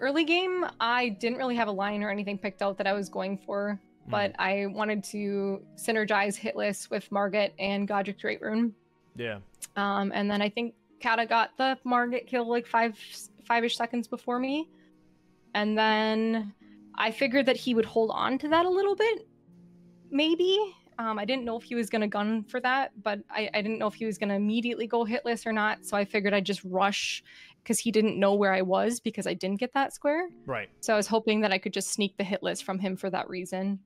early game, I didn't really have a line or anything picked out that I was going for, mm. but I wanted to synergize Hitless with Margit and Godrick Great Rune. Yeah. Um, and then I think Kata got the Margit kill like five five-ish seconds before me. And then I figured that he would hold on to that a little bit, maybe. Um, I didn't know if he was going to gun for that, but I, I didn't know if he was going to immediately go hitless or not. So I figured I'd just rush because he didn't know where I was because I didn't get that square. Right. So I was hoping that I could just sneak the hitless from him for that reason.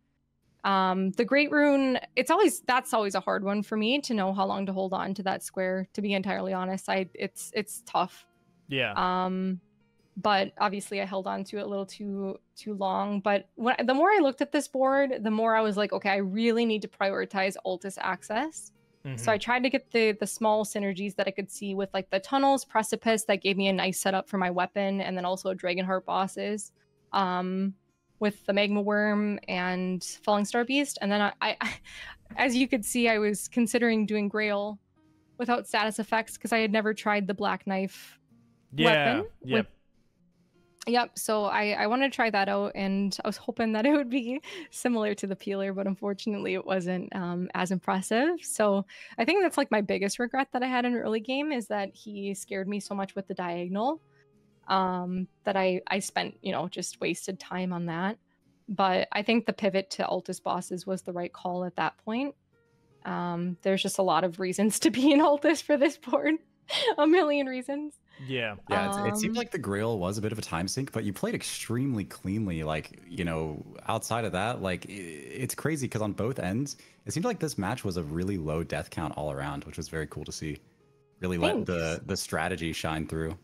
Um, the Great Rune, it's always that's always a hard one for me to know how long to hold on to that square. To be entirely honest, I it's it's tough. Yeah. Um, but obviously I held on to it a little too too long. But when the more I looked at this board, the more I was like, okay, I really need to prioritize Altus access Mm-hmm. So I tried to get the the small synergies that I could see with like the tunnels, precipice that gave me a nice setup for my weapon, and then also Dragonheart bosses, um, with the Magma Wyrm and Falling Star Beast. And then I, I, as you could see, I was considering doing Grail without status effects because I had never tried the Black Knife yeah. weapon. Yep. with- Yep. So I I wanted to try that out, and I was hoping that it would be similar to the peeler, but unfortunately, it wasn't um, as impressive. So I think that's like my biggest regret that I had in early game is that he scared me so much with the diagonal, um, that I I spent you know just wasted time on that. But I think the pivot to Altus bosses was the right call at that point. Um, there's just a lot of reasons to be in Altus for this board, a million reasons. Yeah. Yeah, it's, it seemed Um, like the Grail was a bit of a time sink, but you played extremely cleanly. Like, you know, outside of that, like, it's crazy because on both ends, it seemed like this match was a really low death count all around, which was very cool to see. Really let the the strategy shine through.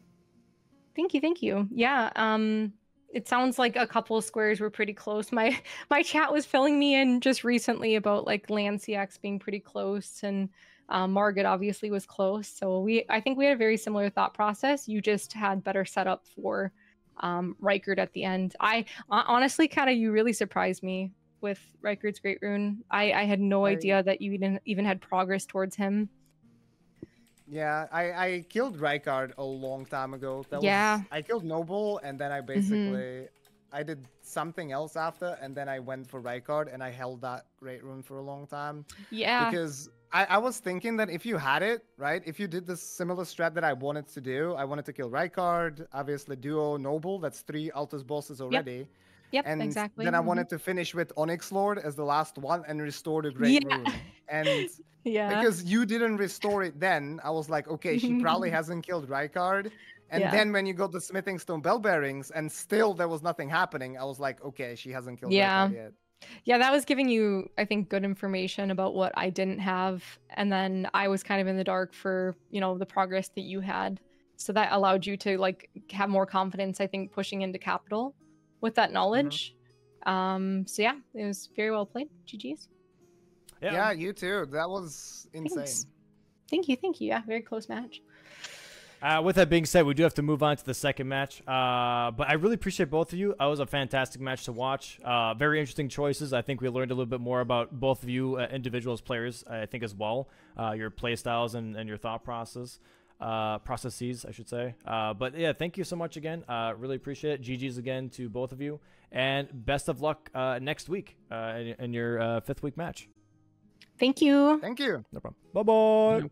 Thank you, thank you. Yeah, um it sounds like a couple of squares were pretty close. My my chat was filling me in just recently about like Lansseax being pretty close and um, Margit obviously was close. So we I think we had a very similar thought process. You just had better setup for um Rykard at the end. I honestly kind of you really surprised me with Rykard's Great Rune. I I had no idea that you even even had progress towards him. Yeah, I, I killed Rykard a long time ago. That Yeah. Was, I killed Noble, and then I basically I did something else after, and then I went for Rykard, and I held that Great Rune for a long time Yeah. because I, I was thinking that if you had it right, if you did this similar strat that I wanted to do, I wanted to kill Rykard, obviously Duo Noble. That's three Altus bosses already. yep, And exactly. then I mhm. wanted to finish with Onyx Lord as the last one and restore the Great Yeah. Rune. And Yeah. because you didn't restore it then, I was like, okay, she probably hasn't killed Rykard. And Yeah. then when you got the Smithing Stone Bell Bearings and still there was nothing happening, I was like, okay, she hasn't killed Yeah. Rykard yet. Yeah, that was giving you, I think, good information about what I didn't have. And then I was kind of in the dark for, you know, the progress that you had. So that allowed you to like have more confidence, I think, pushing into capital with that knowledge. Um, so yeah, it was very well played. GG's. Yeah. you too. That was insane. Thanks. Thank you, thank you. Yeah, very close match. Uh, with that being said, we do have to move on to the second match. Uh, but I really appreciate both of you. That was a fantastic match to watch. Uh, very interesting choices. I think we learned a little bit more about both of you uh, individual players. I think as well, uh, your play styles and, and your thought process, uh, processes, I should say. Uh, but yeah, thank you so much again. Uh, really appreciate it. GG's again to both of you, and best of luck uh, next week uh, in, in your uh, fifth week match. Thank you. Thank you. No problem. Bye bye.